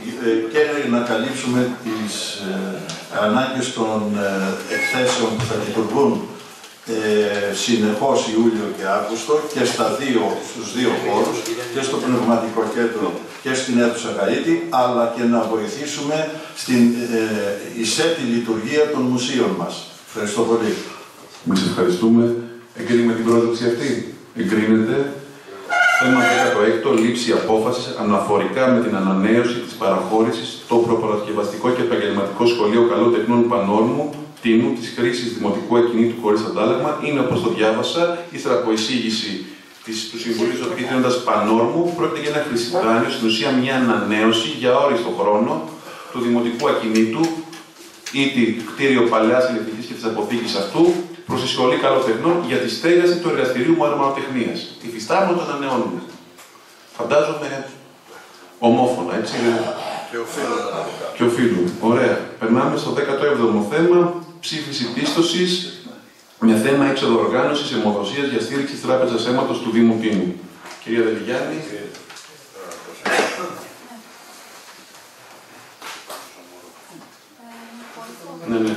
ε, και να καλύψουμε τις ε, ανάγκες των ε, εκθέσεων που θα λειτουργούν ε, συνεχώς Ιούλιο και Αύγουστο και στα δύο, στους δύο χώρους, και στο πνευματικό κέντρο και στην αίθουσα Γαΐτη, αλλά και να βοηθήσουμε στην ε, ισέτη λειτουργία των μουσείων μας. Ευχαριστώ πολύ.
Εμείς ευχαριστούμε. Εγκρίνουμε την πρόταση αυτή. Εγκρίνεται. Θέμα 16. Λήψη απόφασης αναφορικά με την ανανέωση της παραχώρησης στο προπαρασκευαστικό και επαγγελματικό σχολείο Καλών Τεχνών Πανόρμου Τίνου της χρήσης δημοτικού ακινήτου χωρίς αντάλλαγμα. Είναι όπως το διάβασα, ύστερα από εισήγηση της, του Συμβουλίου τη Οδηγητρίνοντα Πανόρμου, πρόκειται για ένα χρησιτάνιο, στην ουσία μια ανανέωση για όριστο χρόνο του δημοτικού ακινήτου ή τη κτίριο παλαιάς ηλεκτρικής και της αποθήκης αυτού προς τη Σχολή Καλοτεχνών για τη στέγαση του εργαστηρίου μου αρμανοτεχνία. Υφιστάμενο το ανανεώνουμε. Φαντάζομαι ομόφωνα, έτσι.
Και οφείλω
Και οφείλω. Ωραία. Περνάμε στο 17ο θέμα. Ψήφιση πίστοσης με θέμα έξοδο οργάνωσης αιμοδοσίας για στήριξη τράπεζας αίματος του Δήμου Πίνου. Κυρία Δελγιάννη. Ναι, ναι.
Ναι,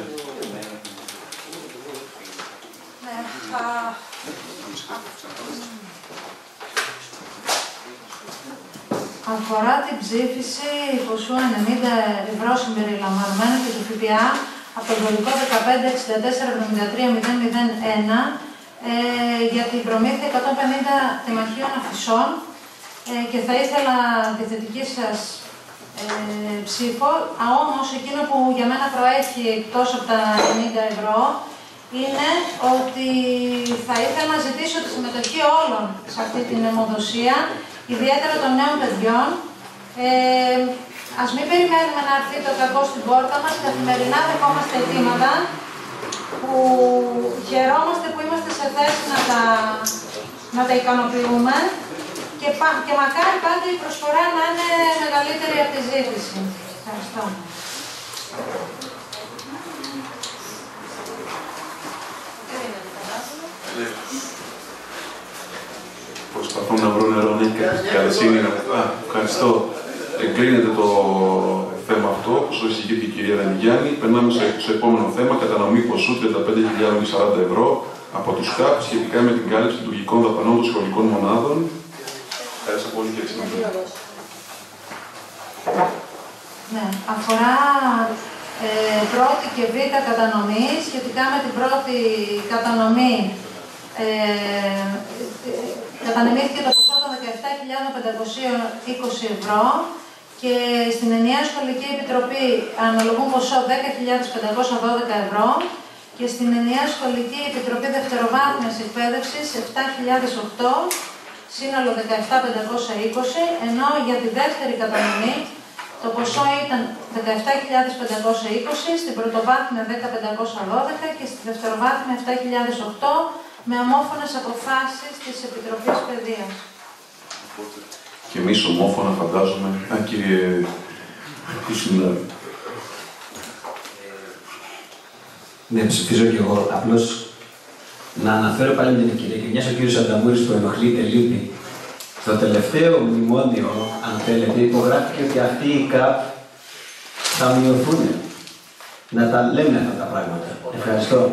θα- Αφορά την ψήφιση ποσού 90 ευρώ συμπεριλαμβανομένου και του ΦΠΑ από το δολικό 1564-73-001 ε, για την προμήθεια 150 τεμαχίων αφισών ε, και θα ήθελα τη θετική σας ε, ψήφο. Α, όμως εκείνο που για μένα προέχει εκτός από τα 90 ευρώ είναι ότι θα ήθελα να ζητήσω τη συμμετοχή όλων σε αυτή την αιμοδοσία, ιδιαίτερα των νέων παιδιών. Ε, ας μην περιμένουμε να έρθει το κακό στην πόρτα μας, καθημερινά δεχόμαστε αιτήματα που χαιρόμαστε που είμαστε σε θέση να τα, να τα ικανοποιούμε και, πα- και μακάρι πάντα η προσφορά να είναι μεγαλύτερη από τη ζήτηση. Ευχαριστώ.
Προσπαθώ να βρω νερό, ναι, και καλοσύνη να Α, ευχαριστώ. Εγκρίνεται το θέμα αυτό, όπως το εισηγήθηκε η κυρία Ρανιγιάννη. Περνάμε στο, στο επόμενο θέμα, κατανομή ποσού 35.040 ευρώ από τους ΚΑΠ σχετικά με την κάλυψη λειτουργικών δαπανών των σχολικών μονάδων. Ευχαριστώ πολύ κύριε Συνάδελφε.
Ναι, αφορά ε, πρώτη και β' κατανομή. Σχετικά με την πρώτη κατανομή, ε, ε, κατανεμήθηκε το ποσό των 17.520 ευρώ και στην ενιαία σχολική επιτροπή αναλογούν ποσό 10.512 ευρώ και στην ενιαία σχολική επιτροπή δευτεροβάθμιας εκπαίδευσης 7.008 σύνολο 17.520, ενώ για τη δεύτερη κατανομή το ποσό ήταν 17.520, στην πρωτοβάθμια 10.512 και στη δευτεροβάθμια 7.008 με ομόφωνες αποφάσεις της Επιτροπής Παιδείας.
Και εμείς ομόφωνα φαντάζομαι. Α, κύριε Κουσινάρη.
Ναι, ψηφίζω κι εγώ. Απλώς να αναφέρω πάλι με την ευκαιρία και μιας ο κύριος Ανταμούρης που ενοχλείται λείπει. Στο τελευταίο μνημόνιο, αν θέλετε, υπογράφηκε ότι αυτοί οι ΚΑΠ θα μειωθούν. Να τα λέμε αυτά τα πράγματα. Ευχαριστώ.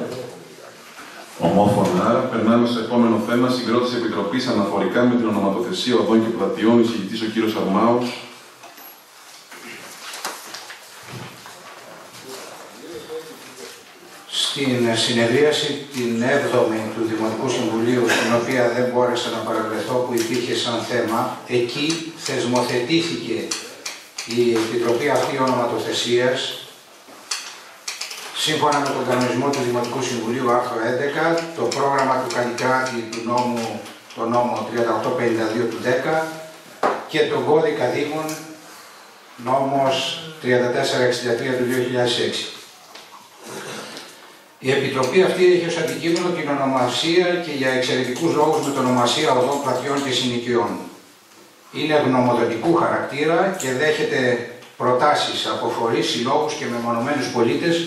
Ομόφωνα. Άρα, περνάμε στο επόμενο θέμα. Συγκρότηση Επιτροπής αναφορικά με την ονοματοθεσία οδών και πλατιών. Εισηγητής ο κύριος Αρμάους.
στην συνεδρίαση την 7η του Δημοτικού Συμβουλίου, στην οποία δεν μπόρεσα να παραβρεθώ που υπήρχε σαν θέμα, εκεί θεσμοθετήθηκε η Επιτροπή αυτή ονοματοθεσίας σύμφωνα με τον κανονισμό του Δημοτικού Συμβουλίου άρθρο 11, το πρόγραμμα του Καλλικράτη του νόμου, το νόμο 3852 του 10 και τον κώδικα Δήμων νόμος 3463 του 2006. Η Επιτροπή αυτή έχει ως αντικείμενο την ονομασία και για εξαιρετικούς λόγους με την ονομασία οδών, πλατιών και συνοικιών.
είναι γνωμοδοτικού χαρακτήρα και δέχεται προτάσεις από φορείς, συλλόγους και μεμονωμένους πολίτες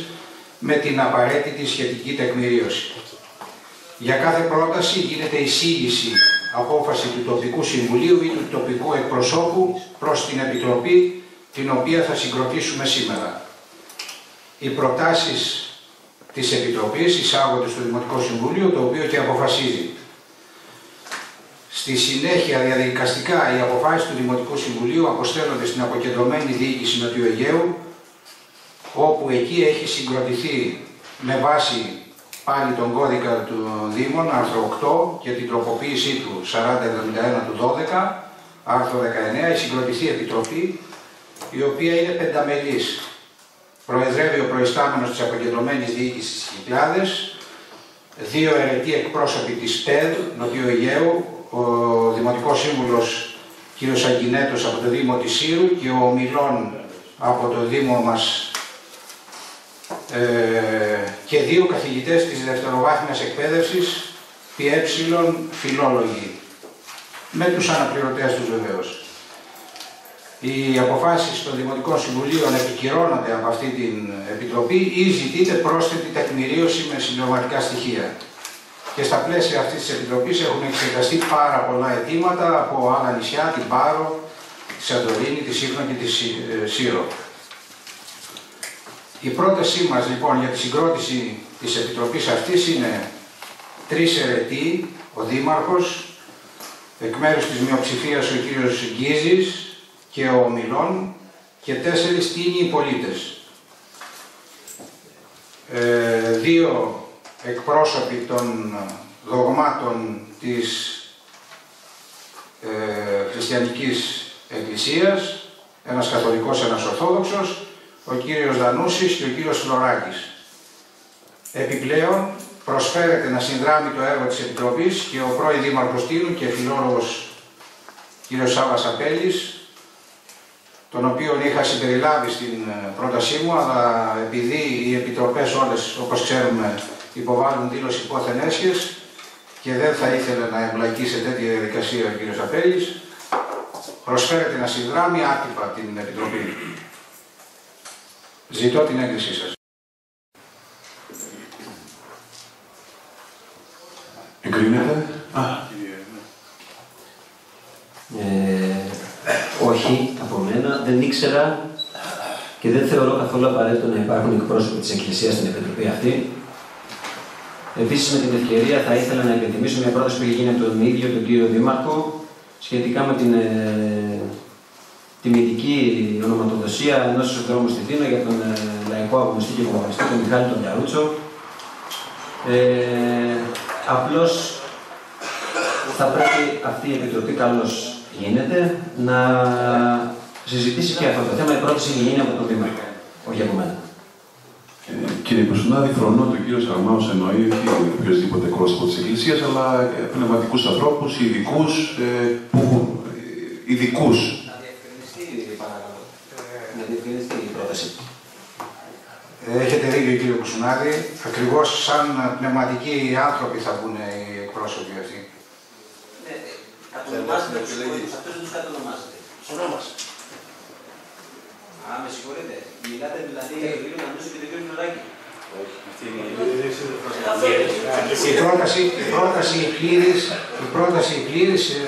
με την απαραίτητη σχετική τεκμηρίωση. Για κάθε πρόταση γίνεται εισήγηση απόφαση του τοπικού συμβουλίου ή του τοπικού εκπροσώπου προς την Επιτροπή την οποία θα συγκροτήσουμε σήμερα. Οι προτάσεις της Επιτροπής εισάγονται στο Δημοτικό Συμβούλιο το οποίο και αποφασίζει. Στη συνέχεια διαδικαστικά οι αποφάσεις του Δημοτικού Συμβουλίου αποστέλλονται στην αποκεντρωμένη διοίκηση Νοτιοαιγαίου όπου εκεί έχει συγκροτηθεί με βάση πάλι τον κώδικα του Δήμων, άρθρο 8 και την τροποποίησή του 4071 του 12, άρθρο 19, η συγκροτηθεί επιτροπή, η οποία είναι πενταμελής. Προεδρεύει ο προϊστάμενος της αποκεντρωμένης διοίκησης της Κυκλάδες, δύο αιρετοί εκπρόσωποι της ΠΕΔ, Νοτιού Αιγαίου, ο Δημοτικός Σύμβουλος κ. Αγκινέτος από το Δήμο της Σύρου και ο Μιλών από το Δήμο μας ε, και δύο καθηγητές της δευτεροβάθμιας εκπαίδευσης, ΠΕ φιλόλογοι, με τους αναπληρωτές τους βεβαίως. Οι αποφάσεις των Δημοτικών Συμβουλίων επικυρώνονται από αυτή την Επιτροπή ή ζητείται πρόσθετη τεκμηρίωση με συμπληρωματικά στοιχεία. Και στα πλαίσια αυτής της Επιτροπής έχουν εξεταστεί πάρα πολλά αιτήματα από άλλα νησιά, την Πάρο, τη Σαντορίνη, τη Σύφνο και τη ε, Σύρο. Η πρότασή μας λοιπόν για τη συγκρότηση της Επιτροπής αυτής είναι τρεις αιρετοί, ο Δήμαρχος, εκ μέρους της μειοψηφίας ο κύριος Γκίζης και ο Μιλών και τέσσερις τίνοι πολίτες. Ε, δύο εκπρόσωποι των δογμάτων της ε, χριστιανικής εκκλησίας, ένας καθολικός, ένας ορθόδοξος ο κύριος Δανούσης και ο κύριος Φλωράκης. Επιπλέον, προσφέρεται να συνδράμει το έργο της Επιτροπής και ο πρώην Δήμαρχος Τίνου και φιλόλογος κύριος Σάββας Απέλης, τον οποίο είχα συμπεριλάβει στην ε, πρότασή μου, αλλά επειδή οι επιτροπές όλες, όπως ξέρουμε, υποβάλλουν δήλωση υπόθεν έσχες και δεν θα ήθελε να εμπλακεί σε τέτοια διαδικασία ο κύριος Απέλης, προσφέρεται να συνδράμει άτυπα την Επιτροπή. Ζητώ την έγκρισή σας.
Εγκρίνεται; Α,
ε, όχι, από μένα. Δεν ήξερα και δεν θεωρώ καθόλου απαραίτητο να υπάρχουν εκπρόσωποι της Εκκλησίας στην Επιτροπή αυτή. Επίσης, με την ευκαιρία θα ήθελα να υπενθυμίσω μια πρόταση που έχει γίνει από τον ίδιο τον κύριο Δήμαρχο σχετικά με την ε, τιμητική ονοματοδοσία ενός δρόμου στη Θήνα για τον ε, λαϊκό αγωνιστή και κομμουνιστή, τον Μιχάλη τον Γιαρούτσο. Ε, Απλώς θα πρέπει αυτή η επιτροπή, καλώς γίνεται, να συζητήσει και αυτό το θέμα. Η πρόταση έχει γίνει από τον Δήμαρχο, όχι από μένα.
Ε, κύριε Κουσουνάδη, φρονώ τον κύριος Σαρμάου εννοεί όχι οποιοδήποτε πρόσωπο της Εκκλησίας, αλλά ε, πνευματικούς ανθρώπους, ειδικούς, ε, που, ε, ειδικούς
Έχετε δίκιο κύριε Κουσουνάδη. Ακριβώς σαν πνευματικοί άνθρωποι θα μπουν οι εκπρόσωποι αυτοί.
Ναι, κατονομάζεται. Αυτό δεν τους κατονομάζεται.
Ονόμασε.
Α, με συγχωρείτε. Μιλάτε δηλαδή για τον κύριο Νανούση και τον κύριο Μιωράκη.
Η πρόταση, η πρόταση πλήρης, η πρόταση πλήρης ε,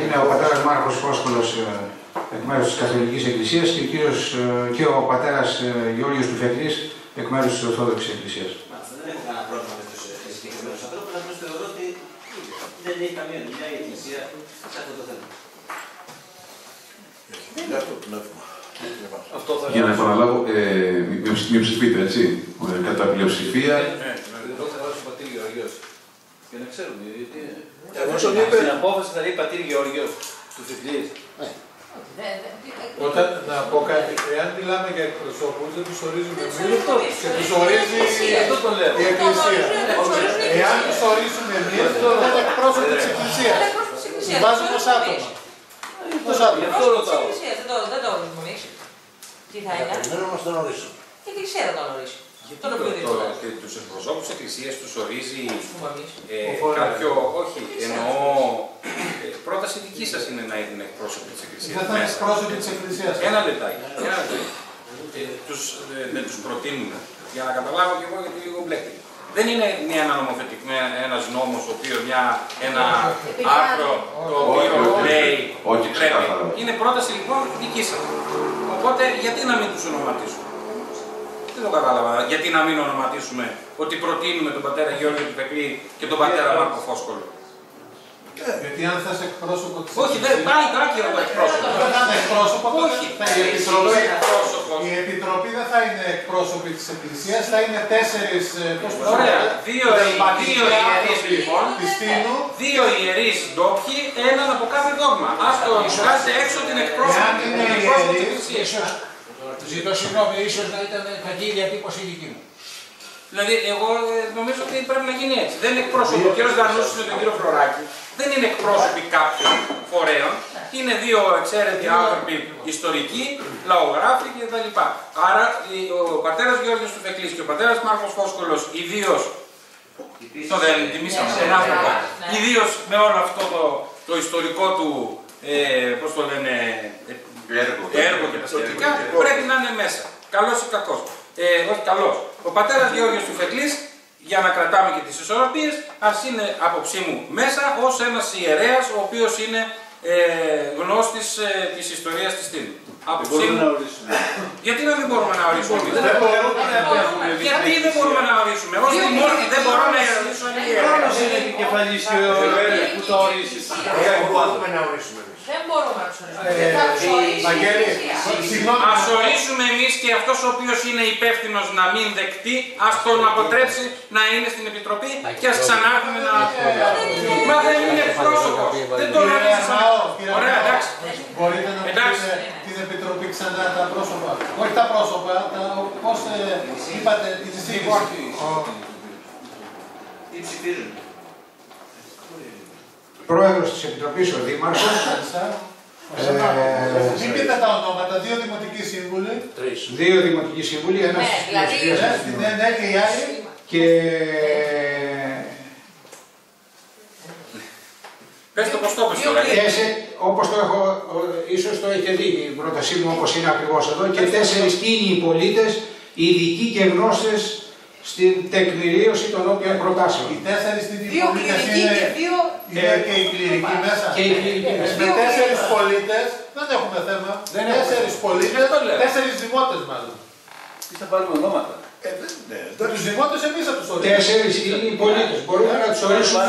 είναι ο πατέρας Μάρκος Φόσκολος ε, εκ μέρους της Καθολικής Εκκλησίας και ο, κύριος, ε, και ο πατέρας Γιώργος Τουφεκλής εκ μέρους της Ορθόδοξης Εκκλησίας.
Δεν έχω κανένα πρόβλημα με τους συγκεκριμένους ανθρώπους, απλώς θεωρώ ότι δεν έχει καμία δουλειά η Εκκλησία σε αυτό το θέμα.
Για να επαναλάβω, ε, μειοψηφείτε, έτσι, ε, κατά πλειοψηφία.
Ναι, εγώ θα βάζω πατήρ Γεωργιός. Για να ξέρουμε, γιατί... Στην απόφαση θα λέει πατήρ Γεωργιός, του Φιφλής.
Όταν, να πω κάτι, εάν μιλάμε για εκπροσώπους, δεν τους ορίζουμε εμείς και τους ορίζει η Εκκλησία. Εάν τους ορίσουμε εμείς, θα είναι εκπρόσωποι της Εκκλησίας. Βάζουμε ως άτομα.
Ως άτομα. Γι' αυτό ρωτάω.
Δεν το ορίζουμε εμείς. Τι θα είναι;
Περιμένουμε να τον ορίσουν.
Και η Εκκλησία θα τον ορίσει.
Γιατί το, το, το, τους εκπροσώπους της Εκκλησίας τους ορίζει ε,
Ο φορέας.
κάποιο, όχι, εννοώ, ε, πρόταση δική σας είναι να είναι εκπρόσωποι της Εκκλησίας.
Δεν θα είναι
μέσα.
εκπρόσωποι της Εκκλησίας.
Ένα λεπτάκι, ένα λεπτάκι. Ε, τους, ε, δεν τους προτείνουμε, για να καταλάβω κι εγώ γιατί λίγο μπλέκτη. Δεν είναι μια νομοθετική, ένας νόμος, ο οποίος μια, ένα άρθρο το οποίο
Όχι, όχι,
λέει
όχι,
πρέπει.
ξεκάθαρα.
Είναι πρόταση λοιπόν δική σας. Οπότε γιατί να μην τους ονοματίσουμε; Δεν το κατάλαβα. Γιατί να μην ονοματίσουμε ότι προτείνουμε τον πατέρα Γιώργο του Πεκλή και τον πατέρα Μάρκο Φόσκολο.
Γιατί αν θα είσαι εκπρόσωπο της
Όχι, δεν πάει το άκυρο το εκπρόσωπο.
Δεν θα είναι εκπρόσωπο,
Όχι.
θα η Επιτροπή,
Εκπρόσωπος.
η Επιτροπή δεν θα είναι εκπρόσωποι της Εκκλησίας, θα είναι τέσσερις, ε, πώς το
Ωραία.
λέτε,
Δύο,
πνευματικοί
δύο ιερείς
άνθρωποι
λοιπόν.
της Τίνου.
Δύο ιερείς ντόπιοι, έναν από κάθε δόγμα. Ας το βγάζετε έξω την εκπρόσωπο.
Εάν είναι
Ζητώ συγγνώμη, ίσως να ήταν κακή η διατύπωση η δική μου.
Δηλαδή, εγώ ε, νομίζω ότι πρέπει να γίνει έτσι. Δεν είναι εκπρόσωπο. Ο κ. Δανούση με τον κύριο Φλωράκη δεν είναι εκπρόσωποι κάποιων φορέων. Είναι δύο εξαίρετοι άνθρωποι ιστορικοί, λαογράφοι κτλ. Άρα, η- ο πατέρας Γιώργος του Φεκλής και ο πατέρας Μάρκος Φόσκολος, ιδίω. Το δεν τιμήσαμε τον άνθρωπο. Ιδίως με όλο αυτό το, το ιστορικό του, ε, πώς το λένε, ε, έργο και τα σχετικά, πρέπει να είναι μέσα. Καλός ή κακός. Ε, όχι καλός. Ο πατέρας Γεώργιος του Φεκλής, για να κρατάμε και τις ισορροπίες, ας είναι άποψή μου μέσα ως ένας ιερέας ο οποίος είναι ε, γνώστης ε, της ιστορίας της Τίνου. Άποψή
Μπορούμε
μου.
να ορίσουμε.
Γιατί να μην μπορούμε να ορίσουμε.
Δεν μπορούμε να έχουμε
Γιατί δεν μπορούμε να ορίσουμε; Ω δημόσιο δεν μπορώ να ορίσω ένα
Χρόνος
ιερέα.
είναι επικεφαλής και ο Ρέλης που το ορίσει.
Δεν μπορούμε να ορίσουμε εμείς.
Δεν μπορούμε να τους ορίσουμε.
Ε,
Θα τους ορίσει η
Βαγγέλη,
Εκκλησία.
συγγνώμη.
Α ορίσουμε εμείς και αυτός ο οποίος είναι υπεύθυνος να μην δεκτεί, ας τον αποτρέψει να είναι στην επιτροπή και ας ξανάρθουμε να. Μα δεν είναι εκπρόσωπο. Δεν τον
Κύριε
ορίσαμε.
Ναό, κύριε
Ωραία,
Ναό,
εντάξει.
Μπορείτε να
Εντάξει.
πείτε την Επιτροπή ξανά τα πρόσωπα. Όχι τα πρόσωπα, τα, πώς ε, είπατε την εισήγηση.
Τι ψηφίζουν;
Πρόεδρος της Επιτροπής ο Δήμαρχος, ε,
Μην πείτε τα ονόματα, δύο δημοτικοί σύμβουλοι.
δύο δημοτικοί σύμβουλοι, ένας
Ναι,
της
δηλαδή-
Δημοσίας
Ναι, ναι, ναι, και οι άλλοι.
και
Πες το πώς το είπες τώρα.
τέσσερι, όπως το έχω, ο- ίσως το έχετε δει η πρότασή μου όπως είναι ακριβώς εδώ, και τέσσερις τίνιοι πολίτες, ειδικοί και γνώστες στην τεκμηρίωση των όποιων προτάσεων.
Οι τέσσερις στην
Δύο
πολίτες
κληρικοί
είναι,
και δύο...
είναι και οι κληρικοί μέσα.
Και οι κληρικοί μέσα.
Με τέσσερις πολίτες δεν έχουμε θέμα.
Δεν έχουμε
Τέσσερις πολίτες, τέσσερις δημότες μάλλον.
Τι θα πάρουμε ονόματα;
Ε, δεν- ναι, Τους δημότες εμείς θα τους ορίσουμε.
Τέσσερις είναι οι πολίτες. Μπορούμε να τους ορίσουμε.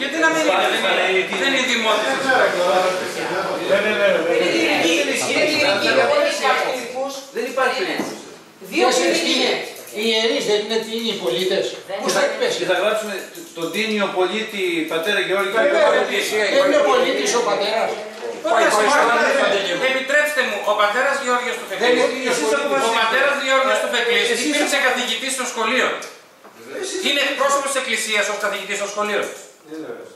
Γιατί να μην είναι, δεν είναι- δεν είναι δημότες.
Δεν ξέρω,
Ναι, ναι, ναι.
Είναι κληρικοί, είναι κληρικοί, δεν υπάρχει κληρικούς.
Δεν υπάρχει περίπτωση.
Δύο κληρικοί είναι.
Οι ιερείς δεν είναι τίνιοι πολίτες. Πώς θα εκπέσει.
Και θα γράψουμε τον τίνιο πολίτη πατέρα Γεώργη.
Δεν είναι πολίτης ο πατέρας.
Ωραία, Επιτρέψτε μου, ο πατέρα Γεώργιο του
Δεν
Φεκλής,
είναι
εσείς
πολίτης.
ο
αποφασίζετε.
πατέρα Γεώργιο του Φεκλής
Εσείς
υπήρξε καθηγητή στο σχολείο. Είναι εκπρόσωπο τη Εκκλησία ω καθηγητή στο σχολείο.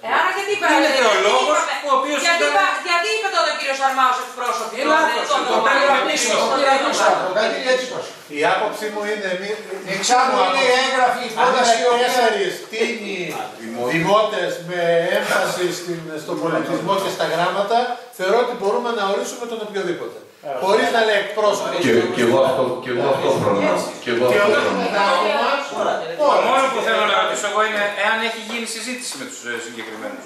Ε, άρα γιατί είπα,
Είναι
γιατί
θεολόγος,
είπαμε-
ο οποίος
γιατί,
ήταν-
είπα- γιατί είπε τότε ο κύριος Αρμάος εκπρόσωποι
Ε,
των-
λάθος,
των
το
δωμάτιων.
πρέπει να πείσω.
Των
Πήρα πίσω
δωμάτιων.
από κάτι διατύπωση.
Η άποψή μου είναι εμείς...
Εξάλλου είναι έγγραφη η
Αν
πρόταση η
είναι
οποία
τέσσερις τίνοι δημότες με έμφαση στην, στον πολιτισμό και στα γράμματα, θεωρώ ότι μπορούμε να ορίσουμε τον οποιοδήποτε. Χωρίς να λέει εκπρόσωπος.
Και, και εγώ αυτό, και εγώ αυτό φρονώ. Και εγώ
Και
αυτό
όταν
φρονώ.
τα άτομα,
Το μόνο που θέλω να ρωτήσω εγώ είναι εάν έχει γίνει συζήτηση με τους συγκεκριμένους.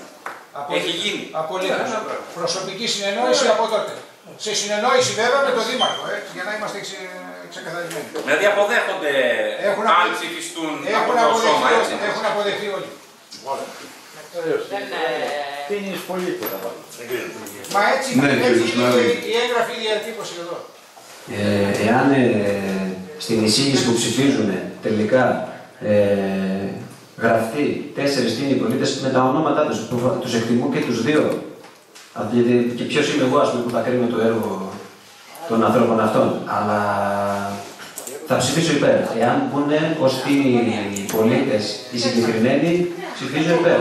Έχει γίνει.
Απολύτως. Προσωπική συνεννόηση από τότε. Σε συνεννόηση βέβαια με τον Δήμαρχο, ε, για να είμαστε ξε- ξεκαθαρισμένοι.
Δηλαδή αποδέχονται
Έχουν
αν
απο-
ψηφιστούν από
Έχουν
το
αποδεχθεί,
σώμα, έτσι.
όλοι, έχουν αποδεχθεί όλοι.
Δεν, ε,
Τίνιος πολίτη θα βάλω.
Μα έτσι,
Ναι,
έτσι
κύριε
είναι
Σνάρη.
η έγγραφη διατύπωση εδώ.
Ε, εάν ε, στην εισήγηση που ψηφίζουν τελικά ε, γραφτεί τέσσερις τίνοι πολίτες με τα ονόματά τους, που τους εκτιμώ και τους δύο. Α, γιατί Και ποιος είμαι εγώ, ας πούμε, που θα κρίνω το έργο των ανθρώπων αυτών. Αλλά θα ψηφίσω υπέρ. Εάν μπουν ως τίνοι πολίτες οι συγκεκριμένοι, ψηφίζω υπέρ.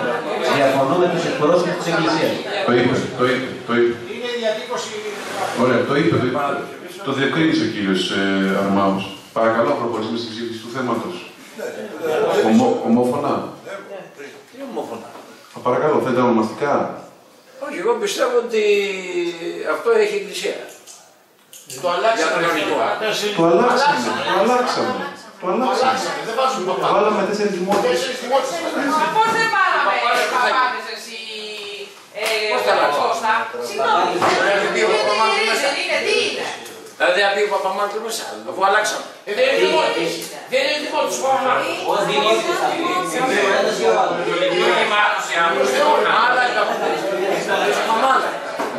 Διαφωνώ με τους εκπρόσωπους της Εκκλησίας.
Το είπε, το είπε, το είπε.
Είναι η διατύπωση.
Ωραία, το είπε, το είπε. Το διευκρίνησε ο κύριος ε, Αρμάος. Παρακαλώ, προχωρήσουμε στη ψήφιση του θέματος. Ομο, ομόφωνα;
Τι ομόφωνα;
Α, Παρακαλώ, θέλετε ονομαστικά;
Όχι, εγώ πιστεύω ότι αυτό έχει εκκλησία.
Το αλλάξαμε.
Για κανονικό.
Το αλλάξαμε, το αλλάξαμε. Το αλλάξαμε.
Δεν βάζουμε παπά.
Βάλαμε τέσσερις δημότες.
Τέσσερις δημότες.
Μα πώς δεν πάραμε παπάδες εσύ, ε,
Πώς τα αλλάξαμε.
Κώστα. Συγγνώμη.
Δεν είναι ο Παπαμάρτυρος μέσα.
Δεν είναι, τι είναι.
Δηλαδή θα πει ο Παπαμάρτυρος μέσα, αφού αλλάξαμε.
Ε, Δεν είναι δημότης. Δεν είναι δημότης. ο Παπαμάρτυρος.
Άλλα είναι τα Παπαμάλα.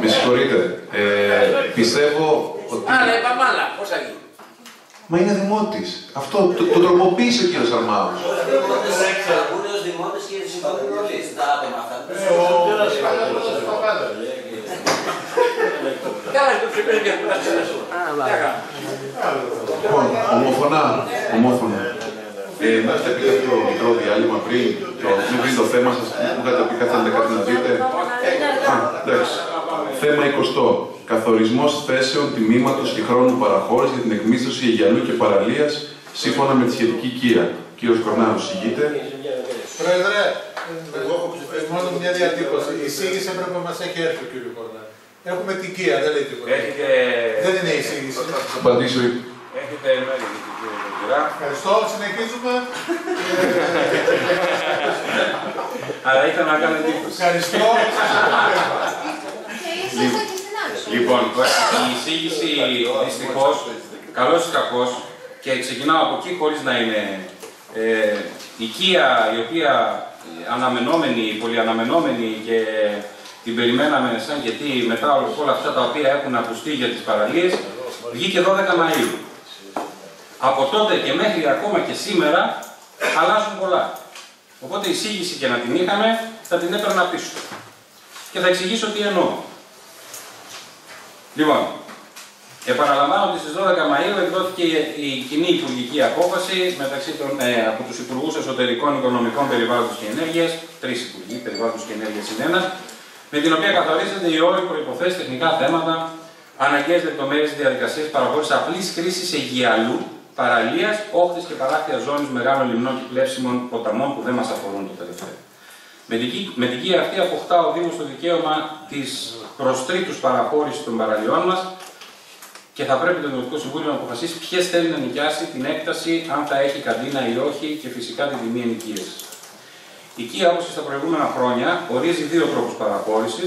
Με συγχωρείτε. Ε, πιστεύω ότι...
Άλλα είπαμε άλλα. Πώς θα γίνει.
Μα είναι δημότης. Αυτό το, το τροποποίησε ο κύριος Αρμάους.
Εξεργούν ως δημότες και συμφωνούν όλοι στα άτομα αυτά.
Καλά, το ψηφίζει και αυτό.
Λοιπόν, ομόφωνα, ομόφωνα. Ε, να έχετε πει κάποιο μικρό διάλειμμα πριν, το, πριν βρει το θέμα σας, που είχατε πει θέλετε κάτι να δείτε. Α, εντάξει. Θέμα 20. Καθορισμός θέσεων, τιμήματος και χρόνου παραχώρησης για την εκμίσθωση Αιγιαλού και παραλίας σύμφωνα με τη σχετική κία. Κύριος Κορνάρος, συγγείτε.
Πρόεδρε, ε, μόνο μια διατύπωση. Η εισήγηση έπρεπε να μας έχει έρθει, κύριε Κορνάρη. Έχουμε την κία, δεν λέει τίποτα.
Έχετε...
Δεν είναι η εισήγηση.
Θα απαντήσω.
Έχετε μέλη για την κύριε Κυρά.
Ευχαριστώ, συνεχίζουμε.
Αλλά ήταν να κάνω εντύπωση.
Ευχαριστώ.
Λοιπόν, η εισήγηση δυστυχώς, καλός ή κακός, και ξεκινάω από εκεί χωρίς να είναι ε, οικία η οποία αναμενόμενη, πολυαναμενόμενη και την περιμέναμε σαν γιατί μετά όλα αυτά τα οποία έχουν ακουστεί για τις παραλίες, βγήκε 12 Μαΐου. Από τότε και μέχρι ακόμα και σήμερα αλλάζουν πολλά. Οπότε η εισήγηση και να την είχαμε, θα την έπαιρνα πίσω. Και θα εξηγήσω τι εννοώ. Λοιπόν, επαναλαμβάνω ότι στις 12 Μαΐου εκδόθηκε η κοινή υπουργική απόφαση μεταξύ των, ε, από τους Υπουργούς Εσωτερικών Οικονομικών Περιβάλλοντος και Ενέργειας, τρεις Υπουργοί Περιβάλλοντος και Ενέργειας είναι ένας, με την οποία καθορίζονται οι όροι, προϋποθέσεις, τεχνικά θέματα, αναγκαίες λεπτομέρειες διαδικασίες παραχώρησης απλής χρήσης αιγιαλού, παραλίας, όχθης και παράκτια ζώνης μεγάλων λιμνών και πλεύσιμων ποταμών που δεν μας αφορούν το τελευταίο. Με την, κη- με την κία αυτή αποκτά ο Δήμος το δικαίωμα της προστρίτους παραχώρησης των παραλιών μας και θα πρέπει το Δημοτικό Συμβούλιο να αποφασίσει ποιες θέλει να νοικιάσει την έκταση, αν θα έχει καντίνα ή όχι και φυσικά την τιμή ενοικίασης. Η ΚΙΑ, όπως και στα προηγούμενα χρόνια, ορίζει δύο τρόπους παραχώρηση.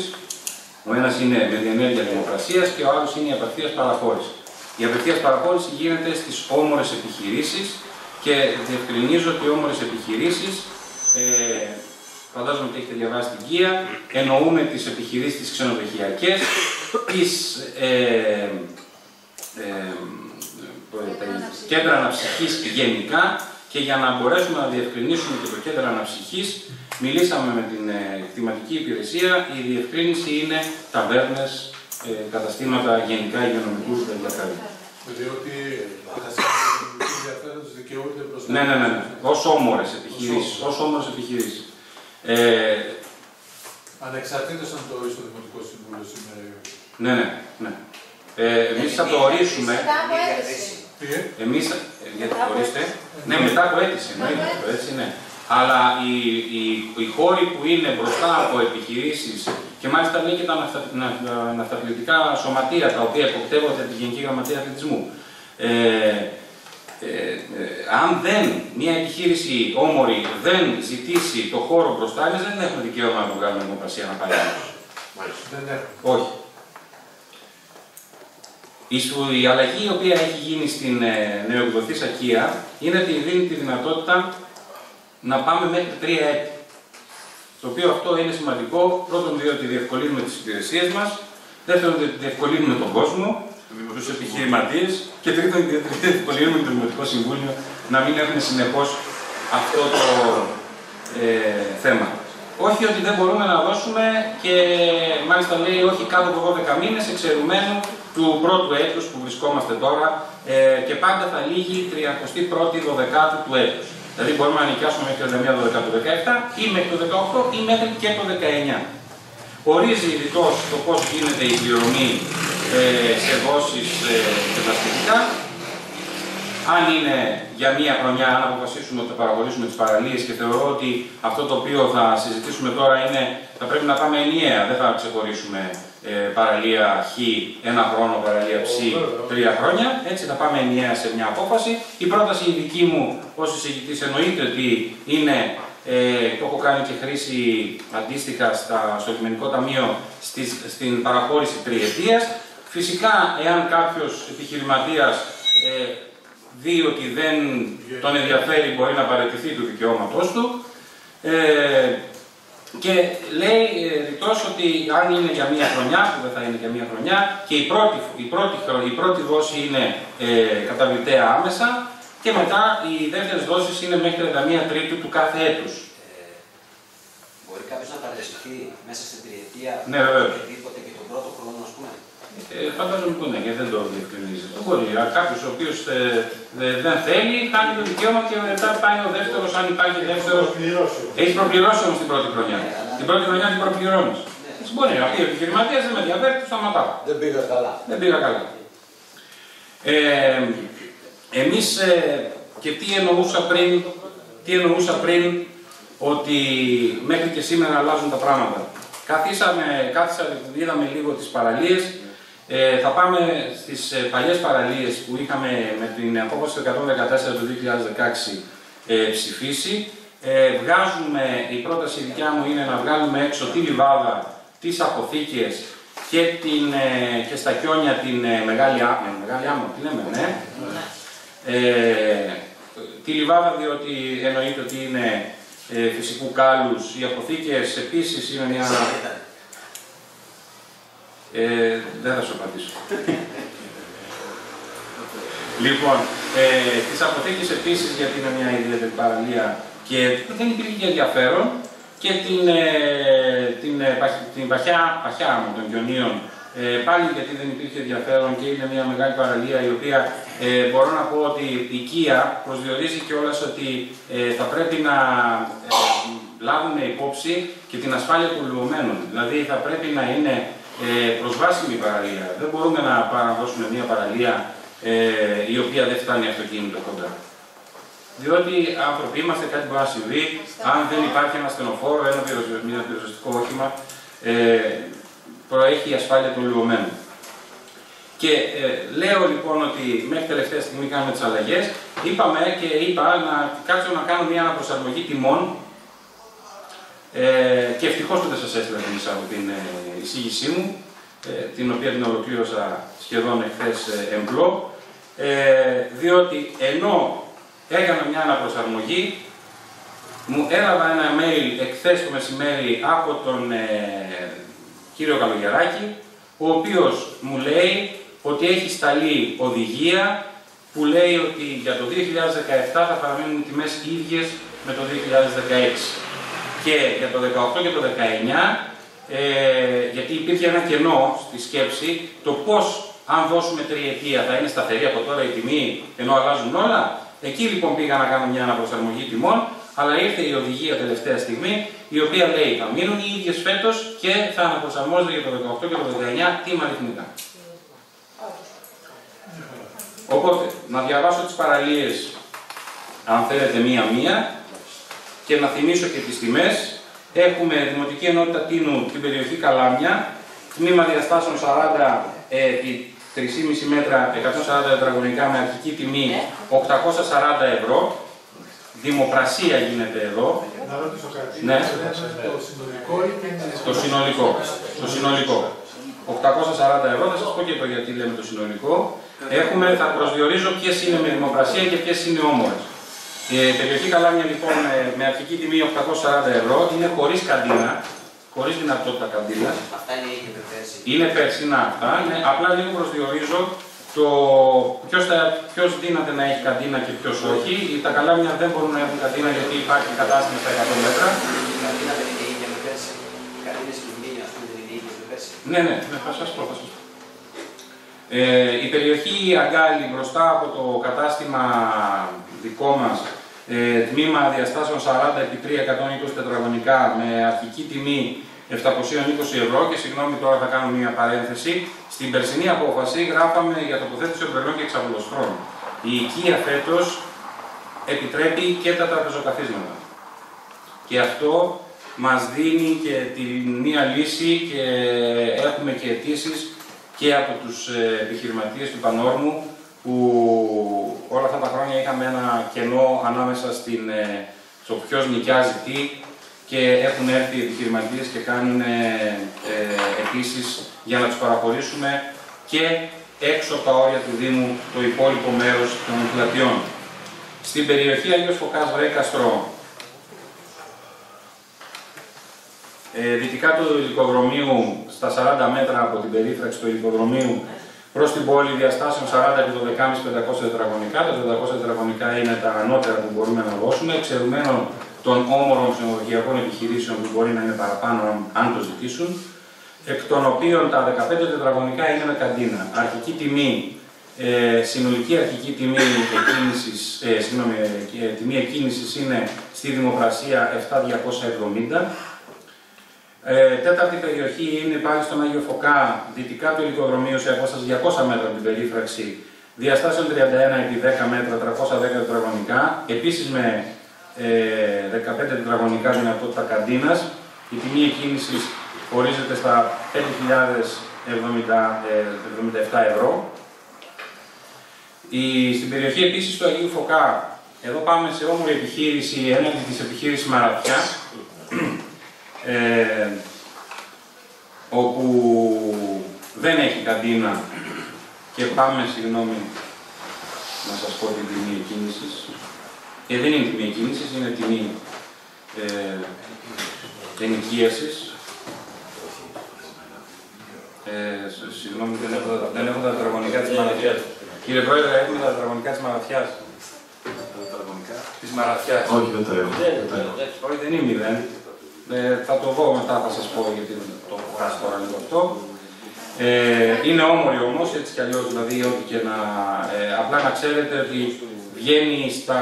Ο ένας είναι με διενέργεια δημοκρασίας και ο άλλος είναι η απευθείας παραχώρηση. Η απευθείας παραχώρηση γίνεται στις όμορες επιχειρήσεις και διευκρινίζω ότι οι όμορες επιχειρήσεις, ε, φαντάζομαι ότι έχετε διαβάσει την ΚΙΑ, εννοούμε τις επιχειρήσεις τις ξενοδοχειακές, τις ε, ε, τα κέντρα αναψυχής γενικά. Και για να μπορέσουμε να διευκρινίσουμε και το κέντρο αναψυχής μιλήσαμε με την ε, κτηματική υπηρεσία, η διευκρίνηση είναι ταβέρνες, ε, καταστήματα γενικά υγειονομικούς ενδιαφέροντος.
Διότι τα σύστημα ενδιαφέροντος δικαιούνται προς
Ναι, ναι, ναι, ναι. Ως όμορες επιχειρήσεις. Ως όμορες επιχειρήσεις. Ε,
Ανεξαρτήτως αν το ορίσει το Δημοτικό Συμβούλιο σήμερα. ή όχι.
ναι, ναι, ναι. Ε, εμείς θα το ορίσουμε.
Τι, ε;
Εμείς, ε, γιατί το ορίστε. Ναι, μετά από αίτηση, εννοείται. το Έτσι, ναι. Αλλά οι, οι, οι χώροι που είναι μπροστά από επιχειρήσεις και μάλιστα λέει και τα ναυτα, να- να- ναυταθλητικά σωματεία τα οποία υποπτεύονται από τη Γενική Γραμματεία Αθλητισμού. Ε, ε, ε, αν δεν, μια επιχείρηση όμορη δεν ζητήσει το χώρο μπροστά, εμείς δεν έχουμε δικαίωμα να του κάνουμε δημοκρασία να πάει άλλος.
Δεν έχουμε.
Όχι. Η, σου- η αλλαγή η οποία έχει γίνει στην ε, νεοεκδοθήσα Κία είναι ότι δίνει τη δυνατότητα να πάμε μέχρι τρία έτη. Το οποίο αυτό είναι σημαντικό, πρώτον διότι διευκολύνουμε τις υπηρεσίες μας, δεύτερον διότι διευκολύνουμε τον κόσμο, τους επιχειρηματίες και τρίτον διότι διευκολύνουμε το Δημοτικό Συμβούλιο να μην έχουμε συνεχώς αυτό το ε, θέμα. Όχι ότι δεν μπορούμε να δώσουμε και μάλιστα λέει όχι κάτω από 12 μήνες εξαιρουμένου του πρώτου έτους που βρισκόμαστε τώρα ε, και πάντα θα λύγει 31η 12 του έτους. Δηλαδή μπορούμε να νοικιάσουμε μέχρι το 31 12 του 17 ή μέχρι το 18 ή μέχρι και το 19. Ορίζει ρητός το πώς γίνεται η πληρωμή ε, σε δόσεις ε, και τα σχετικά. Αν είναι για μία χρονιά, αν αποφασίσουμε ότι θα παραχωρήσουμε τις παραλίες και θεωρώ ότι αυτό το οποίο θα συζητήσουμε τώρα είναι θα πρέπει να πάμε ενιαία, δεν θα ξεχωρίσουμε ε, παραλία Χ ένα χρόνο, παραλία Ψ τρία χρόνια. Έτσι θα πάμε ενιαία σε μια απόφαση. Η πρόταση η δική μου ως εισηγητής εννοείται ότι είναι ε, το έχω κάνει και χρήση αντίστοιχα στα, στο Λιμενικό Ταμείο στις, στην παραχώρηση τριετίας. Φυσικά, εάν κάποιος επιχειρηματίας ε, δει ότι δεν τον ενδιαφέρει, μπορεί να παραιτηθεί του δικαιώματός του. Ε, και λέει ε, ρητός ότι αν είναι για μία χρονιά, που δεν θα είναι για μία χρονιά, και η πρώτη, η πρώτη, η πρώτη δόση είναι ε, καταβλητέα άμεσα, και μετά οι δεύτερες δόσεις είναι μέχρι 31 Τρίτου του κάθε έτους.
Μπορεί κάποιος να παραιτηθεί μέσα στην τριετία
Ναι, βεβαίως.
οτιδήποτε και τον πρώτο χρόνο, α πούμε.
Ε, φαντάζομαι που ναι, γιατί δεν το διευκρινίζεις. Το μπορεί. Κάποιος ο οποίος δεν θέλει, κάνει το δικαίωμα και μετά πάει ο δεύτερος, αν υπάρχει δεύτερος. Έχει προπληρώσει όμως την πρώτη χρονιά. Την πρώτη χρονιά την προπληρώνεις. Μπορεί να πει ο επιχειρηματία δεν με ενδιαφέρει, του σταματάω.
Δεν πήγα καλά.
Δεν πήγα καλά. Ε, εμείς ε, και τι εννοούσα πριν, τι εννοούσα πριν ότι μέχρι και σήμερα αλλάζουν τα πράγματα. Καθίσαμε, κάθισα, είδαμε λίγο τις παραλίες. Ε, θα πάμε στις ε, παλιές παραλίες που είχαμε με την απόφαση του 114 του 2016 ε, ψηφίσει. Ε, βγάζουμε, η πρόταση δικιά μου είναι να βγάλουμε έξω τη λιβάδα, τις αποθήκες και, την, ε, και στα κιόνια την ε, μεγάλη, Ά- ε, μεγάλη άμμο, τι λέμε, ναι. Ε, τη λιβάδα διότι εννοείται ότι είναι ε, φυσικού κάλους. Οι αποθήκες επίσης είναι μια... Ε, δεν θα σου απαντήσω. λοιπόν, ε, τις αποθήκες επίσης γιατί είναι μια ιδιαίτερη παραλία και δεν υπήρχε και ενδιαφέρον και την, ε, την, ε, παχ- την παχιά, παχιά μου των Ιωνίων ε, πάλι γιατί δεν υπήρχε ενδιαφέρον και είναι μια μεγάλη παραλία η οποία ε, μπορώ να πω ότι η Κία προσδιορίζει κιόλας ότι ε, θα πρέπει να ε, λάβουμε υπόψη και την ασφάλεια των λουωμένων. Δηλαδή θα πρέπει να είναι ε, προσβάσιμη η παραλία. Δεν μπορούμε να παραδώσουμε μια παραλία ε, η οποία δεν φτάνει αυτοκίνητο κοντά. Διότι άνθρωποι είμαστε, κάτι μπορεί να συμβεί, αν δεν υπάρχει ένα στενοφόρο, ένα πυροσβε- ένα πυροσβεστικό όχημα, ε, προέχει η ασφάλεια των λιωμένων. Και ε, λέω λοιπόν ότι μέχρι τελευταία στιγμή κάνουμε τις αλλαγές. Είπαμε και είπα να κάτσω να κάνω μια αναπροσαρμογή τιμών. Ε, και ευτυχώς που δεν σας έστειλα την, εισαγω- την ε, εισήγησή μου, ε, την οποία την ολοκλήρωσα σχεδόν εχθές ε, εμπλό. Ε, διότι ενώ έκανα μια αναπροσαρμογή, μου έλαβα ένα mail εχθές το μεσημέρι από τον ε, κύριο Καλογεράκη, ο οποίος μου λέει ότι έχει σταλεί οδηγία που λέει ότι για το 2017 θα παραμείνουν οι τιμές ίδιες με το 2016. Και για το 2018 και το 2019, ε, γιατί υπήρχε ένα κενό στη σκέψη, το πώς αν δώσουμε τριετία θα είναι σταθερή από τώρα η τιμή ενώ αλλάζουν όλα. Εκεί λοιπόν πήγα να κάνω μια αναπροσαρμογή τιμών, αλλά ήρθε η οδηγία τελευταία στιγμή, η οποία λέει θα μείνουν οι ίδιες φέτος και θα αναπροσαρμόζονται για το 18 και το 19 τίμα αριθμητικά. Οπότε, να διαβάσω τις παραλίες, αν θέλετε μία-μία, και να θυμίσω και τις τιμές. Έχουμε Δημοτική Ενότητα Τίνου την περιοχή Καλάμια, τμήμα διαστάσεων 40 ε, επί 3,5 μέτρα, 140 τετραγωνικά με αρχική τιμή 840 ευρώ. Δημοπρασία γίνεται εδώ.
Να ρωτήσω κάτι.
Ναι.
Το συνολικό ή την
Το συνολικό. Το συνολικό. 840 ευρώ, θα σας πω και το γιατί λέμε το συνολικό. Έχουμε, θα προσδιορίζω ποιες είναι με δημοπρασία και ποιες είναι όμορες. Η περιοχή Καλάμια λοιπόν ε, με αρχική τιμή 840 ευρώ είναι χωρίς καντίνα, χωρίς δυνατότητα καντίνας.
Αυτά είναι οι και πέρσι.
Είναι περσινά αυτά, ναι. απλά λίγο προσδιορίζω το ποιος, θα, ποιος δύναται να έχει καντίνα και ποιος όχι. Τα καλάμια δεν μπορούν να έχουν καντίνα γιατί υπάρχει κατάστημα στα 100 μέτρα.
Η καντίνα δεν είναι η ίδια με πέρσι. Οι καντίνες και οι μήνυα, ας πούμε, δεν είναι οι ίδιες με πέρσι.
Ναι, ναι, ναι, θα σας πω, θα σας πω. Ε, η περιοχή Αγκάλη μπροστά από το κατάστημα δικό μας, ε, τμήμα διαστάσεων 40 επί 3, 120 τετραγωνικά με αρχική τιμή 720 ευρώ και συγγνώμη τώρα θα κάνω μια παρένθεση. Στην περσινή απόφαση γράφαμε για τοποθέτηση ομπρελών και εξαβολοστρών. Η οικία φέτος επιτρέπει και τα τραπεζοκαθίσματα. Και αυτό μας δίνει και τη μία λύση και έχουμε και αιτήσεις και από τους ε, επιχειρηματίες του Πανόρμου που όλα αυτά τα χρόνια είχαμε ένα κενό ανάμεσα στην, ε, στο ποιος νοικιάζει τι και έχουν έρθει οι επιχειρηματίες και κάνουν ε, ε, αιτήσει για να τους παραχωρήσουμε και έξω από τα όρια του Δήμου το υπόλοιπο μέρος των πλατιών. Στην περιοχή Αγίος Φωκάς Βρέκαστρο, ε, δυτικά του υλικοδρομίου, στα 40 μέτρα από την περίφραξη του υλικοδρομίου, προς την πόλη διαστάσεων 40 επί 12,5 500 τετραγωνικά. Τα 400 τετραγωνικά είναι τα ανώτερα που μπορούμε να δώσουμε, εξαιρουμένων των όμορων ξενοδοχειακών επιχειρήσεων που μπορεί να είναι παραπάνω αν το ζητήσουν, εκ των οποίων τα 15 τετραγωνικά είναι με καντίνα. Αρχική τιμή, ε, συνολική αρχική τιμή εκκίνησης, ε, συγγνώμη, ε, τιμή εκκίνησης είναι στη δημοπρασία 7.270. Ε, τέταρτη περιοχή είναι πάλι στον Άγιο Φωκά, δυτικά του υλικοδρομίου σε απόσταση 200 μέτρα από την περίφραξη, διαστάσεων 31 επί 10 μέτρα, 310 τετραγωνικά, επίσης με ε, 15 τετραγωνικά δυνατότητα καντίνας. Η τιμή εκκίνησης ορίζεται στα 5.077 ευρώ. Η, στην περιοχή επίσης του Αγίου Φωκά, εδώ πάμε σε όμορφη επιχείρηση, έναντι της επιχείρησης Μαρατιά, ε, όπου δεν έχει καντίνα και πάμε, συγγνώμη, να σας πω την τιμή εκκίνησης. Ε, δεν είναι τιμή εκκίνησης, είναι τιμή ε, ενοικίασης. Ε, συγγνώμη, δεν έχω, δεν έχω τα τετραγωνικά της Μαραθιάς. Κύριε Πρόεδρε, έχουμε τα τετραγωνικά της Μαραθιάς. Τα τετραγωνικά της Μαραθιάς.
Όχι, δεν τα έχω.
Όχι, δεν είναι μηδέν. Ε, θα το δω μετά, θα σας πω γιατί το έχω χάσει τώρα λίγο αυτό. Ε, είναι όμορφη όμως, έτσι κι αλλιώς, δηλαδή, ό,τι και να... Ε, απλά να ξέρετε ότι βγαίνει στα...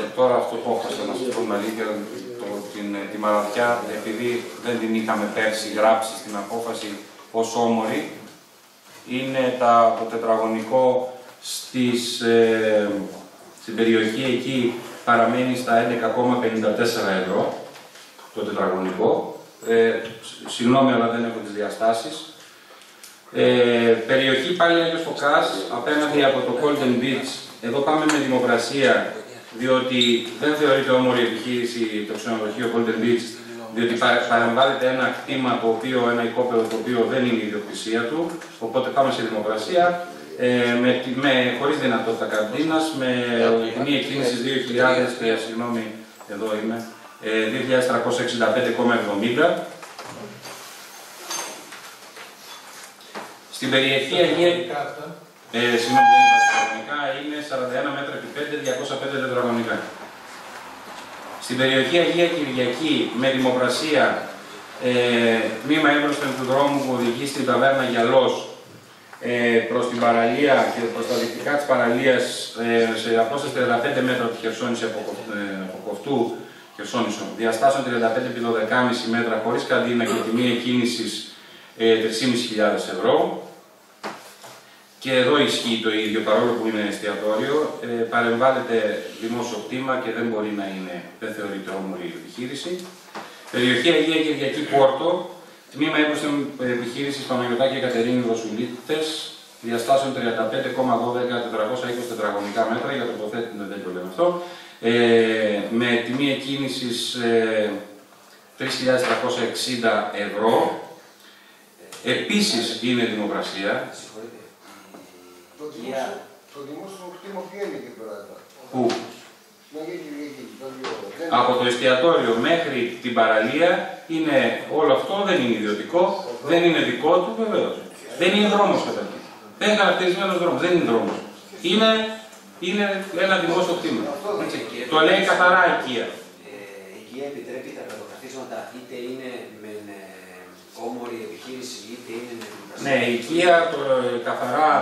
Ε, τώρα αυτό το έχασα, να σας πω την αλήθεια, το, την, τη μαραδιά, επειδή δεν την είχαμε πέρσι γράψει στην απόφαση ως όμορφη, είναι τα, το τετραγωνικό στις, ε, στην περιοχή εκεί παραμένει στα 11,54 ευρώ το τετραγωνικό. Ε, συγγνώμη, αλλά δεν έχω τις διαστάσεις. Ε, περιοχή πάλι Άγιος Φωκάς, απέναντι από το Golden Beach. Εδώ πάμε με δημοκρασία, διότι δεν θεωρείται όμορφη επιχείρηση το ξενοδοχείο Golden Beach, διότι παρεμβάλλεται ένα κτήμα το οποίο, ένα οικόπεδο το οποίο δεν είναι η ιδιοκτησία του, οπότε πάμε σε δημοκρασία ε, με, με, χωρίς δυνατότητα καντίνας, με τιμή εκκίνησης 2.000, ε, συγγνώμη, εδώ είμαι, ε, 2.365,70. Στην περιοχή Αγία, ε, συγγνώμη, τετραγωνικά, είναι 41 μέτρα επί 5, 205 τετραγωνικά. Στην περιοχή Αγία Κυριακή, με δημοπρασία, ε, τμήμα έμπροσθεν του δρόμου που οδηγεί στην ταβέρνα Γιαλός, ε, προς την παραλία και προς τα δυτικά της παραλίας ε, σε απόσταση 35 μέτρα από τη Χερσόνηση από, ε, από κοφτού Χερσόνησο, διαστάσεων 35 επί 12,5 μέτρα χωρίς καντίνα και τιμή εκκίνησης ε, 3.500 ευρώ. Και εδώ ισχύει το ίδιο, παρόλο που είναι εστιατόριο, ε, παρεμβάλλεται δημόσιο κτήμα και δεν μπορεί να είναι, δεν θεωρείται όμορφη επιχείρηση. Περιοχή Αγία Κυριακή Πόρτο, Τμήμα έπρεπε επιχείρησης Παναγιωτάκη Κατερίνη Δοσουλίτε, διαστάσεων 35,12 420 τετραγωνικά μέτρα, για τοποθέτηση δεν το λέμε αυτό, ε, με τιμή εκκίνησης ε, 3.360 ευρώ. Επίσης είναι δημοκρασία.
Το δημόσιο, το δημόσιο κτήμα ποιο είναι εκεί πέρα.
Πού; Από το εστιατόριο μέχρι την παραλία είναι όλο αυτό, δεν είναι ιδιωτικό, δεν είναι δικό του βεβαίως. Δεν είναι δρόμος καταρχήν. Δεν είναι χαρακτηρισμένος δρόμος, δεν είναι δρόμος. Είναι, είναι ένα δημόσιο κτήμα. Το λέει καθαρά η οικία.
Η οικία επιτρέπει τα κατοκαθίσματα είτε είναι με όμορφη επιχείρηση είτε είναι με
Ναι, η οικία το, καθαρά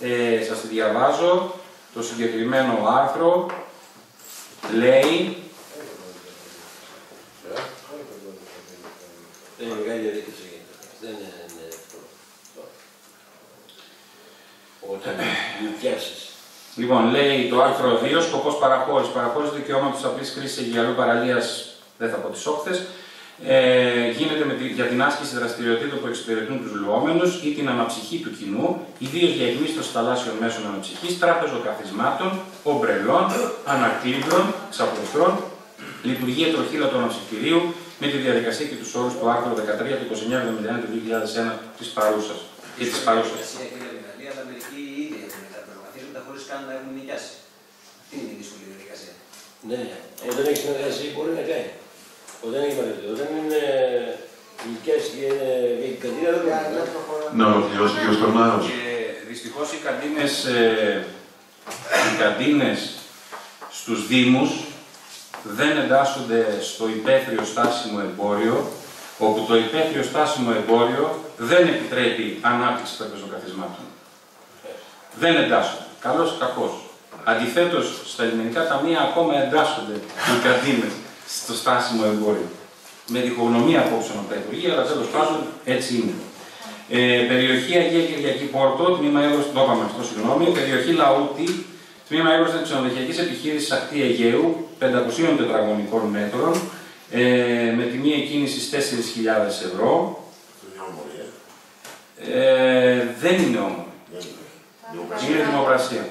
ε, σας τη διαβάζω το συγκεκριμένο άρθρο λέει
Δεν είναι μεγάλη διαδικασία Δεν είναι εύκολο.
όταν νοικιάσεις.
Λοιπόν, λέει το άρθρο 2, σκοπός παραχώρησης. Παραχώρηση δικαιώματος απλής χρήσης αγιαλού παραλίας, δεν θα πω τις όχθες, ε, γίνεται με τη, για την άσκηση δραστηριοτήτων που εξυπηρετούν τους λουόμενους ή την αναψυχή του κοινού, ιδίως για εκμίσθωση θαλάσσιων μέσων αναψυχής, τράπεζοκαθισμάτων, ομπρελών, ανακλήμπρων, ξαπλωστρών, λειτουργία τροχύλατου αναψυχηρίου με τη διαδικασία και τους όρους του άρθρου 13 του 2971 του 2001 της παρούσα. Και της παρούσας.
Στην Ιταλία, τα μερικοί ήδη έχουν τα προγραμματίζοντα χωρίς καν να έχουν νοικιάσει. Αυτή είναι η δύσκολη διαδικασία.
Ναι, όταν έχεις συνεργασία μπορεί να κάνει. Όταν έχει μαγαζί, όταν είναι νοικιάσει και είναι για την καντίνα δεν μπορεί.
Να ολοκληρώσει και ο Στορνάρος.
Και δυστυχώς οι καντίνες, ε, οι καντίνες στους Δήμους δεν εντάσσονται στο υπαίθριο στάσιμο εμπόριο, όπου το υπαίθριο στάσιμο εμπόριο δεν επιτρέπει ανάπτυξη τραπεζοκαθισμάτων. Δεν εντάσσονται. Καλώς ή κακώς. Αντιθέτως, στα ελληνικά ταμεία ακόμα εντάσσονται οι καντίνες στο στάσιμο εμπόριο. Με διχογνωμία απόψεων από τα Υπουργεία, αλλά τέλος πάντων έτσι είναι. Ε, περιοχή Αγία Κυριακή Πόρτο, τμήμα Εύρω, το είπαμε αυτό, συγγνώμη. Περιοχή Λαούτη, τμήμα Εύρω της ξενοδοχειακής επιχείρησης Ακτή Αιγαίου, 500 τετραγωνικών μέτρων, ε, με τιμή εκκίνηση 4.000 ευρώ. Ε, δεν είναι όμω. Είναι δημοπρασία.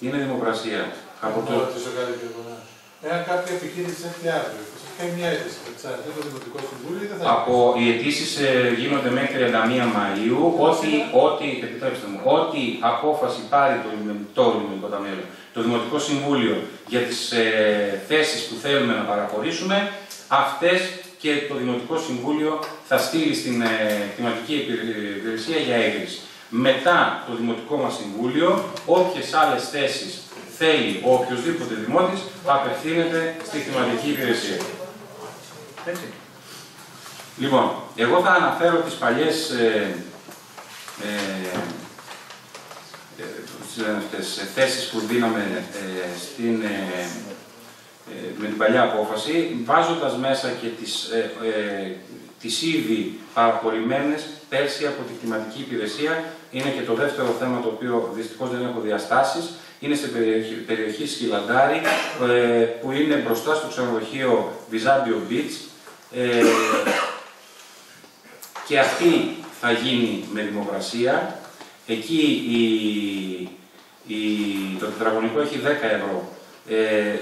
Είναι δημοπρασία. Από το...
Να ρωτήσω κάτι πιο κοντά. Εάν κάποια επιχείρηση έχει αύριο, θα σας κάνει μια αίτηση, εξαρτάται το Δημοτικό Συμβούλιο ή δεν θα
Από οι αιτήσεις γίνονται μέχρι 31 Μαΐου. Ό,τι, ό,τι, επιτρέψτε μου, ό,τι απόφαση πάρει το, Δημο- το Δημοτικό Ταμείο, το Δημοτικό Συμβούλιο για τις ε, θέσεις που θέλουμε να παραχωρήσουμε, αυτές και το Δημοτικό Συμβούλιο θα στείλει στην ε, κλιματική υπηρεσία για έγκριση. Μετά το Δημοτικό μας Συμβούλιο, όποιες άλλες θέσεις θέλει ο οποιοδήποτε δημότης, απευθύνεται στη κλιματική υπηρεσία. Έτσι. Λοιπόν, εγώ θα αναφέρω τις παλιές ε, ε, ε, πώς τις λένε αυτές, ε, θέσεις που δίναμε ε, στην, ε, ε, με την παλιά απόφαση, βάζοντας μέσα και τις, ε, ε, τις ήδη παραχωρημένες πέρσι από την κλιματική υπηρεσία. Είναι και το δεύτερο θέμα το οποίο δυστυχώς δεν έχω διαστάσεις. Είναι στην περιοχή, περιοχή Σκυλαντάρη, ε, που είναι μπροστά στο ξενοδοχείο Βυζάντιο Beach. Ε, και αυτή θα γίνει με δημοκρασία. Εκεί η, η, το τετραγωνικό έχει 10 ευρώ. Ε,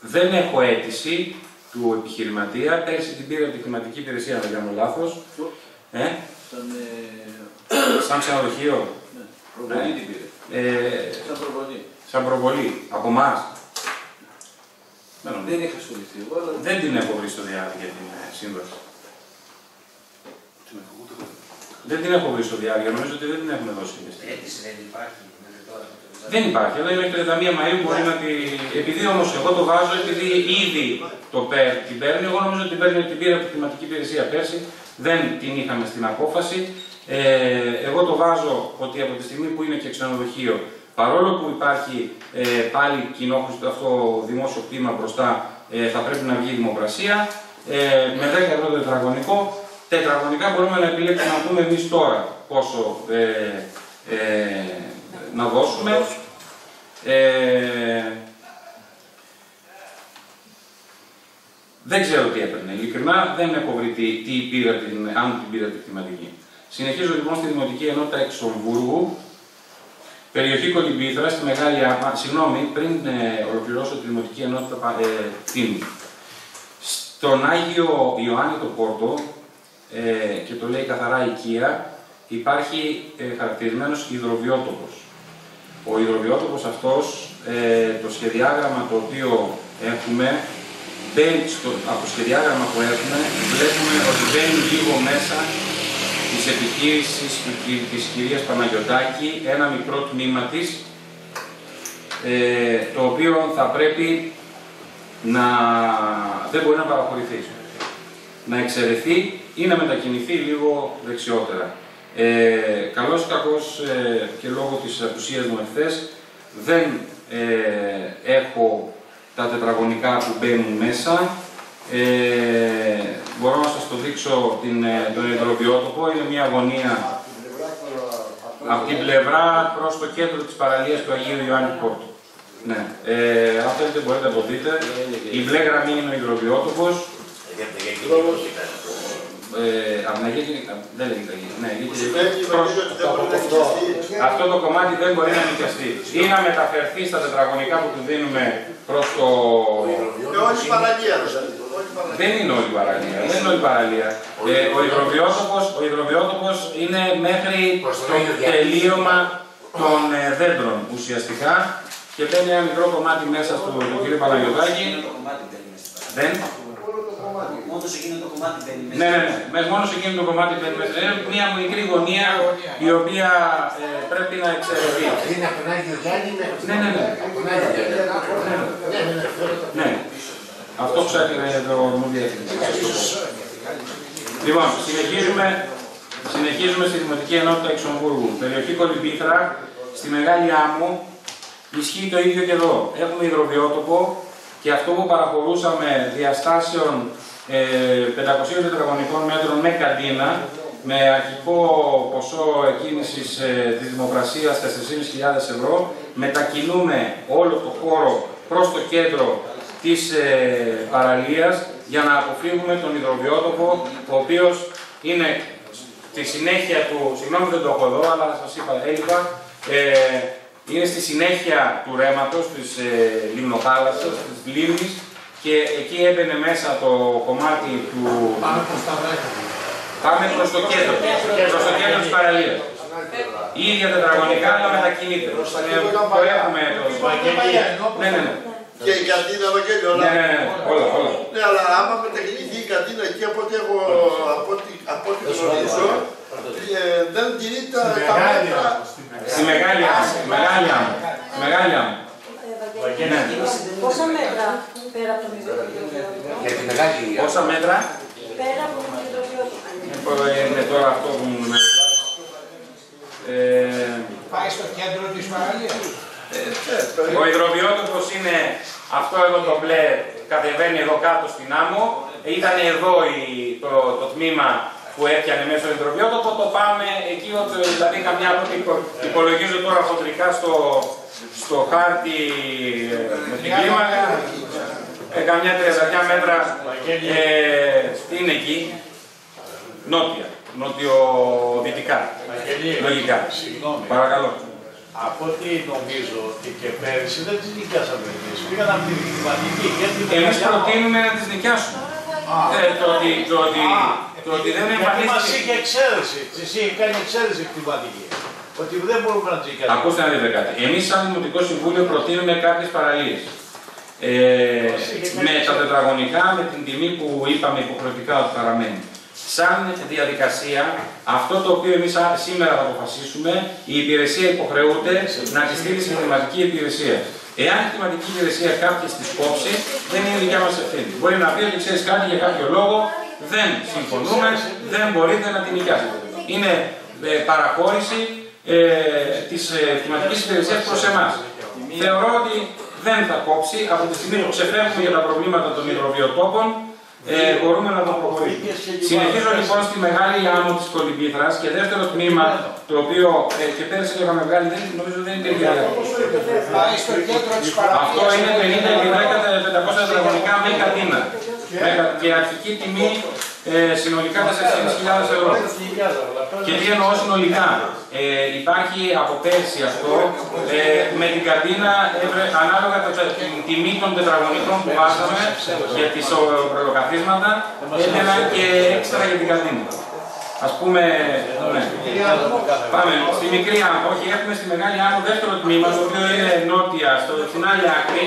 δεν έχω αίτηση του επιχειρηματία. Πέρυσι την πήρα από την κλιματική υπηρεσία, αν δεν κάνω λάθος. Ε,
Σαν,
σαν ξενοδοχείο.
ναι, προβολή την πήρε.
Ε,
Σαν προβολή.
σαν προβολή. Από εμάς.
Δεν είχα ασχοληθεί εγώ, αλλά...
Δεν την έχω βρει στο διάδικο για την ε, σύμβαση. Δεν την έχω βρει στο διάδικο, νομίζω ότι δεν την έχουμε δώσει.
Αίτηση δεν υπάρχει μέχρι τώρα.
Δεν υπάρχει, εδώ είναι 31 Μαΐου μπορεί να τη... Επειδή όμως εγώ το βάζω, επειδή ήδη το παίρ, την παίρνει, εγώ νομίζω ότι την παίρνει την πήρα από την κλιματική υπηρεσία πέρσι, δεν την είχαμε στην απόφαση. Ε, εγώ το βάζω ότι από τη στιγμή που είναι και ξενοδοχείο, παρόλο που υπάρχει ε, πάλι κοινό αυτό δημόσιο κτήμα μπροστά, ε, θα πρέπει να βγει η δημοκρασία. Ε, με 10 ευρώ το τετραγωνικό, τετραγωνικά μπορούμε να επιλέξουμε να πούμε εμείς τώρα πόσο ε, ε, να δώσουμε. Ε, δεν ξέρω τι έπαιρνε. Ειλικρινά δεν έχω βρει τι, τι πήρα την, αν την πήρα την κλιματική. Συνεχίζω λοιπόν στη Δημοτική Ενότητα Εξομβούργου, περιοχή Κολυμπήθρα, στη Μεγάλη Άμα. Συγγνώμη, πριν ε, ολοκληρώσω τη Δημοτική Ενότητα ε, Τίνου. Στον Άγιο Ιωάννη το Πόρτο, ε, και το λέει καθαρά οικία, υπάρχει ε, χαρακτηρισμένος υδροβιότοπος. Ο υδροβιότοπος αυτός, ε, το σχεδιάγραμμα το οποίο έχουμε, μπαίνει στο, από το σχεδιάγραμμα που έχουμε, βλέπουμε ότι μπαίνει λίγο μέσα της επιχείρησης του, κυ- της κυρίας Παναγιωτάκη, ένα μικρό τμήμα της, ε, το οποίο θα πρέπει να δεν μπορεί να παραχωρηθεί. Να εξαιρεθεί ή να μετακινηθεί λίγο δεξιότερα. Ε, καλώς ή κακώς ε, και λόγω της απουσίας μου εχθές δεν ε, έχω τα τετραγωνικά που μπαίνουν μέσα. Ε, μπορώ να σας το δείξω την, ε, τον υδροβιότοπο. Είναι μια γωνία Από την πλευρά προς το κέντρο της παραλίας του Αγίου Ιωάννη Πόρτου. Ναι. Ε, αν θέλετε μπορείτε να το δείτε. Η μπλε γραμμή είναι ο υδροβιότοπος. Ε, από την Αγία Γενικά, δεν λέγεται Αγία, ναι, Αγία Γενικά. Προς- Αυτό το κομμάτι δεν μπορεί να νοικιαστεί. Ή να μεταφερθεί στα τετραγωνικά που του δίνουμε προς το...
Και όλη η παραλία δηλαδή. Όλη η παραλία.
Δεν είναι όλη η παραλία. Δεν είναι όλη η παραλία. Ε, ο, υδροβιότοπος, ο υδροβιότοπος είναι μέχρι το τελείωμα των ε, δέντρων ουσιαστικά και μπαίνει ένα μικρό κομμάτι μέσα στο του κ. Παναγιωτάκη. Δεν.
Μόνος σε εκείνο το κομμάτι μπαίνει μέσα.
Ναι, ναι, ναι. Με- Μόνος σε εκείνο το κομμάτι μπαίνει μέσα. Είναι μια μικρή γωνία η οποία ε, πρέπει να εξαιρεθεί.
Είναι από τον Άγιο Γιάννη μέχρι
Ναι, ναι, ναι.
Από τον Άγιο Γιάννη. Ναι, ναι, ναι.
Ναι. Αυτό ψάχνει το νομοδιεύθυνση. Λοιπόν, συνεχίζουμε, συνεχίζουμε στη Δημοτική Ενότητα Εξομβούργου. Περιοχή Κολυμπήθρα, στη Μεγάλη Άμμο, ισχύει το ίδιο και εδώ. Έχουμε υδροβιότοπο και αυτό που παραχωρούσαμε διαστάσεων ε, 500 τετραγωνικών μέτρων με καντίνα, με αρχικό ποσό εκκίνησης ε, της δημοπρασίας 4.500 ευρώ, μετακινούμε όλο το χώρο προς το κέντρο της ε, παραλίας για να αποφύγουμε τον υδροβιότοπο, ο οποίος είναι στη συνέχεια του, συγγνώμη δεν το έχω εδώ, αλλά σας είπα, έλειπα, ε, είναι στη συνέχεια του ρέματος, της ε, λιμνοθάλασσας, της λίμνης και εκεί έμπαινε μέσα το κομμάτι του...
Πάμε προς τα βράχια.
Πάμε προς το κέντρο, προς το κέντρο της παραλίας. Ίδια τετραγωνικά, αλλά μετακινείται. Ε, Το έχουμε το... Ναι, ναι, ναι.
Και η καντίνα Ευαγγέλιο, όλα.
Ναι, ναι, ναι, όλα, όλα.
Ναι, αλλά άμα μετακινηθεί η καντίνα εκεί από ό,τι έχω, από ό,τι, από ό,τι γνωρίζω, ε, δεν τηρεί τα, τα
Μεγάλη
μέτρα.
άμμο, στη
Στη μεγάλη άμμο, μεγάλη άμμο, μεγάλη άμμο. Ναι.
Πόσα μέτρα πέρα από τον υδροβιότοπο.
Για τη μεγάλη
Πόσα μέτρα,
Πέρα από τον υδροβιότοπο.
ε, είναι τώρα αυτό που μου με ρωτάς. Ε,
Πάει στο κέντρο της παραλίας.
Ο υδροβιότοπος είναι αυτό εδώ το μπλε, κατεβαίνει εδώ κάτω στην άμμο. Ήταν εδώ η, το, το τμήμα που έπιανε μέσα στο υδροβιότοπο, το πάμε εκεί, όπου, δηλαδή καμιά από ό,τι υπο- υπολογίζω τώρα χοντρικά στο, στο χάρτη ε, με την κλίμακα, ε, καμιά 30 μέτρα ε, είναι εκεί, νότια, νότιο-δυτικά, λογικά.
Συγγνώμη.
Παρακαλώ.
Από ό,τι νομίζω ότι και πέρυσι δεν τις νοικιάσαμε εμείς. Πήγαν από τη δικηματική και την
Εμείς
Μεγαλιά.
προτείνουμε να τις νοικιάσουμε. Ε, το ότι, το ότι, το ότι δεν
Γιατί μας
εμφανίστηκε...
είχε εξαίρεση. Τις είχε κάνει εξαίρεση κτηματική. Ότι δεν μπορούμε να τις νοικιάσουμε.
Ακούστε να δείτε κάτι. Εμείς σαν Δημοτικό Συμβούλιο προτείνουμε κάποιες παραλίες. Ε, με τα τετραγωνικά, με την τιμή που είπαμε υποχρεωτικά ότι παραμένει. Σαν διαδικασία, αυτό το οποίο εμείς α- σήμερα θα αποφασίσουμε, η υπηρεσία υποχρεούται να τη στείλει στην κλιματική υπηρεσία. Εάν η κλιματική υπηρεσία κάποιε τη κόψεις, δεν είναι δικιά μας ευθύνη. Μπορεί να πει ότι ξέρεις κάτι για κάποιο λόγο, δεν συμφωνούμε, δεν μπορείτε να την νοικιάσετε. Είναι ε, παραχώρηση ε, της ε, κλιματική υπηρεσίας προς εμάς. Θεωρώ ότι δεν θα κόψει από τη στιγμή που ξεφεύγουμε για τα προβλήματα των υδροβιοτόπων, ε, μπορούμε να το προχωρήσουμε. Συνεχίζω λοιπόν στη μεγάλη άμμο της Κολυμπήθρας και δεύτερο τμήμα, το οποίο ε, και πέρσι το είχαμε βγάλει, δεν, νομίζω δεν είναι τελειώσει.
Πάει στο κέντρο της παραλίας.
Αυτό είναι 50 επί 10 500 τετραγωνικά με κατίνα. Με κα- Και αρχική τιμή ε, συνολικά 4.500 ευρώ. Και τι εννοώ συνολικά. Ε, υπάρχει από πέρσι αυτό, ε, με την κατίνα, έβρε- ανάλογα με την τιμή των τετραγωνικών που βάζαμε για τις προλοκαθίσματα, έδαινα και έξτρα για την κατίνα. Ας πούμε, ναι. Πάμε στη μικρή άμμο, όχι έχουμε στη μεγάλη άμμο δεύτερο τμήμα, το οποίο είναι νότια, στο, στην άλλη άκρη,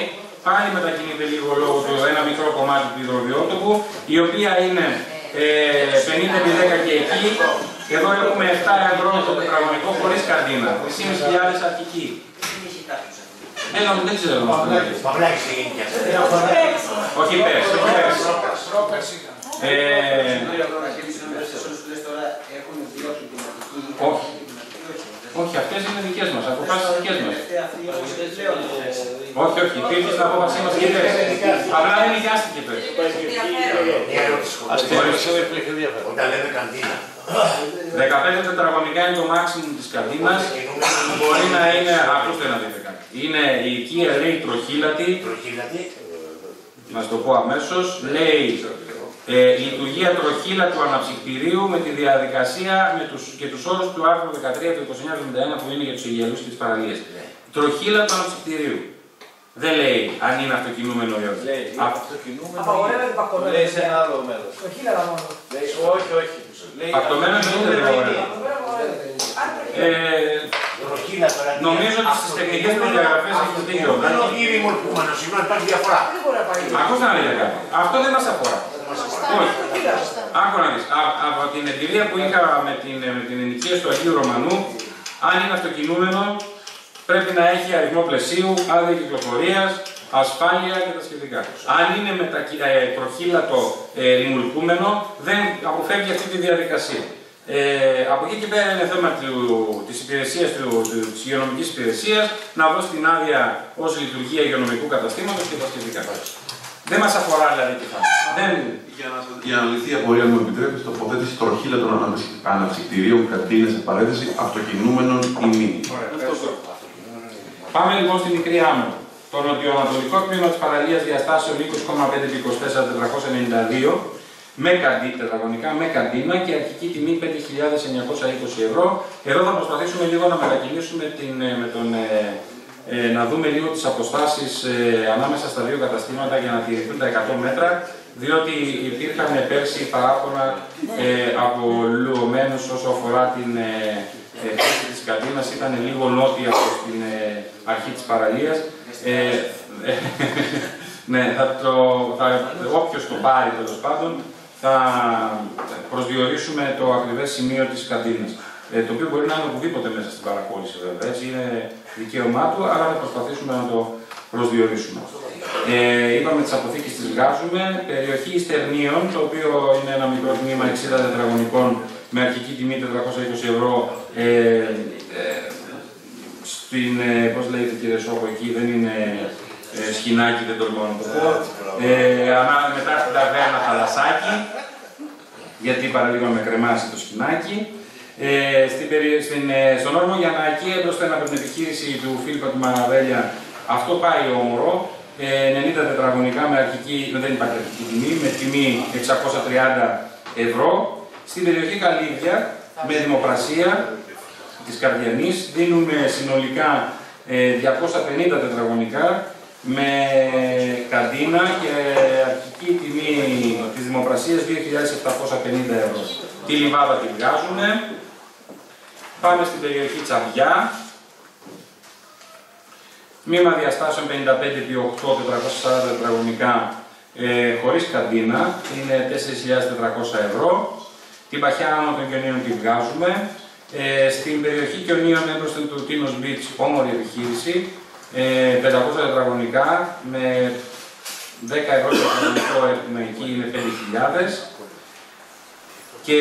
πάλι μετακινείται λίγο λόγω του ένα μικρό κομμάτι του υδροβιότοπου, η οποία είναι ε, 50 επί 10 και εκεί. Εδώ έχουμε 7 ευρώ το τετραγωνικό χωρίς καντίνα, 3.500 αρχική. Δεν, νομίζω, δεν ξέρω.
Παυλάκης έγινε και αυτό.
Όχι πέρσι, όχι πέρσι.
Πρόπερση ήταν.
Ε, όχι. Όχι, αυτές είναι δικές μας, αποφάσεις δικές μας. Όχι, όχι, υπήρχε στην απόφασή μας και πέρσι. Απλά δεν νοικιάστηκε πέρσι.
Μια ερώτηση.
Αστεία,
Χωρίς-
δεν υπήρχε ενδιαφέρον.
Όταν λέμε καντίνα,
15 τετραγωνικά είναι το maximum της καντίνας. Μπορεί να είναι, ακούστε να δείτε κάτι. Είναι η οικία λέει τροχύλατη. Να σου το πω αμέσως. Λέει ε, λειτουργία τροχύλα του αναψυκτηρίου με τη διαδικασία με τους, και τους όρους του άρθρου 13 του 2971 που είναι για τους υγιαλούς και τις παραλίες. Τροχύλα του αναψυκτηρίου. Δεν λέει αν είναι αυτοκινούμενο ή όχι.
Λέει,
Α-
αυτοκινούμενο.
Απαγορεύεται πακολέ.
Λέει σε ένα άλλο μέρος.
Το χίλια μόνο.
Λέει, όχι, όχι. Λέει,
Πακτωμένο
αυτοκινούμενο
είναι, δεν
είναι.
Ε, νομίζω ότι στις τεχνικές προδιαγραφές έχετε δίκιο.
Δεν είναι ήδη μορφούμενο, συγγνώμη, υπάρχει διαφορά.
Ακούστε να δείτε κάτι. Αυτό δεν μας αφορά. Όχι. Άκου να δεις. Α- από την εμπειρία που είχα με την, με την ενοικία του Αγίου Ρωμανού, αν είναι αυτοκινούμενο, πρέπει να έχει αριθμό πλαισίου, άδεια κυκλοφορίας, ασφάλεια και τα σχετικά. Αν είναι μετακι... ε, προχύλατο ε, ρημουλκούμενο, δεν αποφεύγει αυτή τη διαδικασία. Ε, από εκεί και πέρα είναι θέμα του, της υπηρεσίας, του, του, της υγειονομικής υπηρεσίας, να δώσει την άδεια ως λειτουργία υγειονομικού καταστήματος και τα σχετικά. Δεν μας αφορά δηλαδή τι θα Δεν...
Για να, για να λυθεί η απορία μου επιτρέπει, τοποθέτηση τροχύλα των αναψυ- αναψυκτηρίων καντίνε σε παρένθεση αυτοκινούμενων ή μη.
Πάμε λοιπόν στη μικρή άμμο. Το νοτιοανατολικό τμήμα της παραλίας διαστάσεων 20,5-24,492 με καντί, τετραγωνικά με καντίνα και αρχική τιμή 5.920 ευρώ. Εδώ θα προσπαθήσουμε λίγο να μετακινήσουμε την, ε, με τον, ε, ε, να δούμε λίγο τις αποστάσεις ε, ανάμεσα στα δύο καταστήματα για να τηρηθούν τα 100 μέτρα, διότι υπήρχαν ε, πέρσι παράπονα ε, από λουωμένους όσο αφορά την ε, ε, θέση της καντίνας, ήταν λίγο νότια προς την ε, αρχή της παραλίας. Ε, ε, ναι, θα το, θα, όποιος το πάρει τέλος πάντων, θα προσδιορίσουμε το ακριβές σημείο της καντίνας. Ε, το οποίο μπορεί να είναι οπουδήποτε μέσα στην παρακόλληση βέβαια, έτσι είναι δικαίωμά του, αλλά θα προσπαθήσουμε να το προσδιορίσουμε. Ε, είπαμε τις αποθήκες τις βγάζουμε. Περιοχή Στερνίων, το οποίο είναι ένα μικρό τμήμα 60 τετραγωνικών με αρχική τιμή 420 ευρώ. Ε, ε, στην, ε, πώς λέγεται κύριε Σόκο εκεί, δεν είναι ε, σκηνάκι, δεν τολμώ να το πω. Ε, ανά- μετά στην ταβέρνα Θαλασσάκι, γιατί παραλίγο με κρεμάσει το σκηνάκι. Ε, στην, περι- στην, ε, στον όρμο για να εκεί έδωσαν από την επιχείρηση του Φίλιππα του Μαραβέλια, αυτό πάει όμορο, ε, 90 τετραγωνικά με αρχική, δεν υπάρχει αρχική τιμή, με τιμή 630 ευρώ. Στην περιοχή Καλύβια, με δημοπρασία της Καρδιανής, δίνουμε συνολικά ε, 250 τετραγωνικά με καντίνα και αρχική τιμή της δημοπρασίας 2.750 ευρώ. Τη λιβάδα τη βγάζουμε. Πάμε στην περιοχή Τσαβιά. Τμήμα διαστάσεων 55 επί 8, 440 τετραγωνικά ε, χωρίς καντίνα, είναι 4.400 ευρώ. Την παχιά άνω των Κιονίων τη βγάζουμε. Ε, στην περιοχή Κιονίων έμπροσθεν του Τίνος Beach, όμορφη επιχείρηση, ε, 500 τετραγωνικά με 10 ευρώ το τετραγωνικό έχουμε εκεί είναι 5.000. Και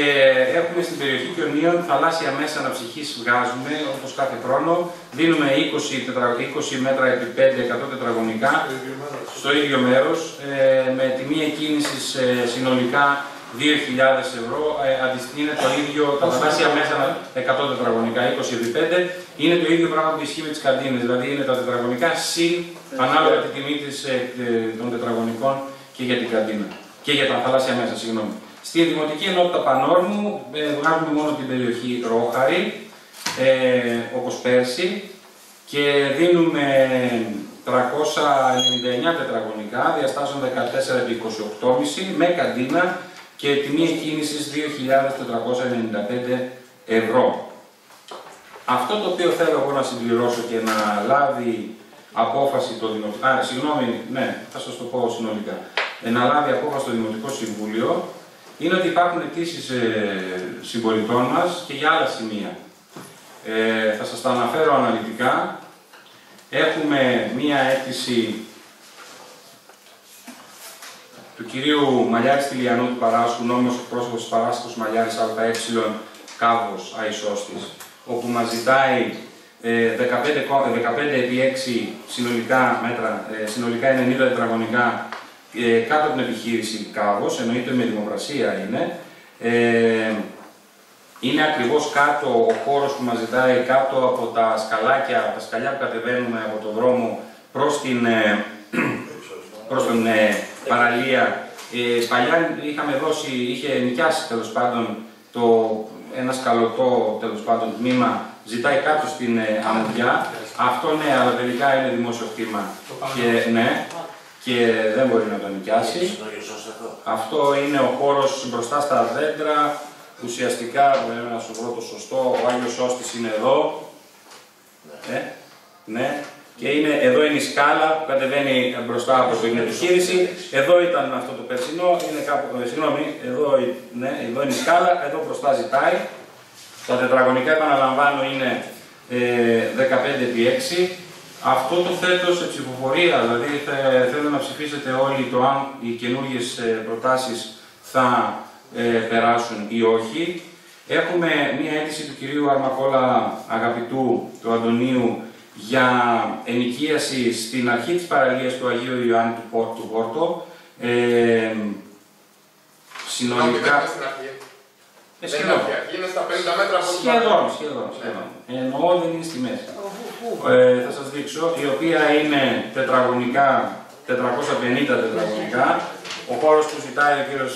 έχουμε στην περιοχή Κιονίων θαλάσσια μέσα αναψυχής βγάζουμε, όπως κάθε χρόνο. Δίνουμε 20, τετρα- 20 μέτρα επί 5 100 τετραγωνικά στο ίδιο μέρος, ε, με τιμή εκκίνησης ε, συνολικά 2.000 ευρώ. Ε, αντιστοιχεί είναι το ίδιο, τα θαλάσσια μέσα 100 τετραγωνικά, 20 επί 5, είναι το ίδιο πράγμα που ισχύει με τις καντίνες. Δηλαδή είναι τα τετραγωνικά συν ανάλογα τη τιμή της, ε, ε, των τετραγωνικών και για την καντίνα. Και για τα θαλάσσια μέσα, συγγνώμη. Στη Δημοτική Ενότητα Πανόρμου ε, βγάζουμε μόνο την περιοχή Ρόχαρη, ε, όπως πέρσι, και δίνουμε 399 τετραγωνικά, διαστάσεων 14 επί 28,5 με καντίνα και τιμή εκκίνησης 2.495 ευρώ. Αυτό το οποίο θέλω εγώ να συμπληρώσω και να λάβει απόφαση το Δημοτικό... Α, συγγνώμη, ναι, θα σας το πω συνολικά. Ε, να λάβει απόφαση το Δημοτικό Συμβούλιο είναι ότι υπάρχουν αιτήσει ε, συμπολιτών μας και για άλλα σημεία. Ε, θα σας τα αναφέρω αναλυτικά. Έχουμε μία αίτηση του κυρίου Μαλιάρης Τηλιανού του Παράσχου, νόμιμος εκπρόσωπος της Παράσχους Μαλιάρης ΑΕ, Κάβος Αϊσώστης, όπου μας ζητάει ε, 15, κο- 15 επί 6 συνολικά μέτρα, ε, συνολικά 90 τετραγωνικά ε, κάτω από την επιχείρηση Κάβος, εννοείται με δημοπρασία είναι, ε, Είναι ακριβώς κάτω ο χώρος που μας ζητάει κάτω από τα σκαλάκια, από τα σκαλιά που κατεβαίνουμε από το δρόμο προς την, ε, προς την ε, παραλία. Ε, παλιά είχαμε δώσει, είχε νοικιάσει τέλος πάντων το, ένα σκαλωτό τέλος πάντων τμήμα, ζητάει κάτω στην ε, αμμουδιά. Αυτό ναι, αλλά τελικά είναι δημόσιο κτήμα. Και, ναι, και δεν μπορεί να το νοικιάσει. Αυτό; Είναι ο χώρος μπροστά στα δέντρα, ουσιαστικά, πρέπει να σου βρω το σωστό, ο Άγιος Σώστης είναι εδώ. Ε, ναι. Και είναι, εδώ είναι η σκάλα που κατεβαίνει μπροστά από την επιχείρηση. Εδώ ήταν αυτό το περσινό, είναι κάπου, ε, συγγνώμη, εδώ, ναι, εδώ είναι η σκάλα, εδώ μπροστά ζητάει. Τα τετραγωνικά, επαναλαμβάνω, είναι ε, 15 επί 6. Αυτό το θέτω σε ψηφοφορία, δηλαδή θε- θέλω να ψηφίσετε όλοι το αν οι καινούργιες ε, προτάσεις θα ε, περάσουν ή όχι. Έχουμε μία αίτηση του κυρίου Αρμακόλα αγαπητού, του Αντωνίου, για ενοικίαση στην αρχή της παραλίας του Αγίου Ιωάννη του, Πόρ- του Πόρτο. Ε, συνολικά... Ε,
Δεν είναι
σχεδόν.
πια. Είναι στα 50 μέτρα από την
Σχεδόν,
παραλία.
σχεδόν, σχεδόν. Εννοώ δεν είναι στη μέση. Ε, θα σας δείξω, η οποία είναι τετραγωνικά, 450 τετραγωνικά. Ο χώρος που ζητάει ο κύριος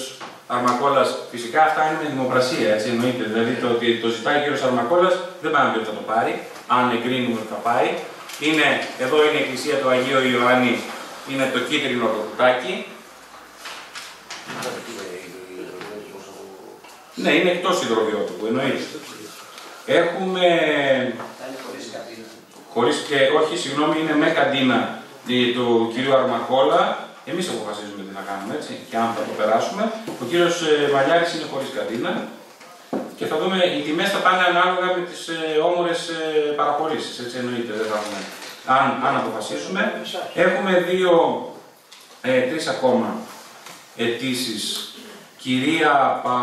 Αρμακόλας, φυσικά αυτά είναι με δημοπρασία, έτσι εννοείται. Δηλαδή το ότι το ζητάει ο κύριος Αρμακόλας δεν πάει να πει ότι θα το πάρει, αν εγκρίνουμε ότι θα πάει. Είναι, εδώ είναι η εκκλησία του Αγίου Ιωάννη, είναι το κίτρινο το κουτάκι. Ναι, είναι εκτός υδροβιότυπου, εννοείται. Έχουμε χωρίς και, όχι, συγγνώμη, είναι με καντίνα ε, του κυρίου Αρμακόλα. Εμείς αποφασίζουμε τι θα κάνουμε, έτσι, και αν θα το περάσουμε. Ο κύριος ε, Μαλιάρης είναι χωρίς καντίνα. Και θα δούμε, οι τιμές θα πάνε ανάλογα με τις ε, όμορες ε, παραχωρήσεις, έτσι εννοείται, δεν θα έχουμε, αν, αν αποφασίσουμε. Έχουμε δύο, ε, τρεις ακόμα αιτήσεις. Κυρία Πα...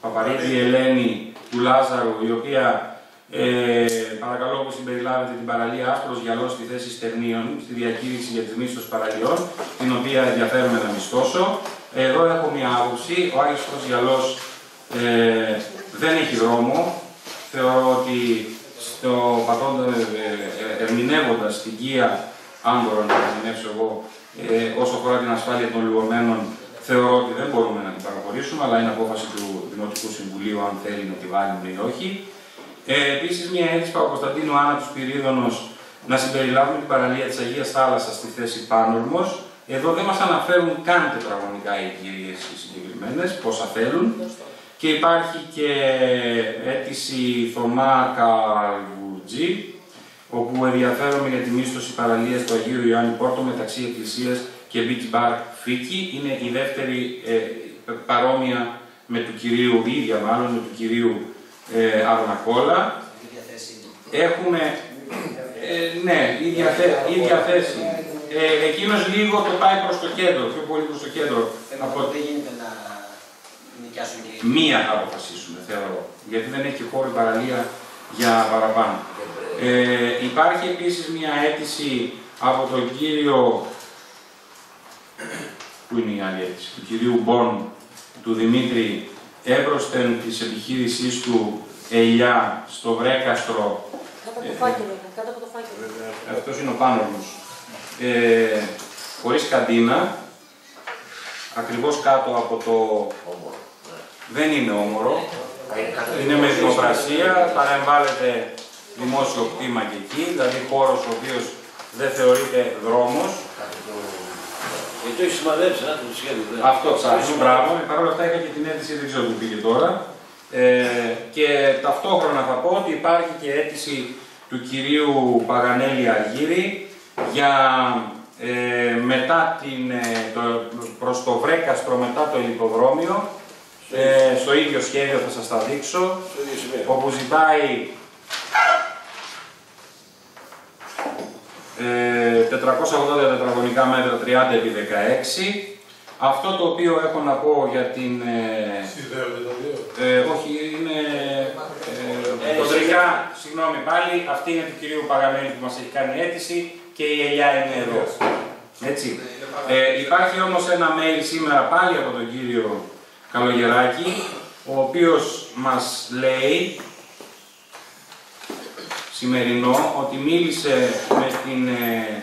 Παπαρίδη Ελένη του Λάζαρου, η οποία ε, παρακαλώ που συμπεριλάβετε την παραλία Άσπρος Γυαλός στη θέση Στερνίων, στη διακήρυξη για τις μίσθους παραλιών, την οποία ενδιαφέρομαι να μισθώσω. Εδώ έχω μια άποψη. Ο Άγιος Άσπρος Γυαλός ε, δεν έχει δρόμο. Θεωρώ ότι στο πατώντα, ε, ε, ερμηνεύοντας την Κία, αν μπορώ να την ερμηνεύσω εγώ, ε, όσο αφορά την ασφάλεια των λιγωμένων, θεωρώ ότι δεν μπορούμε να την παραχωρήσουμε, αλλά είναι απόφαση του Δημοτικού Συμβουλίου αν θέλει να τη βάλουμε ή όχι. Ε, Επίσης, μια αίτηση Παπακοσταντίνου Άννα του Σπυρίδωνος να συμπεριλάβουμε την παραλία της Αγίας Θάλασσας στη θέση Πάνορμος. Εδώ δεν μας αναφέρουν καν τετραγωνικά οι κυρίες οι συγκεκριμένες, πόσα θέλουν. Και υπάρχει και αίτηση Θωμά Καλβουτζή, όπου ενδιαφέρομαι για τη μίσθωση παραλίας του Αγίου Ιωάννη Πόρτο μεταξύ Εκκλησίας και Beach Bar Φίκη. Είναι η δεύτερη ε, παρόμοια με του κυρίου, η ίδια μάλλον με του κυρίου ε, Αρνακόλα. Έχουμε, ε, ναι, ίδια, θέ- ίδια θέση. Ε, εκείνος λίγο το πάει προς το κέντρο, πιο πολύ προς το κέντρο. Από...
Δεν γίνεται να νοικιάσουν και
Μία θα αποφασίσουμε, θεωρώ. Γιατί δεν έχει χώρο η παραλία για παραπάνω. Ε, υπάρχει επίσης μία αίτηση από τον κύριο... Πού είναι η άλλη αίτηση; Του κυρίου Μπον, του Δημήτρη, έμπροσθεν της επιχείρησής του Ελιά στο Βρέκαστρο.
Κάτω από το φάκελο, είναι, κάτω από το φάκελο.
Αυτός είναι ο Πάνορμος. Ε, χωρίς καντίνα, ακριβώς κάτω από το... Δεν είναι όμορο. Είναι με δημοκρασία, παρεμβάλλεται δημόσιο κτήμα και εκεί, δηλαδή χώρος ο οποίος δεν θεωρείται δρόμος.
Γιατί το έχει σημαδέψει, να το σχέδιο. δεν.
Αυτό ψάχνω, μπράβο. Παρ' όλα αυτά είχα και την αίτηση, δεν ξέρω που πήγε τώρα. Ε, και ταυτόχρονα θα πω ότι υπάρχει και αίτηση του κυρίου Παγανέλη Αργύρη για ε, μετά την, ε, το, προς το Βρέκαστρο, μετά το ελικοδρόμιο, ε, στο ίδιο σχέδιο θα σας τα δείξω, όπου ζητάει ε, 480 τετραγωνικά μέτρα 30 επί 16. Αυτό το οποίο έχω να πω για την... Ε, ε, όχι, είναι ε, κοντρικά, συγγνώμη πάλι, αυτή είναι του κυρίου Παγανέλη που μας έχει κάνει αίτηση και η ελιά είναι εδώ. Έτσι. Ε, υπάρχει όμως ένα mail σήμερα πάλι από τον κύριο Καλογεράκη, ο οποίος μας λέει σημερινό ότι μίλησε με την, ε,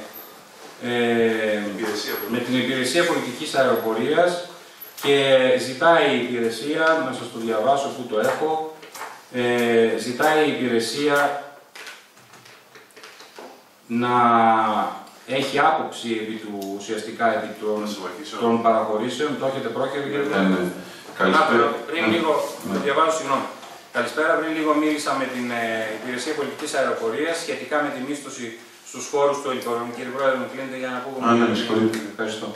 ε, με την υπηρεσία πολιτικής αεροπορίας και ζητάει η υπηρεσία, να σας το διαβάσω που το έχω, ε, ζητάει η υπηρεσία να έχει άποψη επί του, ουσιαστικά επί των, των παραχωρήσεων. Το έχετε πρόκειται, κύριε
Ναι, ναι. Καλησπέρα.
Α, Πριν
Ναι.
λίγο,
Ναι.
το διαβάζω, συγγνώμη. Καλησπέρα. Πριν λίγο μίλησα με την ε, Υπηρεσία Πολιτικής Αεροπορίας σχετικά με τη μίσθωση στους χώρους του ελικοδρομίου. Κύριε Πρόεδρε, μου κλείνετε για να πω.
Α, ναι, με συγχωρείτε.
Ευχαριστώ.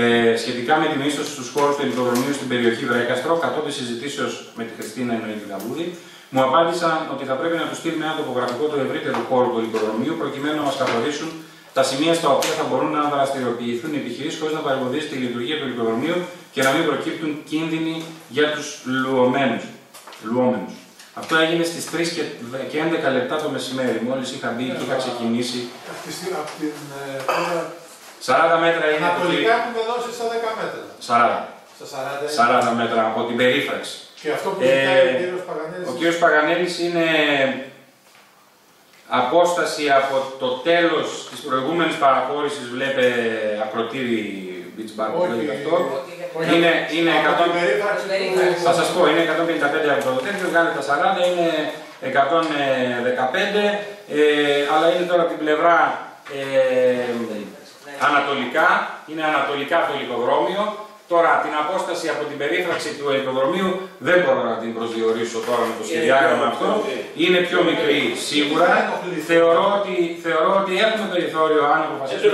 Ε, σχετικά με τη μίσθωση στους χώρους του ελικοδρομίου στην περιοχή Βρέκαστρο, κατόπιν συζητήσεως με τη Χριστίνα εννοεί την Καβούδη, μου απάντησαν ότι θα πρέπει να τους στείλουμε ένα τοπογραφικό του ευρύτερου χώρου του ελικοδρομίου προκειμένου να μας καθορίσουν τα σημεία στα οποία θα μπορούν να δραστηριοποιηθούν οι επιχειρήσεις χωρίς να παρεμποδίσει τη λειτουργία του ελικοδρομίου και να μην προκύπτουν κίνδυνοι για τους λουόμενους. Αυτό έγινε στις 3 και δε- και 11 λεπτά το μεσημέρι. Μόλις είχα μπει και είχα ξεκινήσει.
Από τη στιγμή- από την ε, τώρα
40 μέτρα είναι το
Ανατολικά έχουμε δώσει στα 10 μέτρα.
40.
Στα 40 είναι.
40 μέτρα από την περίφραξη.
Και αυτό που ζητάει ο
Ε,
κύριος Παγανέλης.
Ο κύριος Παγανέλης είναι απόσταση από το τέλος της προηγούμενης παραχώρησης, βλέπε ακροτήρι beach bar που
Όχι,
λέγεται αυτό.
Όχι,
Είναι, είναι
από
100,
την περίφραξη του-
θα σας πω, είναι 155 από το τέτοιο, κάνει τα 40, είναι 115, ε, αλλά είναι τώρα από την πλευρά ε, ανατολικά, είναι ανατολικά το ελικοδρόμιο. Τώρα την απόσταση από την περίφραξη του ελικοδρομίου δεν μπορώ να την προσδιορίσω τώρα με το σχεδιάγραμμα αυτό. Είναι πιο μικρή σίγουρα. Θεωρώ ότι, θεωρώ ότι έχουμε περιθώριο αν αποφασίσουμε.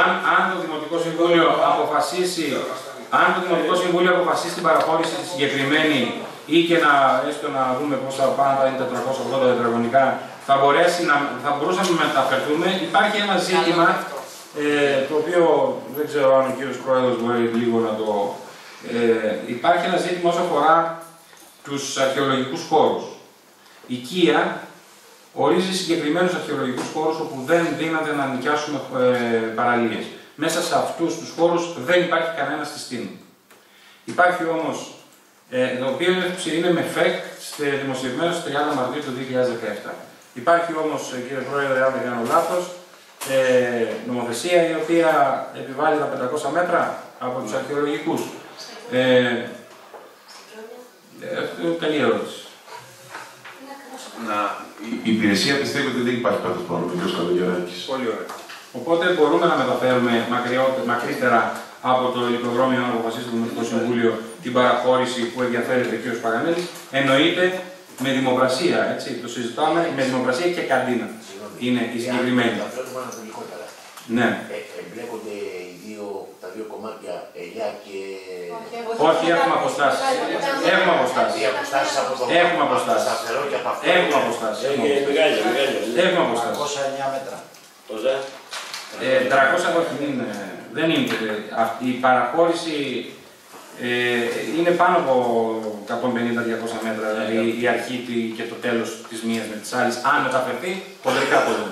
Αν, αν το Δημοτικό Συμβούλιο αποφασίσει, αν το Δημοτικό Συμβούλιο αποφασίσει την παραχώρηση τη συγκεκριμένη ή και να, έστω να δούμε πόσα πάντα είναι 480 τετραγωνικά, θα, μπορέσει να, θα μπορούσαμε να μεταφερθούμε. Υπάρχει ένα ζήτημα ε, το οποίο δεν ξέρω αν ο κύριος Πρόεδρος μπορεί λίγο να το... Ε, υπάρχει ένα ζήτημα όσο αφορά τους αρχαιολογικούς χώρους. Η ΚΙΑ ορίζει συγκεκριμένους αρχαιολογικούς χώρους όπου δεν δύναται να νοικιάσουμε ε, παραλίες. Μέσα σε αυτούς τους χώρους δεν υπάρχει κανένας συστήμα. Υπάρχει όμως, ε, το οποίο είναι με ΦΕΚ στε- δημοσιευμένος στις 30 Μαρτίου του 2017. Υπάρχει όμως, ε, κύριε Πρόεδρε, αν δεν κάνω λάθος, ε, νομοθεσία η οποία επιβάλλει τα 500 μέτρα από τους αρχαιολογικούς. Ε, ε, καλή ερώτηση.
Να, η- η υπηρεσία πιστεύει ότι δεν υπάρχει κάποιο πρόβλημα, κ. Καλογεράκης.
Πολύ ωραία. Οπότε μπορούμε να μεταφέρουμε μακριότε- μακρύτερα από το ηλικοδρόμιο να αποφασίσει το Δημοτικό Συμβούλιο την παραχώρηση που ενδιαφέρεται ο κ. Παγανέλης. Εννοείται με δημοπρασία, έτσι. Το συζητάμε με δημοπρασία και καντίνα. Είναι η συγκεκριμένη.
Τα φέρνουμε ανατολικότερα.
Ναι.
Ε, εμπλέκονται οι δύο, τα δύο κομμάτια ελιά και.
Όχι, έχουμε αποστάσεις. Έχουμε αποστάσεις.
Τι αποστάσεις από το
Έχουμε
από το
αποστάσεις.
σταθερό και από αυτό.
Έχουμε αποστάσεις.
Ε, ε, μεγάλη, μεγάλη.
Έχουμε αποστάσεις.
209 μέτρα. Πόσα;
Ε, 300 όχι, δεν είναι. Δεν είναι. Αυτή η παραχώρηση ε, είναι πάνω από 150-200 μέτρα, δηλαδή η αρχή τη- και το τέλος της μίας με τις άλλες, αν μεταφερθεί, χοντρικά πολύ.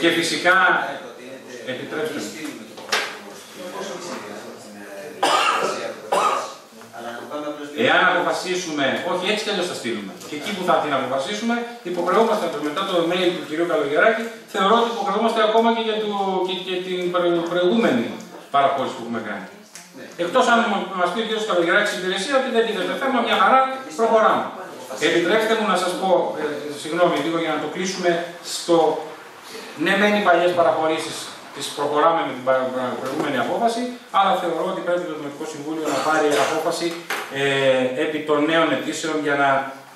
Και φυσικά, επιτρέψτε Εάν αποφασίσουμε, όχι έτσι κι αλλιώς θα στείλουμε. Και εκεί που θα την αποφασίσουμε, υποχρεούμαστε μετά το email του κ. Καλογεράκη, θεωρώ ότι υποχρεούμαστε ακόμα και για, το, και, και την προ- προηγούμενη παραχώρηση που έχουμε κάνει. Εκτός αν μας πει ο κ. Καλογεράκης στην υπηρεσία ότι δεν τίθεται θέμα, μια χαρά προχωράμε. Επιτρέψτε μου να σας πω, ε, συγγνώμη λίγο για να το κλείσουμε, στο ναι, μεν οι παλιές παραχωρήσεις τις προχωράμε με την πα- πα- προηγούμενη απόφαση, αλλά θεωρώ ότι πρέπει το Δημοτικό Συμβούλιο να πάρει απόφαση ε, επί των νέων αιτήσεων για να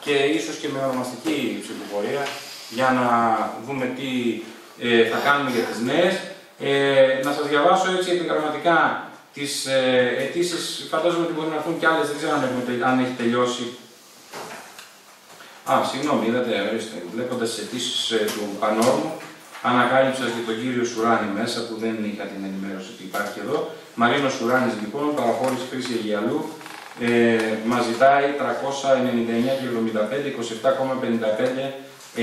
και ίσως και με ονομαστική ψηφοφορία για να δούμε τι ε, θα κάνουμε για τις νέες. Ε, να σας διαβάσω έτσι επιγραμματικά τις ε, αιτήσεις, φαντάζομαι ότι μπορεί να έρθουν και άλλες, δεν ξέρω αν, έχουμε τελ- αν έχει τελειώσει. Α, συγγνώμη, είδατε, ορίστε, βλέποντας τις αιτήσεις ε, του Πανόρμου, ανακάλυψα και τον κύριο Σουράνη μέσα που δεν είχα την ενημέρωση ότι υπάρχει εδώ. Μαρίνος Σουράνης λοιπόν, παραχώρηση χρήση Αιγιαλού, ε, μας ζητάει 399 και 75, 27,55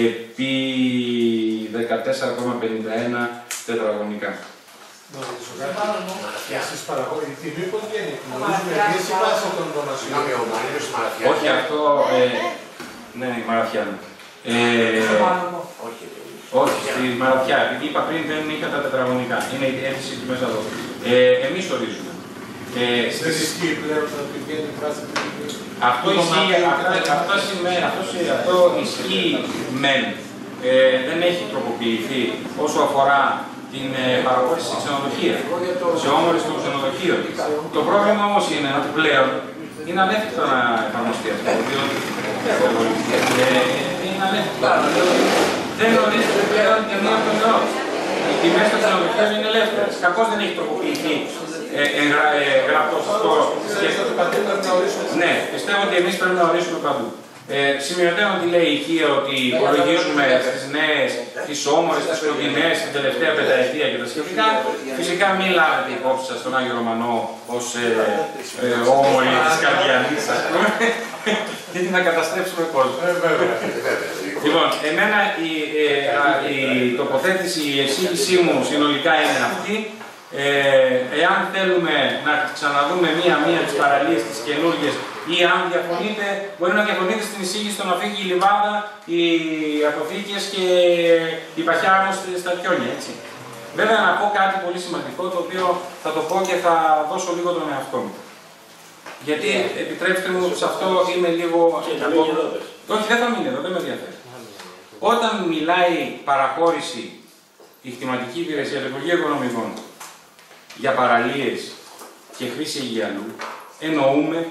επί 14,51 τετραγωνικά.
Εσείς παραγωγή, η τιμή πώς βγαίνει, γνωρίζουμε εμείς ή βάσει των ονομασιών.
Συγγνώμη, ο Μαρίνος Μαραθιάς.
Όχι αυτό. Ε, ναι, η Μαραθιά. Ε, όχι, στη Μαραθιά. Επειδή είπα πριν δεν είχα τα τετραγωνικά. Είναι η αίτηση του μέσα εδώ. Ε, Εμείς ορίζουμε. Ε,
Δεν
στις-
ισχύει πλέον ότι βγαίνει βάσει την τιμή.
Αυτό
Το
ισχύει,
μαρτύριο
αυτό,
κράτη.
αυτό, σημαίνει, αυτό, σε- αυτό ισχύει μεν. Ε, δεν έχει τροποποιηθεί όσο αφορά την ε, παραχώρηση σε ξενοδοχείας, σε όμορες των ξενοδοχείων. Το πρόβλημα όμως είναι ότι πλέον είναι ανέφικτο να εφαρμοστεί αυτό, διότι ε, είναι ανέφικτο. Δεν ορίζεται πλέον και μία από τον νέο. Οι τιμές των ξενοδοχείων είναι ελεύθερες. Κακώς δεν έχει τροποποιηθεί ε, εγγρα- ε, γραπτός αυτό. Ναι, πιστεύω ότι εμείς πρέπει να ορίσουμε παντού. Ε, σημειωτέων τι λέει η ΙΚΕΑ ότι υπολογίζουμε στις νέες, τις όμορες, τις κοντινές, την τελευταία πενταετία και τα σχετικά. Φυσικά μην λάβετε υπόψη σας τον Άγιο Ρωμανό ως ε, ε, όμορη της Καρδιανής, ας πούμε. Γιατί να καταστρέψουμε κόσμο. Λοιπόν, εμένα η, ε, α, η τοποθέτηση, η εξήγησή μου συνολικά είναι αυτή. Ε, εάν θέλουμε να ξαναδούμε μία-μία τις παραλίες τις καινούργιες ή αν διαφωνείτε, μπορεί να διαφωνείτε στην εισήγηση στο να φύγει η Λιβάδα, οι αποθήκες και η παχιά όμως στα πιόνια, έτσι. Βέβαια να πω κάτι πολύ σημαντικό, το οποίο θα το πω και θα δώσω λίγο τον εαυτό μου. Γιατί επιτρέψτε μου, σε αυτό είμαι λίγο...
θα μείνει εδώ, πες.
Όχι, δεν θα μείνει εδώ, δεν με ενδιαφέρει. Όταν μιλάει παραχώρηση η χτιματική υπηρεσία, το Υπουργείο Οικονομικών για παραλίες και χρήση Αιγιαλού, εννοούμε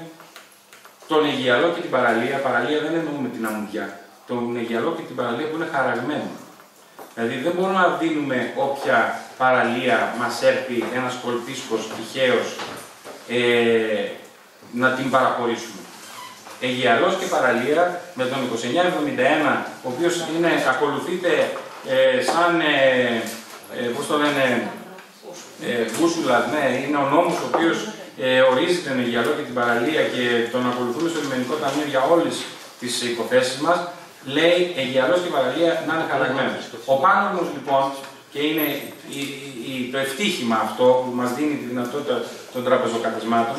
τον Αιγιαλό και την παραλία. Παραλία δεν εννοούμε την αμμουδιά. Τον Αιγιαλό και την παραλία που είναι χαραγμένο. Δηλαδή δεν μπορούμε να δίνουμε όποια παραλία μας έρθει ένας κολπίσκος τυχαίος ε, να την παραχωρήσουμε. Αιγιαλός και παραλία με τον 2971, ο οποίος είναι, ακολουθείται ε, σαν, ε, ε, πώς το λένε, ε, μπούσουλα, ναι, είναι ο νόμος ο οποίος ε, ορίζει τον Αιγιαλό και την παραλία και τον ακολουθούμε στο λιμενικό ταμείο για όλες τις υποθέσεις μας, λέει Αιγιαλός και παραλία να είναι χαραγμένος. Ο Πάνωρμος λοιπόν, και είναι η, η- το ευτύχημα αυτό που μας δίνει τη δυνατότητα των τραπεζοκατασμάτων,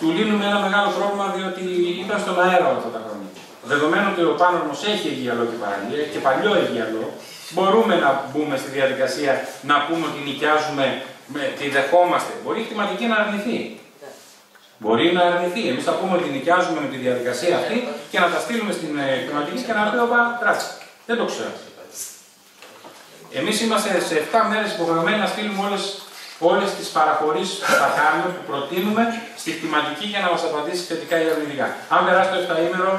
του λύνουμε ένα μεγάλο πρόβλημα διότι ήταν στον αέρα όλα αυτά τα χρόνια. Δεδομένου ότι ο Πάνωρμος έχει Αιγιαλό και παραλία και παλιό Αιγιαλό, μπορούμε να μπούμε στη διαδικασία να πούμε ότι νοικιάζουμε, με, τη δεχόμαστε. Μπορεί η χρηματική να αρνηθεί. Μπορεί να αρνηθεί. Εμείς θα πούμε ότι νοικιάζουμε με τη διαδικασία αυτή και να τα στείλουμε στην ε, χρηματική και να πει: Όπα, κράτησε. Δεν το ξέρω. Εμείς είμαστε σε 7 μέρες υποχρεωμένοι να στείλουμε όλες όλες τις παραχωρήσεις που θα κάνουμε, που προτείνουμε στη χρηματική για να μας απαντήσει θετικά ή αρνητικά. Αν περάσει το 7 ημέρο,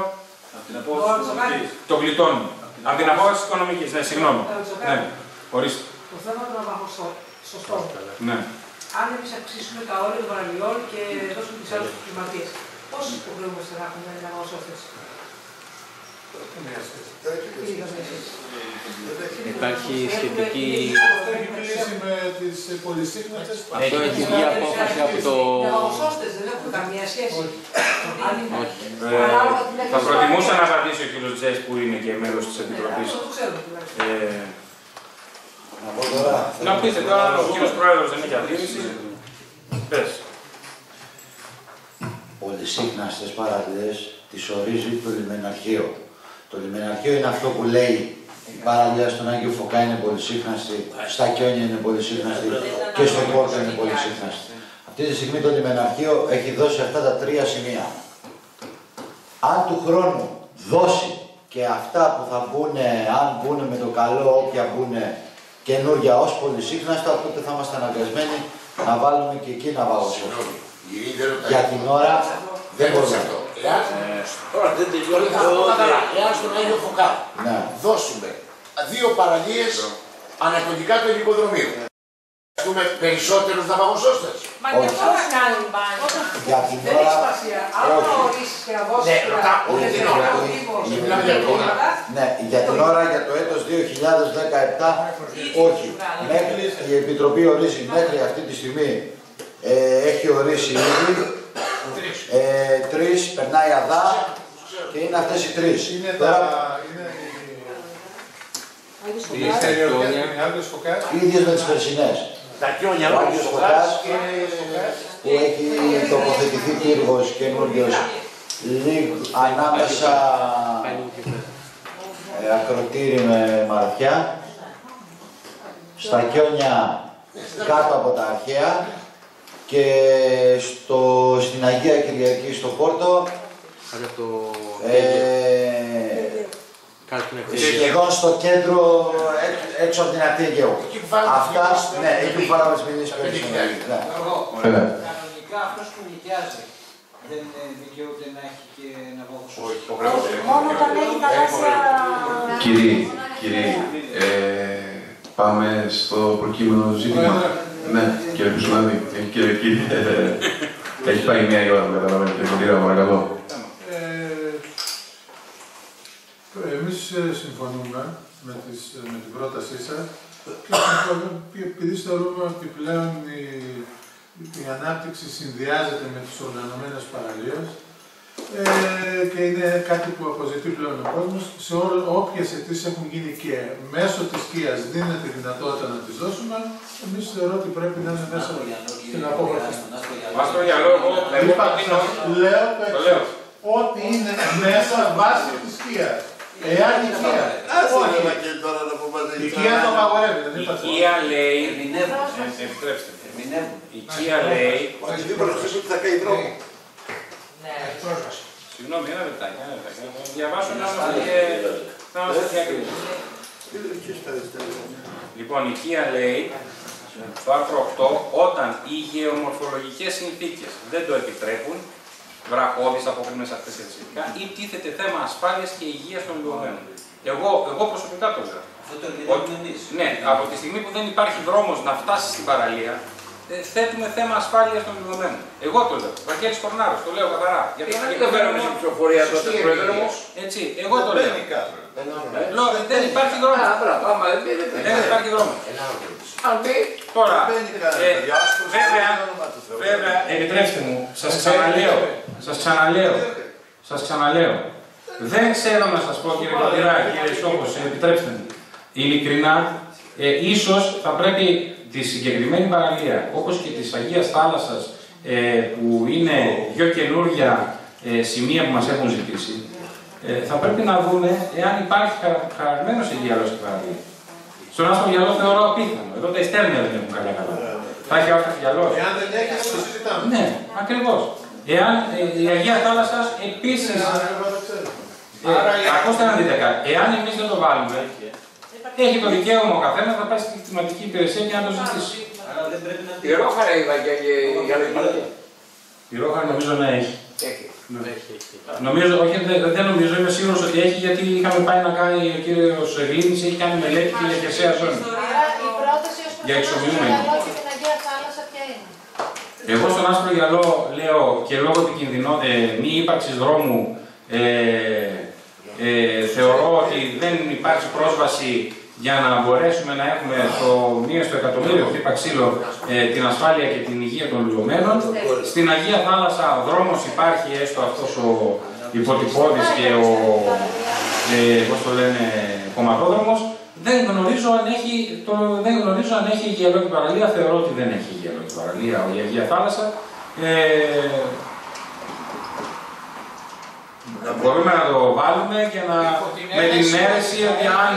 το γλιτώνουμε. Από την απόφαση της οικονομικής. Ναι, συγγνώμη. Ναι, ορίστε.
Το θέμα των απαγωσωστών.
Ναι.
Αν εμείς αυξήσουμε τα όρια των παραλιών και δώσουμε τις άλλες κλιματίε, πόσε υποχρεούμαστε να έχουμε απαγωσώστε.
Υπάρχει σχετική...
Αυτό έχει κλείσει με τις πολυσύχνατες
Αυτό έχει βγει απόφαση από το...
Οι απαγωσώστε δεν έχουν καμία σχέση. Αν είναι-
Όχι.
Ε,
Ανάλογα την
θα
έκθεση
προτιμούσα
παραλίας.
να απαντήσει ο κ. Τζες που είναι και μέλος της Επιτροπής.
Αυτό το ξέρω τουλάχιστον.
Ε,
Να πω τώρα.
να πείτε τώρα, ο κύριος Πρόεδρος δεν έχει αντίρρηση. Πες.
Πολυσύχναστες παραλίες τις ορίζει το λιμεναρχείο. Το λιμεναρχείο είναι αυτό που λέει η παραλία στον Άγιο Φωκά είναι πολυσύχναστη, στα Κιόνια είναι πολυσύχναστη και στο Πόρτο είναι πολυσύχναστη. Αυτή τη στιγμή το λιμεναρχείο έχει δώσει αυτά τα τρία σημεία. Αν του χρόνου δώσει και αυτά που θα μπουν, αν μπουν με το καλό, όποια μπουν καινούργια ως πολυσύχναστα, τότε θα είμαστε αναγκασμένοι να βάλουμε και εκεί να βαγοσώσουμε. Για την ώρα δεν μπορούμε.
αυτό. Εάν, τώρα δεν τελειώνει, θα πω καλά. Εάν στον Άγιο Φωκά
Ναι.
δώσουμε δύο παραλίες ανατολικά του ελικοδρομίου, έχουμε περισσότερους ναυαγοσώστες.
Μα και αυτό να κάνει μπάνιο.
Για την
Δεν
ώρα-
έχει σημασία. Αν
όχι.
το ορίσει και να δώσει.
Ναι, ρωτάω, όχι την ώρα.
Για την ώρα. Ναι, για την ώρα για το έτος 2017 όχι. Μέχρι, η Επιτροπή ορίζει μέχρι αυτή τη στιγμή ε, έχει ορίσει ήδη ε, τρεις, περνάει αδά και είναι αυτές οι τρεις.
Είναι
Τώρα,
τα... Είναι
οι ίδιες με τις περσινές.
Τα κιόνια,
Ο
ο
Άγιος
Φωκάς.
Φωκάς που έχει τοποθετηθεί πύργος καινούριος λίγο ανάμεσα ε, ακροτήρι με μαραθιά στα κιόνια κάτω από τα αρχαία και στο, στην Αγία Κυριακή στο Πόρτο
Κάτω από το...
ε,
Κάτω από την ακτή.
σχεδόν στο κέντρο έ- έξω από την ακτή Αιγαίου. Αυτά, ναι, εκεί που βάλαμε τις μηνύσεις περισσότερο. Ναι.
Έλα.
Κανονικά αυτός που νοικιάζει δεν ε, δικαιούται να έχει και ένα βόχο
Όχι,
Μόνο όταν έχει θαλάσσια...
Κύριοι, κύριοι, ε, πάμε στο προκείμενο ζήτημα. Ναι, κύριε Κουσουλάνη, ε, κύριε, κύριε, ε, έχει πάει μία η ώρα, που καταλαβαίνετε, κύριε παρακαλώ.
Ε, εμείς ε, συμφωνούμε με, τις, ε, με την πρότασή σας και συμφωνούμε και επειδή θεωρούμε ότι πλέον η, η ανάπτυξη συνδυάζεται με τις οργανωμένες παραλίες ε, και είναι κάτι που αποζητεί πλέον ο κόσμος σε όλο, όποιες αιτήσεις έχουν γίνει και μέσω της ΚΙΑΣ δίνεται η δυνατότητα να τις δώσουμε, εμείς θεωρώ ότι πρέπει να είναι μέσα στην απόφαση.
Άστρο γυαλό, εγώ εγώ
Είπα,
προτείνω...
λέω το
Το λέω.
εξής. Ό,τι είναι μέσα βάση της ΚΙΑΣ. Εάν η ΚΙΑ.
Άσε
Όχι.
ρε και τώρα να πούμε μαζί.
Η ΚΙΑ το απαγορεύει, δεν
Η
είπα.
Κία λέει...
Ερμηνεύουν.
Ε, Επιτρέψτε. Η Κία λέει...
Όχι, δεν προσθέσω ότι θα καίει δρόμο.
Ναι.
Συγγνώμη, ένα λεπτάκι, ένα λεπτάκι. Να το διαβάσω να είμαστε και... Να είμαστε και ακριβείς. Λοιπόν, η Κία λέει στο άρθρο 8, όταν οι γεωμορφολογικές συνθήκες δεν το επιτρέπουν, βραχώδεις, απόκριμες αυτές και σχετικά, ή τίθεται θέμα ασφάλειας και υγείας των λιωμένων. Εγώ, εγώ προσωπικά το λέω.
Αυτό το
Ότι-
ερμηνεύουμε εμείς.
Ναι, από τη στιγμή που δεν υπάρχει δρόμος να φτάσεις στην παραλία, ε, θέτουμε θέμα ασφάλειας των λιωμένων. Εγώ το λέω. Βαγγέλης Κορνάρος, το λέω καθαρά. Γιατί
Γιατί δεν φέραμε στην ψηφοφορία τότε, πρόεδρε μου.
Έτσι, εγώ το λέω.
Ε,
Λέω, δεν υπάρχει δρόμος.
Α, μπράβο, άμα δεν πει, δεν πει.
Δεν υπάρχει δρόμος.
Αν πει,
Τώρα,
Μπαίνει
ε,
κανένα. Άστρο,
βέβαια,
στο όνομα του Θεού.
βέβαια, επιτρέψτε μου, σας ξαναλέω, σας ξαναλέω, σας ξαναλέω. Δεν ξέρω να σας πω κύριε Κοντηρά, κύριε Σόκος, επιτρέψτε μου. Ειλικρινά, ε, ίσως θα πρέπει τη συγκεκριμένη παραλία, όπως και της Αγίας Θάλασσας, ε, που είναι δύο καινούργια ε, σημεία που μας έχουν ζητήσει, ε, θα πρέπει να δούμε εάν υπάρχει χαρα- χαραγμένος εγγυαλός στην παραλία. Στον άσπρο γυαλό θεωρώ απίθανο. Εδώ τα ιστέρνια δεν έχουν καλά καλά. Θα έχει άσπρο γυαλός.
Εάν δεν έχει, δεν το συζητάμε.
Ναι, ακριβώς. Εάν ε, η Αγία Θάλασσα επίση. ακούστε να δείτε κάτι. Εάν εμείς δεν το βάλουμε, έχει το δικαίωμα ο καθένας να πάει στη κλιματική υπηρεσία και να το ζητήσει.
Άρα δεν πρέπει να
η ρόχαρα είδα και η γαλλική.
Η Ρόχα νομίζω να έχει.
Έχει.
Νομίζω, όχι, δεν, δεν νομίζω, είμαι σίγουρος ότι έχει γιατί είχαμε πάει να κάνει ο κύριος Γλίνη, έχει κάνει μελέτη και για χερσαία ζώνη.
Άρα η πρόταση ως προς
Για
το
εξομοιούμενη. Εγώ στον άσπρο γυαλό λέω και λόγω του κινδυνό, ε, μη ύπαρξης δρόμου ε, ε, θεωρώ ότι δεν υπάρχει πρόσβαση για να μπορέσουμε να έχουμε το μία στο εκατομμύριο χτύπα ξύλο ε, την ασφάλεια και την υγεία των λιωμένων. Στην Αγία Θάλασσα ο δρόμος υπάρχει έστω αυτός ο υποτυπώδης και ο ε, πώς το λένε, κομματόδρομος. Δεν γνωρίζω αν έχει, το, δεν γνωρίζω αν έχει υγειαλόγη παραλία, θεωρώ ότι δεν έχει υγειαλόγη παραλία η Αγία Θάλασσα. Ε, μπορούμε να το βάλουμε και να, με την αίρεση ότι αν,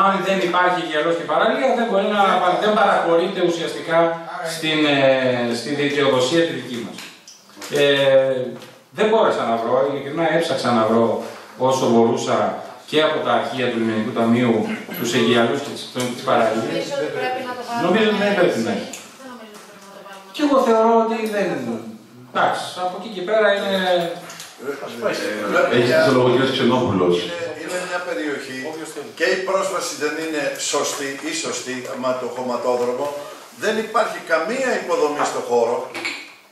αν δεν υπάρχει υγειαλόγη παραλία δεν, μπορεί να, δεν παραχωρείται ουσιαστικά στην, ε, στη δικαιοδοσία τη δική μας. Ε, δεν μπόρεσα να βρω, ειλικρινά έψαξα να βρω όσο μπορούσα και από τα αρχεία του Λιμενικού Ταμείου, τους εγγυαλούς και τις, τις παραλίες.
Νομίζω ότι πρέπει να το βάλουμε.
Νομίζω ότι δεν πρέπει να έχει.
Δεν νομίζω ότι πρέπει να το βάλουμε.
Και εγώ θεωρώ ότι δεν. Εντάξει, από εκεί και πέρα είναι.
Έχεις το λόγο ο κ. Ξενόπουλος.
Είναι, είναι μια περιοχή και η πρόσβαση δεν είναι σωστή ή σωστή με το χωματόδρομο. Δεν υπάρχει καμία υποδομή στο χώρο.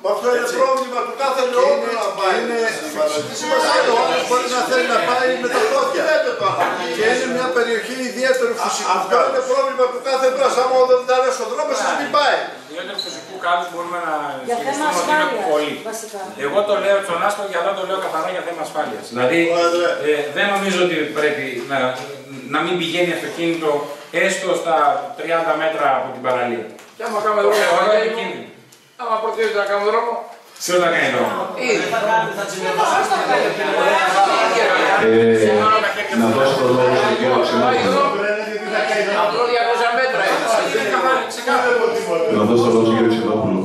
Μα αυτό είναι
Έτσι.
πρόβλημα του κάθε
Και
λόγου
είναι,
να πάει.
είναι,
Τι σημασία
άλλο
έχει.
όμως μπορεί να θέλει να πάει με τα πόδια.
Δεν το κάνω.
Και είναι μια περιοχή ιδιαίτερου φυσικού
Αυτό είναι πρόβλημα του κάθε δρόμο. Άμα δεν τα αρέσει ο δρόμος, εσείς μην πάει.
Ιδιαίτερο φυσικού κάλους μπορούμε να
Για θέμα
ισχυριστούμε ότι είναι
ασφάλειας,
πολύ.
βασικά.
Εγώ το λέω στον άσπρο γυαλό, το λέω καθαρά για θέμα ασφάλειας. Δηλαδή,
Πρόεδρε.
ε, δεν νομίζω ότι πρέπει να, να μην πηγαίνει αυτοκίνητο έστω στα 30 μέτρα από την παραλία.
Και άμα κάνουμε δρόμο,
θεωρώ
Βαγγέλη μου,
επικίνδυνο.
άμα προτείνετε να κάνουμε δρόμο,
Ποιο θα κάνει δρόμο.
ήδη.
Ε, να δώσω το λόγο στον κύριο Ξενόπουλο.
Απλό 200 μέτρα είναι.
Να δώσω το λόγο στον κύριο Ξενόπουλο.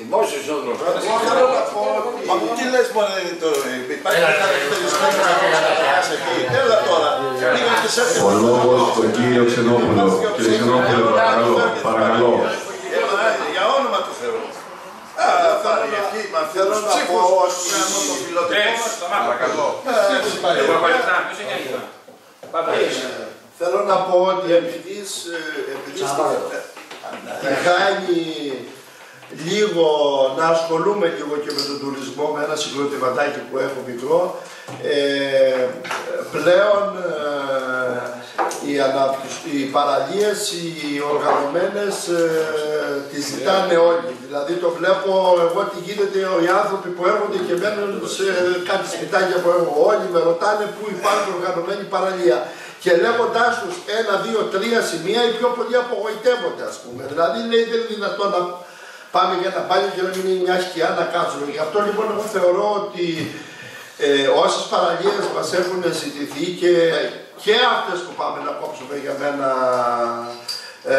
Δημόσιος ο δρόμος.
Μα τι λες μωρέ, το, υπάρχει χαρακτηριστικό εκεί. Έλα τώρα, πήγα στις έντες.
Ο λόγος στον κύριο Ξενόπουλο. Κύριε Ξενόπουλος, παρακαλώ. Παρακαλώ.
Ε, Για όνομα του Θεού. Α, θα είναι ευχή, μα θέλω να πω ότι κάνω το φιλοτικό; Μας.
Παρακαλώ.
Ε,
Εγώ έχω λεφτά. Ποιος έχει λεφτά. Πάντα
Ε,
έχεις.
Θέλω να πω ότι επειδή κάνει λίγο να ασχολούμαι λίγο και με τον τουρισμό, με ένα συγκροτηματάκι που έχω μικρό, ε, πλέον ε, οι, αναπτυσ- οι παραλίες, οι οργανωμένες ε, τις ζητάνε όλοι. Δηλαδή το βλέπω εγώ τι γίνεται οι άνθρωποι που έρχονται και μένουν σε κάτι σπιτάκια που έχω όλοι με ρωτάνε πού υπάρχει οργανωμένη παραλία. Και λέγοντάς τους ένα, δύο, τρία σημεία, οι πιο πολλοί απογοητεύονται, ας πούμε. Δηλαδή λέει δεν είναι δυνατόν να πάμε για ένα μπάνιο και να μην είναι μια σκιά να κάτσουμε. Γι' αυτό λοιπόν εγώ θεωρώ ότι ε, όσες παραλίε μας έχουν ζητηθεί και, και αυτές που πάμε να κόψουμε για μένα. Ε,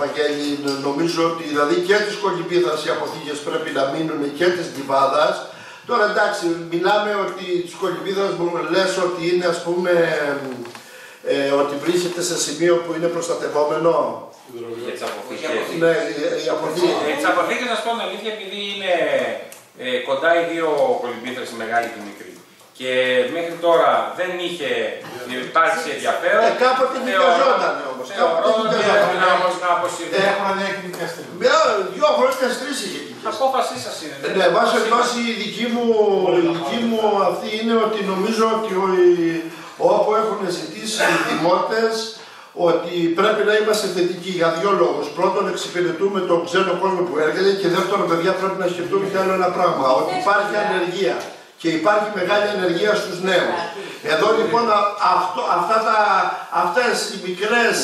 Βαγγέλη, νο- νομίζω ότι δηλαδή και της κολυμπίδας οι αποθήκες πρέπει να μείνουν και της Λιβάδας. Τώρα εντάξει, μιλάμε ότι της κολυμπίδας μου λες ότι είναι ας πούμε ε, ότι βρίσκεται σε σημείο που είναι προστατευόμενο.
Για τις αποθήκες.
Ναι, η αποθήκη.
Ε, τις αποθήκες, να σου πω την αλήθεια, επειδή είναι ε, κοντά οι δύο κολυμπήθρες, η μεγάλη και η μικρή. Και μέχρι τώρα δεν είχε υπάρξει ενδιαφέρον.
Ε, κάποτε
Θεωρώ-
νοικιαζόταν όμως.
Θεωρώ
Κάποτε
ότι
νοικιαζόταν.
πρέπει να όμως να αποσυρθεί.
Έχω να έχει νοικιαστεί.
Μια, δυο χρόνια τρεις είχε νοικιαστεί.
Απόφασή σας είναι. δεν
Ναι,
είναι
βάση
απόφασή
περιπτώσει η δική μου, η δική μου αυτή είναι ότι νομίζω ότι ο- όπου έχουν ζητήσει οι δημότες ότι πρέπει να είμαστε θετικοί για δύο λόγους. Πρώτον, εξυπηρετούμε τον ξένο κόσμο που έρχεται και δεύτερον, παιδιά, πρέπει να σκεφτούμε και άλλο ένα πράγμα. Ότι υπάρχει ανεργία και υπάρχει μεγάλη ανεργία στους νέους. Εδώ λοιπόν α- αυτό, αυτά τα, αυτές οι μικρές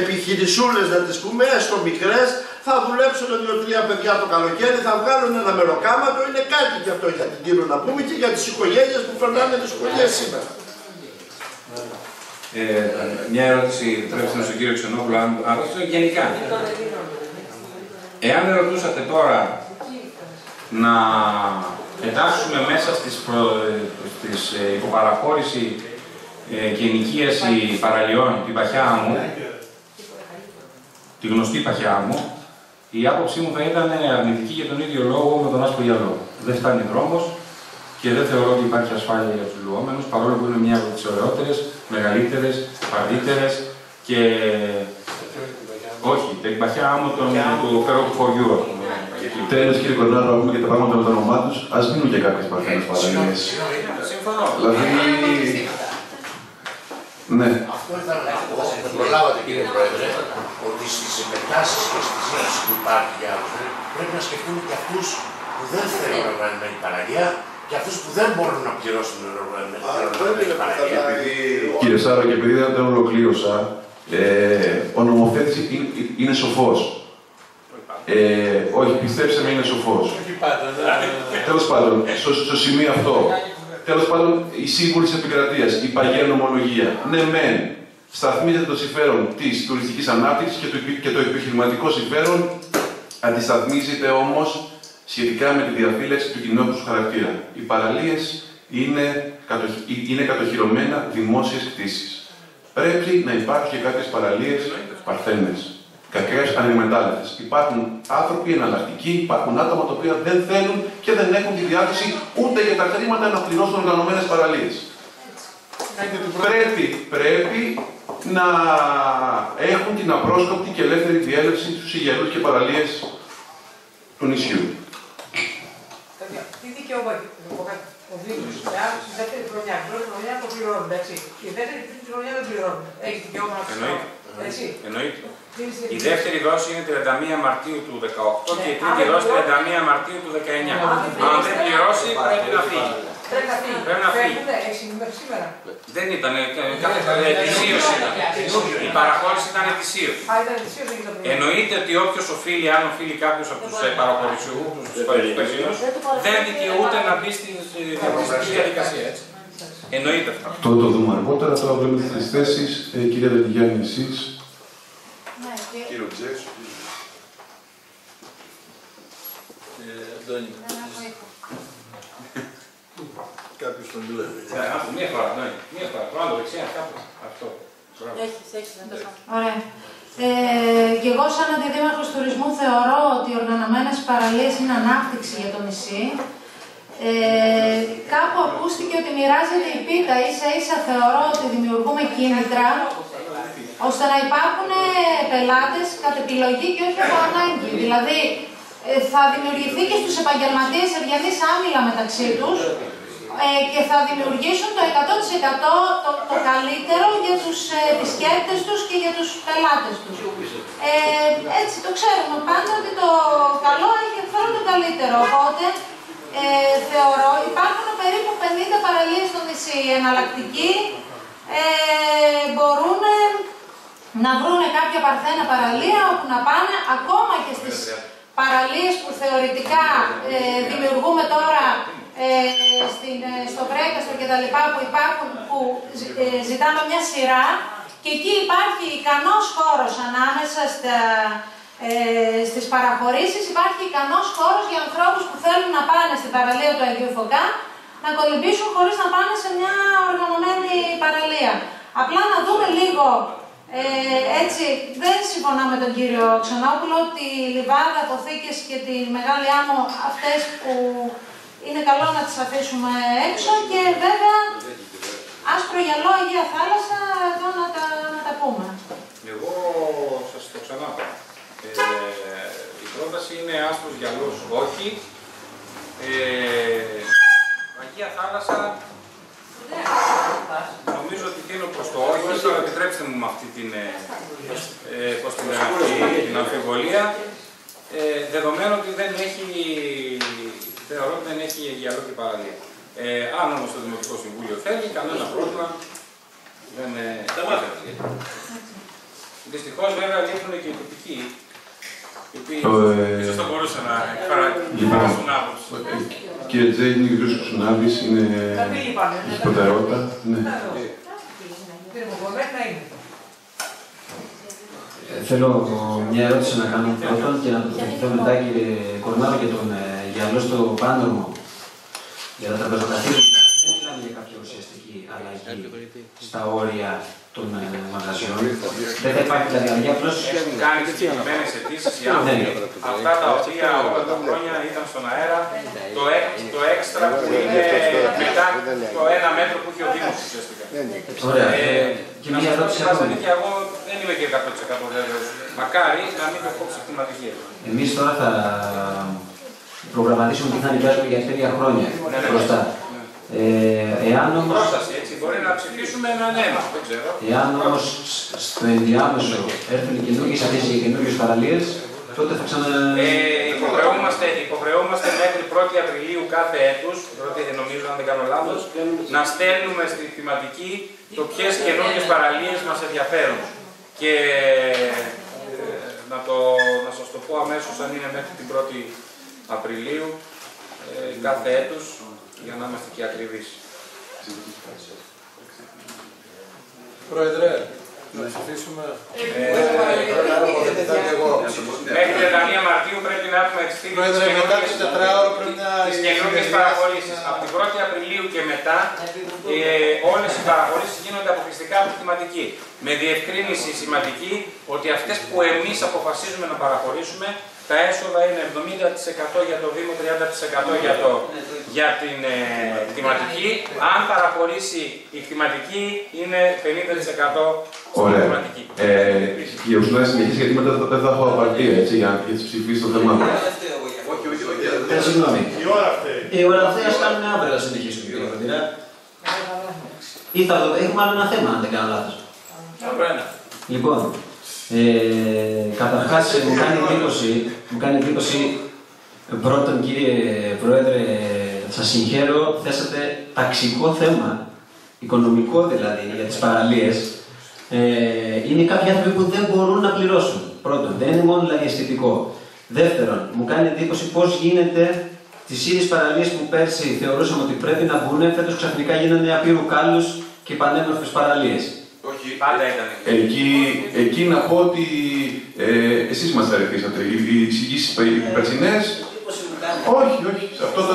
επιχειρησούλες να τις πούμε, έστω μικρές, θα δουλέψουν δύο-τρία παιδιά το καλοκαίρι, θα βγάλουν ένα μεροκάματο, είναι κάτι και αυτό για την Τύρο να πούμε και για τις οικογένειες που περνάνε δυσκολίες σήμερα.
Ε, μια ερώτηση πρέπει στον κύριο Ξενόπουλο, αν, αν ρωτήσω γενικά. Εάν με ρωτούσατε τώρα να εντάξουμε μέσα στις, προ, στις ε, υποπαραχώρηση ε, και ενοικίαση παραλιών την παχιά μου, τη γνωστή παχιά μου, η άποψή μου θα ήταν αρνητική για τον ίδιο λόγο με τον άσπρο γυαλό. Δεν φτάνει δρόμος και δεν θεωρώ ότι υπάρχει ασφάλεια για τους λουόμενους, παρόλο που είναι μια από τις ωραιότερες, μεγαλύτερες, βαρύτερες και όχι, την παχιά άμμο των, του φέρω του χωριού, ας πούμε. εκεί.
Τέλος κύριε Κορνάρο, να πούμε και τα πράγματα με το όνομά τους, ας μείνουν και κάποιες παρθένες παραλίες.
Συμφωνώ.
Δηλαδή, ναι.
Αυτό ήθελα να πω, με προλάβατε κύριε Πρόεδρε, ότι στις επεκτάσεις και στη ζήτηση που υπάρχει για άλλους, πρέπει να σκεφτούμε και αυτούς που δεν θέλουν να βγάλουν την παραγία και αυτούς που δεν μπορούν να πληρώσουν την οργανωμένη παραγία.
Κύριε Σάρο, και επειδή δεν ολοκλήρωσα, ε, ο νομοθέτης είναι, είναι σοφός. Ε, όχι, πιστέψτε με, είναι σοφός. Τέλος πάντων, στο, στο σημείο αυτό, τέλος πάντων, η σύμβουλη της επικρατείας, η παγία νομολογία, ναι μεν, σταθμίζεται το συμφέρον της τουριστικής ανάπτυξης και το, επι- και το επιχειρηματικό συμφέρον αντισταθμίζεται όμως σχετικά με τη διαφύλαξη του κοινότητου του χαρακτήρα. Οι παραλίες είναι, κατοχυ- είναι κατοχυρωμένα δημόσιες κτήσεις. Πρέπει να υπάρχουν και κάποιες παραλίες παρθένες, κακές ανεμετάλλευτες. Υπάρχουν άνθρωποι εναλλακτικοί, υπάρχουν άτομα τα οποία δεν θέλουν και δεν έχουν τη διάθεση ούτε για τα χρήματα να πληρώσουν οργανωμένες παραλίες. Πρέπει, πρέπει να έχουν την απρόσκοπτη και ελεύθερη διέλευση στους υγιαλούς και παραλίες του νησιού.
Τι δικαίωμα ο Δήμος, εάν στη δεύτερη χρονιά, την πρώτη χρονιά το πληρώνουν, εντάξει. Η δεύτερη τρίτη χρονιά δεν πληρώνουν. Έχει δικαίωμα να
Εννοείται.
Έτσι.
Εννοείται.
Τι είναι
Η δεύτερη δόση είναι 31 Μαρτίου του 18 και η
Ναι,
τρίτη
άρα
δόση
πληρώνει.
31 Μαρτίου του 19.
Αν δεν
Αν δεν πληρώσει πρέπει να φύγει.
Πρέπει να φύγει.
Πρέπει να φύγει.
Φεύγουνε, έχει συμβεί μέχρι σήμερα.
Δεν ήταν, ε, κάθε ετησίω ήταν. Η παραχώρηση ήταν ετησίω.
Α, ήταν ετησίως, δεν ήταν προηγούμενο.
Εννοείται ότι όποιο οφείλει, αν οφείλει κάποιο από του παραχωρησιού, του περσινού, δεν δικαιούται να μπει στη διαπραγματευτική διαδικασία. Έτσι. Εννοείται αυτό.
Αυτό το δούμε αργότερα. Τώρα βλέπουμε τι θέσει. Ε, κυρία Δελτιγιάννη, εσεί.
Ναι, και...
Κύριο Τζέσου. Ε, Αντώνη. Κάποιος τον δουλεύει.
Ναι, άκου, Μία φορά, ναι. Μία φορά. Πάνω δεξιά, κάπου. Αυτό. Μπράβο.
Έχεις, έχεις, δεν το Ωραία. Ε, και εγώ σαν αντιδήμαρχος τουρισμού θεωρώ ότι οι οργανωμένες παραλίες είναι ανάπτυξη για το νησί. Ε, κάπου ακούστηκε ότι μοιράζεται η πίτα, ίσα ίσα θεωρώ ότι δημιουργούμε κίνητρα ώστε να υπάρχουν πελάτες κατ' επιλογή και όχι από ανάγκη. Δηλαδή, ε, θα δημιουργηθεί και στους επαγγελματίες ευγενείς άμυλα μεταξύ τους ε, και θα δημιουργήσουν το 100% το, το καλύτερο για τους ε, επισκέπτες τους και για τους πελάτες τους. Ε, έτσι το ξέρουμε πάντα ότι το καλό έχει φέρει το καλύτερο. Οπότε ε, θεωρώ υπάρχουν περίπου 50 παραλίες στο νησί. Οι εναλλακτικοί ε, μπορούν να βρουν κάποια παρθένα παραλία όπου να πάνε ακόμα και στις παραλίες που θεωρητικά ε, δημιουργούμε τώρα ε, στην, ε, στο Βρέκαστρο και τα λοιπά που υπάρχουν, που ζη- ε, ζητάμε μια σειρά και εκεί υπάρχει ικανός χώρος ανάμεσα στα, ε, στις παραχωρήσεις, υπάρχει ικανός χώρος για ανθρώπους που θέλουν να πάνε στην παραλία του Αγίου Φωκά να κολυμπήσουν χωρίς να πάνε σε μια οργανωμένη παραλία. Απλά να δούμε λίγο, ε, έτσι, δεν συμφωνώ με τον κύριο Ξενόπουλο, ότι η Λιβάδα, το Θήκες και τη Μεγάλη Άμμο, αυτές που είναι καλό να τις αφήσουμε έξω και βέβαια άσπρο γυαλό, Αγία Θάλασσα, εδώ να τα, να τα πούμε.
Εγώ σας το ξανάπω. Ε, η πρόταση είναι άσπρος γυαλός όχι. Ε, Αγία Θάλασσα νομίζω ότι τίνω προς το όχι. Τώρα επιτρέψτε μου με αυτή την, ε, ε, πώς την, την, την αμφιβολία. Ε, δεδομένου ότι δεν έχει, θεωρώ ότι δεν έχει γυαλό και παραλία. Ε, αν όμως το Δημοτικό Συμβούλιο θέλει, κανένα πρόβλημα. Δεν, ε, Δυστυχώς βέβαια λείπουν και οι τοπικοί, οι οποίοι
Ε,
ίσως θα μπορούσαν να εκφράσουν
Λοιπόν,
την άποψη.
κύριε Τζέι, είναι ο κ. Κουσουνάβης, είναι η προτεραιότητα. Ναι.
Δεν είναι υποχρεωμένοι να είναι.
Ε, Θέλω μια ερώτηση να κάνω πρώτον και να τοποθετηθώ μετά κύριε Κορνάδο και τον ε, Γιάννο στο πάνδρομο για τα τραπεζοκαθίσματα. Δεν μιλάμε για κάποια ουσιαστική αλλαγή στα όρια των ε, μαγαζιών. Δεν θα υπάρχει δηλαδή αλλαγή, απλώς...
Κάνει συγκεκριμένε αιτήσει οι
Ναι.
άνθρωποι. Αυτά τα οποία όλα τα χρόνια ήταν στον αέρα, το, έ- το έξτρα που είναι μετά το ένα μέτρο που έχει ο Δήμος ουσιαστικά.
Ωραία.
Ε,
Και
να
μια
σας πω
ερώτηση
την βάση
ακόμη.
αλήθεια, εγώ δεν είμαι και 100% βέβαιος. Μακάρι να μην το κόψει κλιματική.
Εμείς τώρα θα προγραμματίσουμε τι θα νοικιάσουμε για τρία χρόνια
Ναι, ναι.
μπροστά. Ε, εάν όμως,
Πρόταση έτσι, μπορεί να ψηφίσουμε έναν ένα, δεν ξέρω.
εάν όμως στο ενδιάμεσο έρθουν οι καινούργιες αιτήσεις για καινούργιες παραλίες, τότε θα ξανα...
Ε, υποχρεούμαστε, υποχρεούμαστε μέχρι 1η Απριλίου κάθε έτους, πρώτη, νομίζω αν δεν κάνω λάθος, να στέλνουμε στη θεματική το ποιες καινούργιες παραλίες μας ενδιαφέρουν. Και ε, να, το, να σας το πω αμέσως αν είναι μέχρι την 1η Απριλίου ε, κάθε έτους, για να είμαστε και ακριβείς.
Πρόεδρε, να ψηφίσουμε.
Ε, Μέχρι 31 Μαρτίου πρέπει να έχουμε εξτείλει τις
Πρόεδρε, μετά το
καινούργιες-
τετράωρο πρέπει να
τις καινούργιες
συνεδριάσει
παραχωρήσεις. Από την 1η Απριλίου και μετά ε, όλες οι παραχωρήσεις γίνονται αποκλειστικά από τη θεματική. Με διευκρίνηση σημαντική ότι αυτές που εμείς αποφασίζουμε να παραχωρήσουμε τα έσοδα είναι 70% για το Δήμο, 30% για, το, για την ε, θεματική. Αν παραχωρήσει η θεματική είναι 50% στην
Ωραία.
θεματική.
Ε, η Ουσούνα συνεχίσει γιατί μετά δεν θα έχω απαρτία έτσι, για να έχεις ψηφίσει το θέμα.
Ε, συγγνώμη.
Η ώρα αυτή.
Η ώρα αυτή ας κάνουμε αύριο να συνεχίσουμε, κύριε Κοντινά. Ή θα δω, έχουμε άλλο ένα θέμα, αν δεν κάνω λάθος. Λοιπόν, ε, καταρχάς μου κάνει εντύπωση, μου κάνει εντύπωση πρώτον κύριε Πρόεδρε σας συγχαίρω, θέσατε ταξικό θέμα, οικονομικό δηλαδή, για τις παραλίες. Ε, είναι κάποιοι άνθρωποι που δεν μπορούν να πληρώσουν. Πρώτον, δεν είναι μόνο δηλαδή αισθητικό. Δεύτερον, μου κάνει εντύπωση πώς γίνεται τις ίδιες παραλίες που πέρσι θεωρούσαμε ότι πρέπει να μπουν, φέτος ξαφνικά γίνανε απείρου κάλους και πανέμορφες παραλίες.
Όχι, πάντα ήταν.
Εκεί, εκεί να πω ότι ε, εσείς μας τα ρεθίσατε. Οι, οι εισηγήσεις οι περσινές... Όχι, όχι. Σε αυτό θα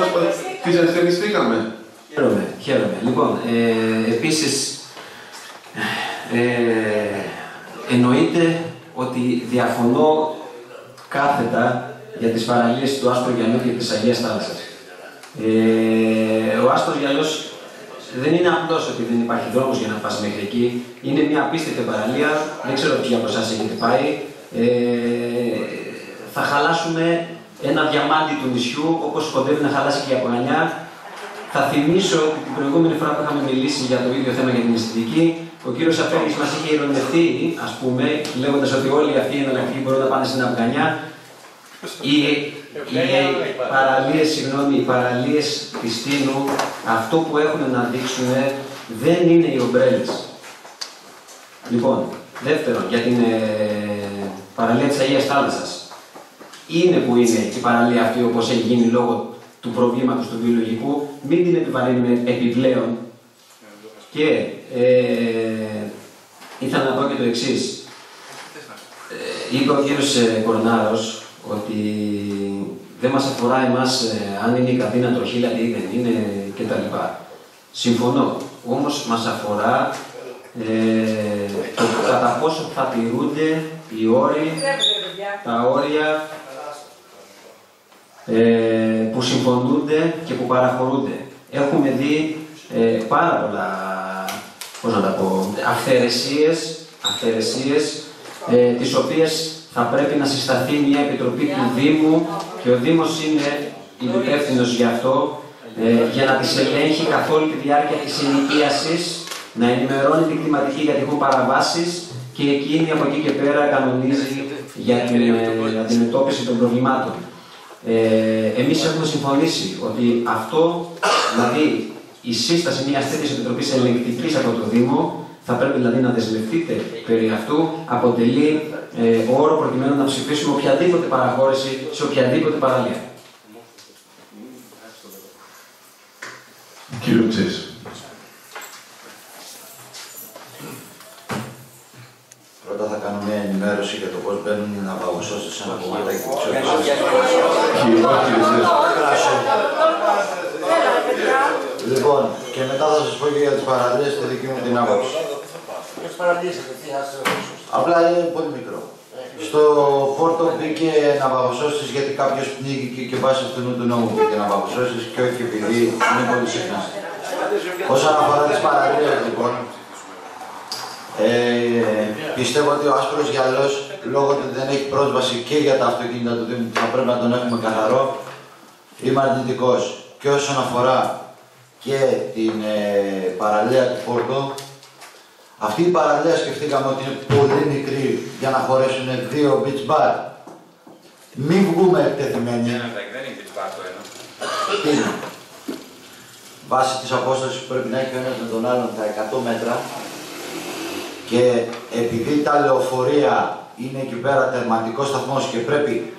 τις ασθενιστήκαμε.
Χαίρομαι, χαίρομαι. Λοιπόν, ε, επίσης, ε, εννοείται ότι διαφωνώ κάθετα για τις παραλίες του Άσπρου Γυαλού και της Αγίας Θάλασσας. Ε, ο Άσπρος Γυαλός δεν είναι απλώς ότι δεν υπάρχει δρόμος για να πας μέχρι εκεί. Είναι μια απίστευτη παραλία, δεν ξέρω ποιοι από εσάς έχετε πάει. Ε, θα χαλάσουμε ένα διαμάντι του νησιού, όπως κοντεύει να χαλάσει και η Απογανιά. Θα θυμίσω ότι την προηγούμενη φορά που είχαμε μιλήσει για το ίδιο θέμα για την αισθητική, ο κύριος Αφέλη μας είχε ειρωνευτεί, ας πούμε, λέγοντας ότι όλοι αυτοί οι εναλλακτικοί μπορούν να πάνε στην Αφγανιά. Οι, οι παραλίες, συγγνώμη, οι παραλίες της Τίνου, αυτό που έχουν να δείξουν δεν είναι οι ομπρέλες. Λοιπόν, δεύτερον, για την ε, παραλία της Αγίας Θάλασσας. Είναι που είναι η παραλία αυτή όπως έχει γίνει λόγω του προβλήματος του βιολογικού, μην την επιβαρύνουμε επιπλέον. Και ε, ήθελα να πω και το εξής. Ε, είπε ο κύριος ε, Κορνάρος ότι δεν μας αφορά εμάς ε, αν είναι η καμπίνα τροχήλατη ή δεν είναι κτλ. Συμφωνώ. Όμως μας αφορά ε, το κατά πόσο θα τηρούνται οι όροι, τα όρια ε, που συμφωνούνται και που παραχωρούνται. Έχουμε δει ε, πάρα πολλά, πώς να τα πω, αυθαιρεσίες, αυθαιρεσίες ε, τις οποίες θα πρέπει να συσταθεί μια επιτροπή του Δήμου και ο Δήμος είναι υπεύθυνος γι' αυτό ε, για να τις ελέγχει καθ' όλη τη διάρκεια της ενοικίασης, να ενημερώνει την κλιματική για τυχόν παραβάσεις και εκείνη από εκεί και πέρα κανονίζει για την ε, αντιμετώπιση των προβλημάτων. Ε, εμείς έχουμε συμφωνήσει ότι αυτό, δηλαδή η σύσταση μιας τέτοιας επιτροπής ελεγκτικής από το Δήμο, θα πρέπει δηλαδή να δεσμευτείτε περί αυτού, αποτελεί ε, όρο προκειμένου να ψηφίσουμε οποιαδήποτε παραχώρηση σε οποιαδήποτε παραλία.
Κύριο Τσές.
Πρώτα θα κάνω μια ενημέρωση για το πώς μπαίνουν οι ναυαγοσώσεις σε ένα κομμάτι του Λοιπόν, και μετά θα σας πω και για τις παραλίες τη δική μου την άποψη.
Για τις παραλίες απευθείας.
Απλά είναι πολύ μικρό. Στο Πόρτο μπήκε ναυαγοσώσεις γιατί κάποιος πνίγηκε και βάσει αυτού του νόμου μπήκε ναυαγοσώσεις και όχι επειδή είναι πολύ συχνά. Όσον αφορά τις παραλίες λοιπόν, ε, πιστεύω ότι ο άσπρος γυαλός, λόγω ότι δεν έχει πρόσβαση και για τα αυτοκίνητα του Δήμου, θα πρέπει να τον έχουμε καθαρό, είμαι αρνητικός. Και όσον αφορά και την ε, παραλία του Πόρτο, αυτή η παραλία σκεφτήκαμε ότι είναι πολύ μικρή για να χωρέσουν δύο beach bar. Μην βγούμε εκτεθειμένοι.
Δεν είναι beach bar το ένα.
Τι είναι. Βάσει της απόστασης που πρέπει να έχει ο ένας με τον άλλον τα 100 μέτρα και επειδή τα λεωφορεία είναι εκεί πέρα τερματικό σταθμός και πρέπει,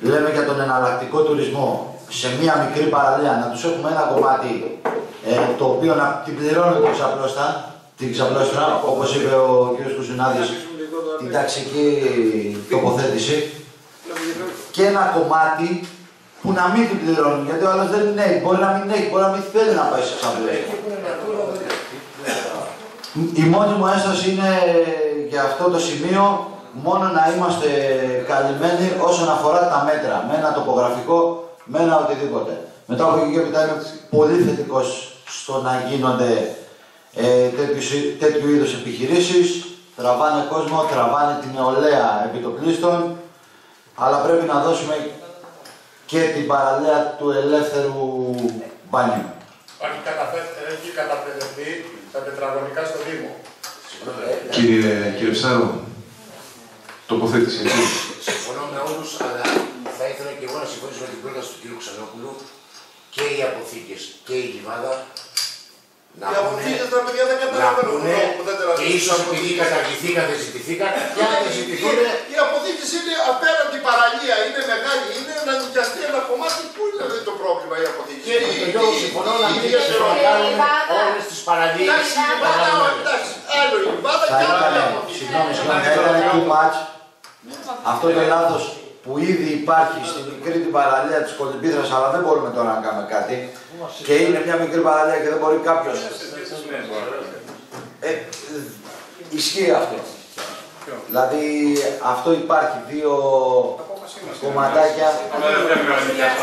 λέμε για τον εναλλακτικό τουρισμό, σε μία μικρή παραλία να τους έχουμε ένα κομμάτι ε, το οποίο να την πληρώνουν την ξαπλώστα, την ξαπλώστρα, όπως είπε ο κ. Κουσουνάδης, την ταξική τοποθέτηση και ένα κομμάτι που να μην την πληρώνουν, γιατί ο άλλος δεν έχει, μπορεί να μην έχει, μπορεί να μην θέλει να πάει σε ξαπλώστα. Η μόνη μου ένσταση είναι για αυτό το σημείο μόνο να είμαστε καλυμμένοι όσον αφορά τα μέτρα, με ένα τοπογραφικό, με ένα οτιδήποτε. Μετά από εκεί και μετά είμαι πολύ θετικός στο να γίνονται ε, τέτοιους, τέτοιου είδους επιχειρήσεις, τραβάνε κόσμο, τραβάνε την νεολαία επιτοπλίστων, αλλά πρέπει να δώσουμε και την παραλία του ελεύθερου μπάνιου.
Έχει καταπαιδευτεί τα τετραγωνικά στο Δήμο.
Κύριε, κύριε Ψάρο, τοποθέτηση έτσι.
Συμφωνώ με όλους, αλλά θα ήθελα και εγώ να συμφωνήσω με την πρόταση του κ. Ξανόπουλου και οι αποθήκες και η λιμάδα να
Οι
πούνε,
αποθήκες τα παιδιά δεν
να
καταλαβαίνουν
πούνε
που δεν
και
τεραστούν
ίσως
τις
επειδή
αποθήκες.
καταργηθήκαν, δεν ζητηθήκαν, και αν δεν ζητηθούν,
Οι αποθήκες είναι απέναντι παραλία, είναι μεγάλη, είναι να νοικιαστεί ένα κομμάτι. Πού είναι δηλαδή το πρόβλημα η αποθήκη.
Και με τον Γιώργο συμφωνώ να μην ξεφροντάρουν όλες τις παραλίες.
Εντάξει, η Λιβάδα, εντάξει, άλλο η Λιβάδα
Θα
και άλλο η
ήταν,
αποθήκη.
συγγνώμη, συγγνώμη, θα ήταν too much αυτό το λάθος που ήδη υπάρχει στη μικρή την παραλία της Κολυμπήθρας, αλλά δεν μπορούμε τώρα να κάνουμε κάτι και είναι μια μικρή παραλία και δεν μπορεί κάποιος... Ε, ισχύει αυτό. Δηλαδή αυτό υπάρχει δύο κομματάκια.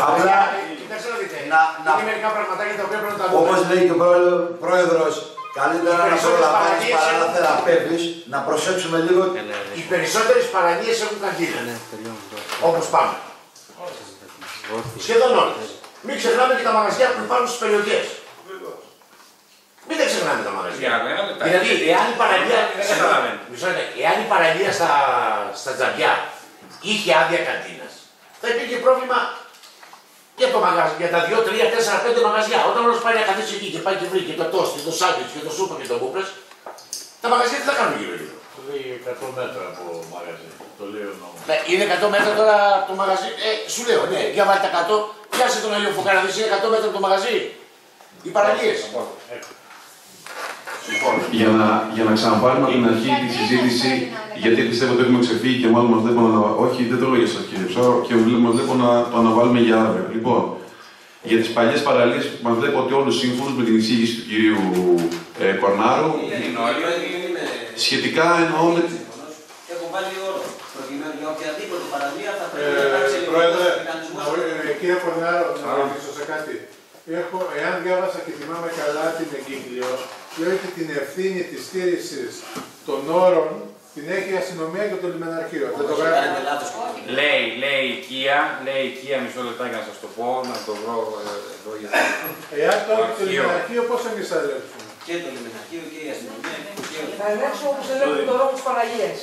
Απλά
Κοιτάξτε να δείτε,
να, να,
είναι μερικά πραγματάκια τα οποία πρέπει να τα δούμε.
όπως λέει και ο πρόεδρο- πρόεδρος, καλύτερα να
περισσότερες
προλαμβάνεις
παραλίες
παρά να
έχουν-
θεραπεύεις, να προσέξουμε λίγο
Οι περισσότερες παραλίες έχουν καντίνα. Όπως πάμε. Σχεδόν όλες. Μην ξεχνάμε και τα μαγαζιά που υπάρχουν στις περιοχές. Μην τα ξεχνάμε τα μαγαζιά.
Για ένα λεπτό.
Δηλαδή, εάν η παραλία,
Δεν καταλαβαίνω.
Μισό λεπτό. εάν η παραλία στα, στα τζαμπιά είχε άδεια καντίνας, θα υπήρχε πρόβλημα για το μαγαζί, για τα 2, 3, 4, 5 μαγαζιά. Όταν όλος πάει να καθίσει εκεί και πάει και βρει και το τόστ, και το σάντουιτς και το σούπα και το μπούπρες, τα μαγαζιά τι θα κάνουν γύρω γύρω.
Λέει 100 μέτρα από μαγαζί. Το λέει ο νόμος.
Ναι, είναι 100 μέτρα τώρα το μαγαζί. Ε, σου λέω, ναι, για βάλτε τα 100, πιάσε τον Αγίο Φωκάρα, δεις, είναι 100 μέτρα από το μαγαζί. Οι παραλίες.
Για να, για να ξαναπάρουμε από την αρχή της συζήτηση, γιατί πιστεύω ότι έχουμε ξεφύγει και μάλλον μας βλέπουν να. Όχι, δεν το λέω για σας κύριε Ψάρο, και μας βλέπω να το αναβάλουμε για αύριο. Λοιπόν, για τις παλιές παραλίες, μας βλέπω ότι όλους σύμφωνου με την εισήγηση του κυρίου ε, Κορνάρου. Σχετικά εννοώ με.
Έχω βάλει όρο. Προκειμένου για οποιαδήποτε παραλία θα πρέπει να
Ε,
υπάρξει
Πρόεδρε,
μηχανισμός.
να βο- ε, κύριε Κορνάρο, να ρωτήσω σε κάτι. Έχω, εάν διάβασα και θυμάμαι καλά την εγκύκλιο, λέει ότι την ευθύνη της στήριξης των όρων την έχει η αστυνομία και το λιμεναρχείο. Δεν το γράφει.
Λέει, λέει η οικία, λέει η οικία, μισό λεπτάκι να σας το πω, να το βρω ε, εδώ για το
Εάν το έχει το
αρχείο.
λιμεναρχείο, πώς εμείς θα ελέγξουμε;
Και το λιμεναρχείο και η αστυνομία και ο
Θα ελέγξουμε όπως ελέγχουμε τον δρόμο της Παναγίας.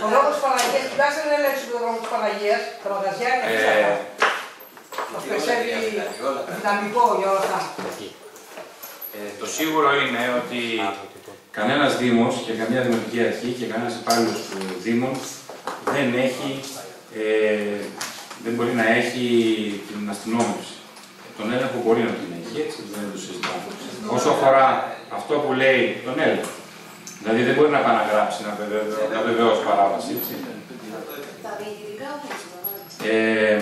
Τον δρόμο της Παναγίας, κοιτάξτε να ελέγξουμε τον δρόμο της Παναγίας, τα μαγαζιά είναι
Ε,
αυτά. Μας περισσεύει δυναμικό για όλα αυτά.
Ε, το σίγουρο είναι ότι κανένας Δήμος και καμιά δημοτική αρχή και κανένας υπάλληλος του Δήμων δεν έχει, ε, δεν μπορεί να έχει την αστυνόμευση. Τον έλεγχο μπορεί να την έχει, έτσι, δεν το συζητάμε. Όσο αφορά αυτό που λέει τον έλεγχο, δηλαδή δεν μπορεί να πάει να γράψει, να βεβαιώ- να βεβαιώσει παράβαση, έτσι. Ε,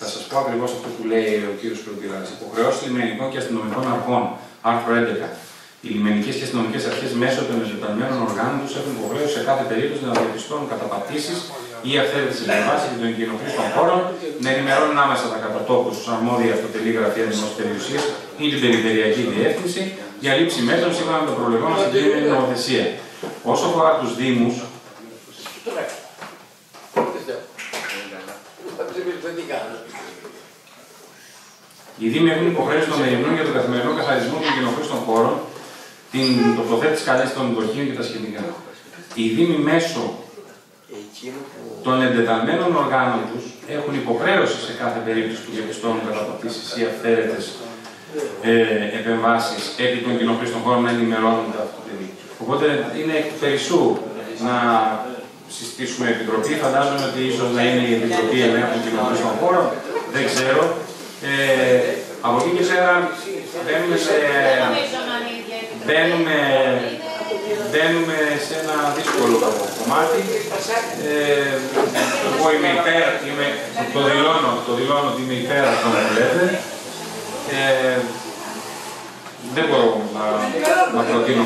θα σας πω ακριβώς αυτό που λέει ο κύριος Προκυρά. Υποχρεώσεις λιμενικών και αστυνομικών αρχών, άρθρο 11. Οι λιμενικές και αστυνομικές αρχές μέσω των εζηταμένων οργάνων τους έχουν υποχρέωση σε κάθε περίπτωση να διαπιστώνουν καταπατήσεις ή αυθαίρετες επεμβάσει για τον κοινοποίηση των χώρων, να ενημερώνουν άμεσα τα κατατόπους στου αρμόδια αυτοτελή γραφεία δημόσια περιουσίας ή την περιφερειακή διεύθυνση για λήψη μέτρων σύμφωνα με το προβλεπόμενο στην κείμενη νομοθεσία. Όσο αφορά τους Δήμους, Οι Δήμοι έχουν υποχρέωση να μεριμνούν για τον καθημερινό καθαρισμό των κοινοβουλίων χώρων, την τοποθέτηση καλέσεων των υποχείων και τα σχετικά. Οι Δήμοι μέσω των εντεταλμένων οργάνων τους έχουν υποχρέωση σε κάθε περίπτωση που διαπιστώνουν καταπατήσεις ή αυθαίρετες ε, επεμβάσεις επί των κοινοβουλίων χώρων να ενημερώνουν τα αυτοτελή. Οπότε είναι εκ του περισσού να συστήσουμε επιτροπή. Φαντάζομαι ότι ίσως να είναι η Επιτροπή Ελέγχου Κοινοβουλίων χώρων. Δεν ξέρω. Ε, από εκεί και πέρα μπαίνουμε σε, μπαίνουμε, μπαίνουμε σε ένα δύσκολο κομμάτι. Ε, εγώ είμαι υπέρ, είμαι, το, δηλώνω, το δηλώνω ότι είμαι υπέρ αυτό που λέτε. Ε, δεν μπορώ να, να προτείνω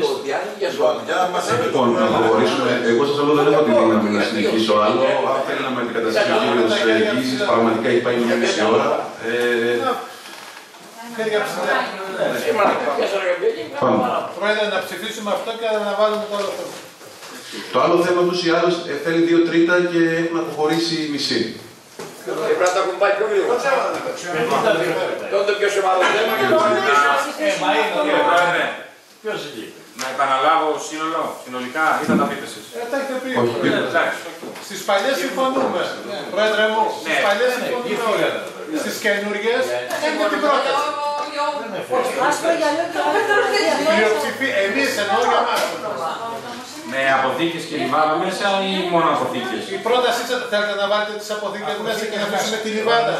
εγώ κάτι.
Λοιπόν, να προχωρήσουμε. Εγώ σας λέω δεν έχω τη δύναμη να συνεχίσω άλλο. Αν θέλει να με αντικαταστήσει ο κύριος Γκίζη, πραγματικά υπάρχει μια μισή ώρα. Ε,
Χέρια ψηλά.
Πάμε.
Πρόεδρε, να ψηφίσουμε αυτό και να βάλουμε το άλλο θέμα.
Το άλλο θέμα του ή άλλως θέλει δύο τρίτα και έχουν αποχωρήσει η μισή.
Πρέπει να τα έχουν πάει πιο γρήγορα. Τότε πιο σοβαρό θέμα και το
Κύριε Πρόεδρε,
Ποιος εκεί.
να επαναλάβω σύνολο, συνολικά ή θα τα πείτε εσείς;
Ε, τα έχετε πει.
Όχι,
Εντάξει.
Στις παλιές συμφωνούμε. Πρόεδρε μου, στις
Ναι.
παλιές
Ναι,
συμφωνούμε. Στις καινούργιες έχουμε την πρόταση.
Άσπρο γυαλό και
Η πλειοψηφία, εμείς εννοώ για μας.
Με αποθήκες και λιβάδα μέσα ή μόνο αποθήκες;
Η πρότασή σας θέλετε να βάλετε τις αποθήκες μέσα και να αφήσουμε τη λιβάδα;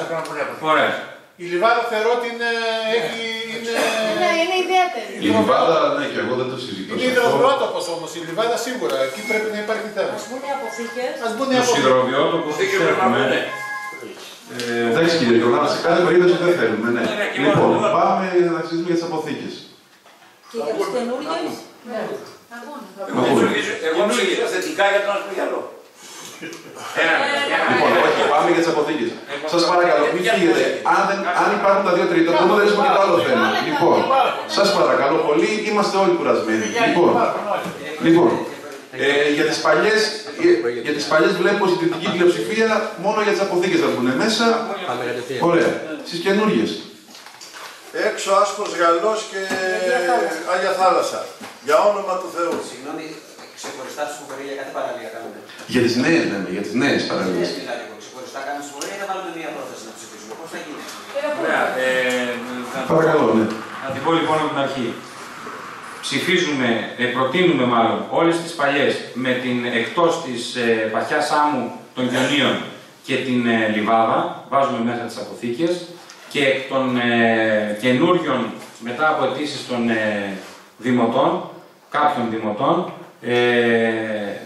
Ωραία.
Η λιβάδα θεωρώ ότι είναι, έχει, είναι,
Ναι, είναι ιδιαίτερη.
Η Λιβάδα, ναι, και εγώ δεν το συζητώ.
είναι
σε αυτό.
υδροβιότοπος όμως. Η λιβάδα σίγουρα. Εκεί πρέπει να υπάρχει θέμα.
Ας μπουν οι αποθήκες.
Ας μπουν οι
Τους
αποθήκες.
υδροβιότοπους τους έχουμε.
Ε, εντάξει κύριε Γιώργο, σε κάθε περίπτωση δεν θέλουμε, ναι.
Ναι, ναι, και
Λοιπόν,
μόνο.
πάμε να συζητήσουμε για τις αποθήκες.
Και για τις καινούργιες. Ναι.
Να πούμε.
Εγώ ψηφίζω θετικά για τον άσπρο γυαλό.
Ένα λεπτό, ένα
Λοιπόν,
λεπτό.
όχι, πάμε για τις αποθήκες. Σας παρακαλώ, μην φύγετε. Αν, δεν, αν υπάρχουν τα δύο τρίτα, μπορούμε να λύσουμε και το άλλο θέμα. Λοιπόν, σας παρακαλώ πολύ, είμαστε όλοι κουρασμένοι. Λοιπόν, λοιπόν ε, για, τις παλιές, ε, για τις παλιές βλέπω συντηρητική πλειοψηφία μόνο για τις αποθήκες θα μπουν μέσα.
Πάμε κατευθείαν.
Ωραία. Στις καινούργιες.
Έξω άσπρος γυαλός και Άγια Θάλασσα. Για όνομα του Θεού.
Συγγνώμη, ξεχωριστά ψηφοφορία για κάθε παραλία κάνουμε.
Για τις νέες, λέμε, για τις νέες
Δεν
παραλίες.
μιλάω εγώ. Ξεχωριστά κάνουμε ψηφοφορία ή θα βάλουμε μία πρόταση να ψηφίσουμε. Πώς θα γίνει;
Ωραία. ε, θα-
Παρακαλώ, ναι.
Θα την πω λοιπόν από την αρχή. Ψηφίζουμε, ε, προτείνουμε μάλλον, όλες τις παλιές με την εκτός της ε, παχιάς άμμου των Γιονίων και την ε, Λιβάδα, βάζουμε μέσα τις αποθήκες και εκ των ε, καινούριων, μετά από αιτήσεις των ε, δημοτών, κάποιων δημοτών, ε,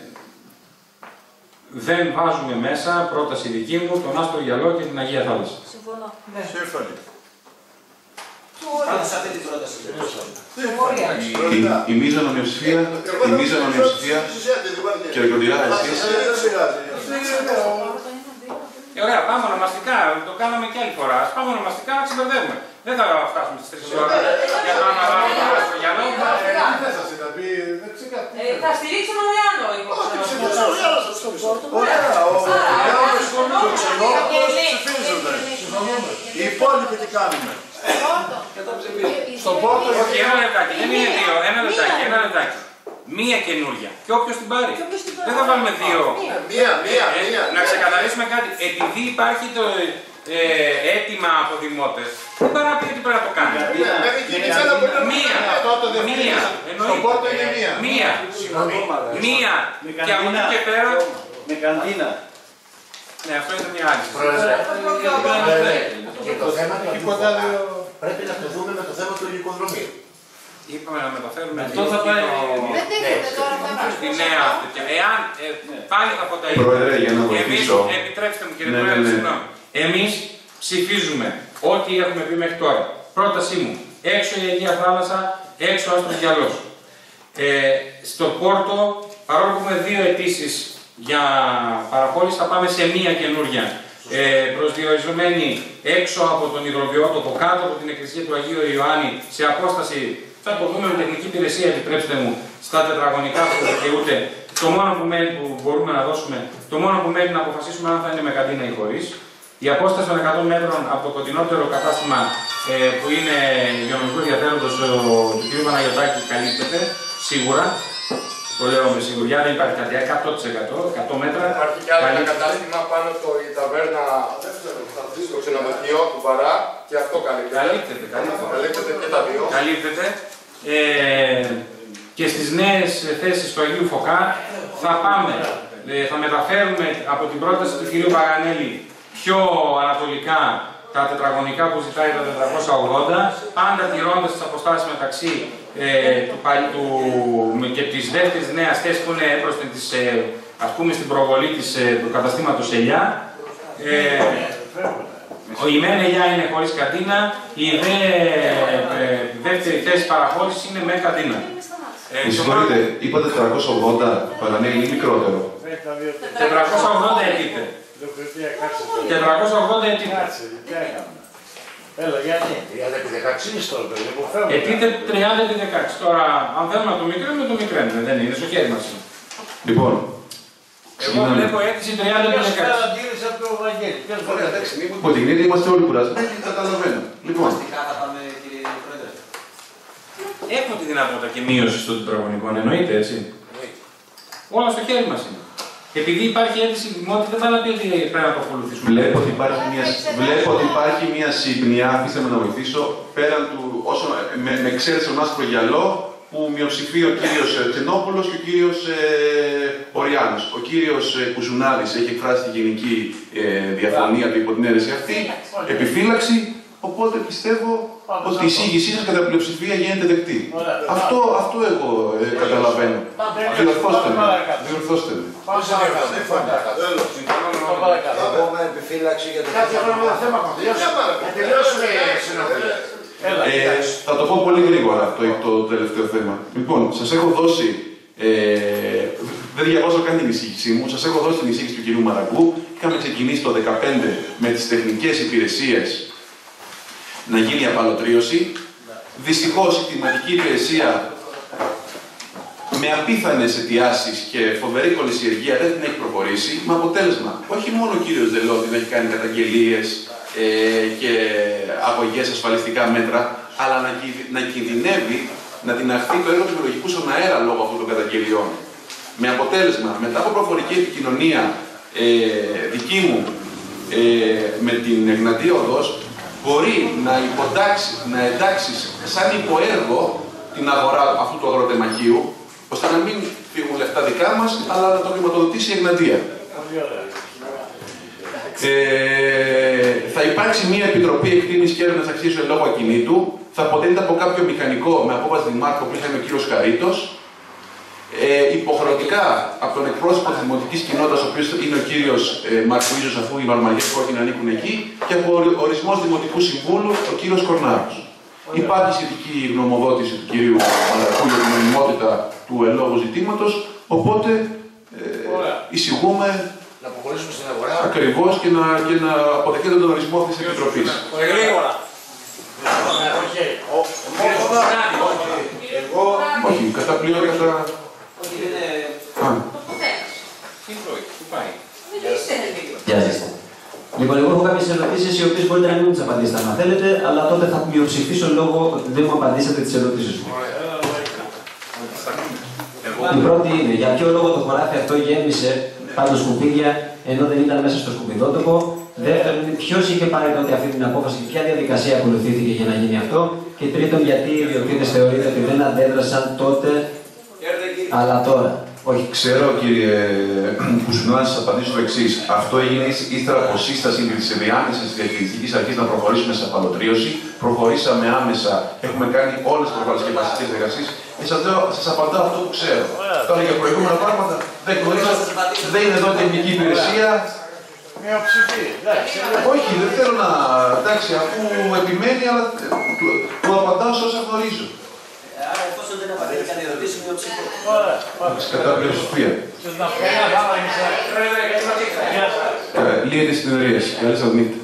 δεν βάζουμε μέσα, πρόταση δική μου, τον Άσπρο Γυαλό και την Αγία Θάλασσα.
Συμφωνώ.
Σύμφωνοι.
Πάντως αυτή την πρόταση.
Η, η μείζωνα μειοψηφία, η μείζωνα μειοψηφία, κύριε Κοντιά, εσείς,
Ε, ωραία, πάμε ονομαστικά. Το κάναμε και άλλη φορά. Ας πάμε ονομαστικά να ξεμπερδεύουμε. Δεν θα φτάσουμε στις 3 ώρα για να αναλάβουμε το Άσπρο Γυαλό.
Ε, θα στηρίξουμε τον Ιάννο,
Ωραία, ο Γιάννης το ξενόπος ψηφίζουμε. Οι υπόλοιποι τι κάνουμε.
Στον Πόρτο
Όχι, ένα λεπτάκι, δεν είναι δύο. Ένα λεπτάκι, ένα λεπτάκι. Μία καινούρια. Και όποιο την πάρει. Δεν θα βάλουμε δύο.
Μία, μία,
Ε,
μία.
Να ξεκαθαρίσουμε κάτι. Επειδή υπάρχει το ε, αίτημα από δημότες, δεν πάει να πει ότι πρέπει να το κάνει.
Μέχρι γίνει ένα πολύ
Μία.
Τότε δεν
Μία.
Στον Πόρτο είναι μία.
Μία. Μία. Και από εκεί και πέρα.
Με καντίνα.
Ναι, αυτό είναι μια άλλη.
Πρόεδρε, Πρόεδρε, και το θέμα του
Τίποτα
Αντιφωτά
άλλο.
πρέπει να το δούμε με το θέμα του υλικοδρομίου.
Είπαμε να μεταφέρουμε
Αυτό
λίγο
θα πάει-
το-
Δεν δείχνεται τώρα θέμα.
Στη νέα αυτοκίνητα. Εάν ε, πάλι θα πω τα ίδια.
Πρόεδρε, για να
Εμείς,
βοηθήσω.
επιτρέψτε μου κύριε
Ναι, ναι,
Πρόεδρε,
ναι.
συγγνώμη. Εμείς ψηφίζουμε ό,τι έχουμε πει μέχρι τώρα. Πρότασή μου, έξω η Αγία Θάλασσα, έξω άστρος γυαλός. Ε, στο Πόρτο, παρόλο που έχουμε δύο αιτήσεις για παραπόληση, θα πάμε σε μία καινούρια. Ε, προσδιορισμένη έξω από τον υδροβιότοπο, κάτω από την εκκλησία του Αγίου Ιωάννη, σε απόσταση, θα το δούμε με τεχνική υπηρεσία, επιτρέψτε μου, στα τετραγωνικά που δικαιούται. Το μόνο που, μένει, που μπορούμε να δώσουμε, το μόνο που μένει να αποφασίσουμε αν θα είναι με καντίνα ή χωρίς. Η απόσταση των 100 μέτρων από το κοντινότερο κατάστημα ε, που είναι υγειονομικού ενδιαφέροντο ε, του κ. Παναγιωτάκης καλύπτεται, σίγουρα. Το λέω με σιγουριά, δεν υπάρχει κάτι 100%, 100 μέτρα.
Υπάρχει και άλλο ένα
καλύπτεται.
κατάστημα πάνω το η ταβέρνα στο ξενοδοχείο του Παρά και αυτό καλύπτεται.
Καλύπτεται, καλύπτεται.
Καλύπτεται και τα δύο.
καλύπτεται. Ε, και στις νέες θέσεις του Αγίου Φωκά θα πάμε, ε, θα μεταφέρουμε από την πρόταση του κ. Παγανέλη πιο ανατολικά τα τετραγωνικά που ζητάει τα 480, πάντα τηρώντας τις αποστάσεις μεταξύ ε, του, παλι- του, με- και της δεύτερης νέας θέσης που είναι έμπροσθεν της, ε, ας πούμε στην προβολή της, ε, του καταστήματος Ελιά. Ε, ο η μεν ελιά είναι χωρίς καντίνα, η δε, ε, δεύτερη θέση παραχώρησης είναι με καντίνα. Ε,
Με συγχωρείτε, είπατε 480 παρανέλη ή μικρότερο.
480 αιτείται. 480 αιτείται.
Έλα, γιατί;
30 επί 16 είναι τώρα, παιδί μου. φεύγουμε.
Αιτείται 30 επί 16. Τώρα, αν θέλουμε να το μικραίνουμε, το μικραίνουμε. Δεν είναι, στο χέρι μας. είναι.
Λοιπόν,
Εγώ
ξεκινάμε.
βλέπω αίτηση 30 επί 16.
αντίρρηση από το Βαγγέλη. Ποιος μπορεί να δείξει.
Από την ίδια είμαστε όλοι κουρασμένοι, καταλαβαίνω. Λοιπόν,
Αστικά θα πάμε, κύριε Πρόεδρε.
Έχουμε τη δυνατότητα και μείωση των τετραγωνικών, εννοείται έτσι. Όλα στο χέρι μας είναι. Επειδή υπάρχει αίτηση δημότητα, δεν πάει να πει ότι πρέπει να το ακολουθήσουμε.
Βλέπω ότι υπάρχει μια, βλέπω ότι υπάρχει μια σύμπνοια, αφήστε με να βοηθήσω, πέραν του, όσο, με, με εξαίρεση τον άσπρο γυαλό, που μειοψηφεί ο κύριος ε, Ξενόπουλος και ο κύριος ε, Οριάνος. Ο κύριος ε, Κουζουνάδης έχει εκφράσει τη γενική ε, διαφωνία του υπό την αίρεση αυτή, επιφύλαξη, οπότε πιστεύω ότι η εισήγησή σας κατά πλειοψηφία γίνεται δεκτή. Αυτό, αυτό εγώ ε, καταλαβαίνω. Διορθώστε με. Διορθώστε με.
Εγώ με επιφύλαξη για το
Κάτι άλλο με το θέμα ακόμα. Να τελειώσουμε συνοπτικά.
Ε, θα το πω πολύ γρήγορα το, το τελευταίο θέμα. Λοιπόν, σας έχω δώσει. Ε, δεν διαβάζω καν την εισήγησή μου. Σας έχω δώσει την εισήγηση του κυρίου Μαραγκού. Είχαμε ξεκινήσει το 2015 με τις τεχνικές υπηρεσίες να γίνει η απαλωτρίωση. Δυστυχώς η κλιματική υπηρεσία με απίθανες αιτιάσεις και φοβερή κολυσιεργία δεν την έχει προχωρήσει. Με αποτέλεσμα, όχι μόνο ο κύριος Δελώτη να έχει κάνει καταγγελίες ε, και αγωγές ασφαλιστικά μέτρα, αλλά να, κι- να κινδυνεύει να την αχθεί το έργο του βιολογικού στον αέρα λόγω αυτών των καταγγελιών. Με αποτέλεσμα, μετά από προφορική επικοινωνία ε, δική μου ε, με την Εγνατία Οδός, μπορεί να υποτάξει, να εντάξει σαν υποέργο την αγορά αυτού του αγροτεμαχίου, ώστε να μην φύγουν λεφτά δικά μας, αλλά να το χρηματοδοτήσει η Εγνατία. Ε, θα υπάρξει μια επιτροπή εκτίμησης και έρευνας αξία λόγω ακινήτου. Θα αποτελείται από κάποιο μηχανικό με απόβαση δημάρχου που είχαμε ο κύριος Καρίτος. Ε, υποχρεωτικά από τον εκπρόσωπο της δημοτικής κοινότητας, ο οποίος είναι ο κύριος ε, Μαρκουίζο, αφού οι Μαρμαριέ κόκκινα ανήκουν εκεί, και από ορισμός δημοτικού συμβούλου, ο κύριος Κορνάρος. Υπάρχει σχετική γνωμοδότηση του κυρίου Μαρακού για την νομιμότητα του ελόγου ζητήματος, οπότε ε, εισηγούμε
Να αποχωρήσουμε στην αγορά.
Ακριβώς και να, και να αποδεχτείτε τον ορισμό αυτής της επιτροπής.
Γρήγορα.
Εγώ...
Όχι, κατά πλήρω κατά. Α,
Τι τρώει, πού πάει;
Γεια σας. Λοιπόν, εγώ έχω κάποιες ερωτήσεις οι οποίες μπορείτε να μην μου τις απαντήσετε αν θέλετε, αλλά τότε θα μειοψηφίσω λόγω ότι δεν μου απαντήσατε τις ερωτήσεις μου. Η πρώτη είναι, για ποιο λόγο το χωράφι αυτό γέμισε πάνω σκουπίδια ενώ δεν ήταν μέσα στο σκουπιδότοπο; Δεύτερον, ποιος είχε πάρει τότε αυτή την απόφαση και ποια διαδικασία ακολουθήθηκε για να γίνει αυτό; Και τρίτον, γιατί οι ιδιοκτήτες θεωρείτε ότι δεν αντέδρασαν τότε, αλλά τώρα.
όχι, ξέρω κύριε Κουσουνά, να σας απαντήσω το εξής. Αυτό έγινε ύστερα από σύσταση τη διάμεση τη διαχειριστική αρχής να προχωρήσουμε σε απαλωτρίωση. Προχωρήσαμε άμεσα, έχουμε κάνει όλες τις προπαρασκευαστικές εργασίες και σας λέω, σας απαντάω αυτό που ξέρω. Τώρα για προηγούμενα πράγματα δεν γνωρίζω, δεν είναι εδώ τεχνική υπηρεσία.
Μειοψηφία. εντάξει.
Όχι, δεν θέλω να. Εντάξει, αφού επιμένει, αλλά του, του απαντάω σε όσα γνωρίζω.
Άρα, εφόσον δεν απαντήθηκαν οι ερωτήσει, μειοψηφία.
Εντάξει, Κατά πλειοψηφία.
Σας να φέρει να πάμε εμείς.
Ε, Λύεται στην συνεδρίαση. Καλή σας νύχτα.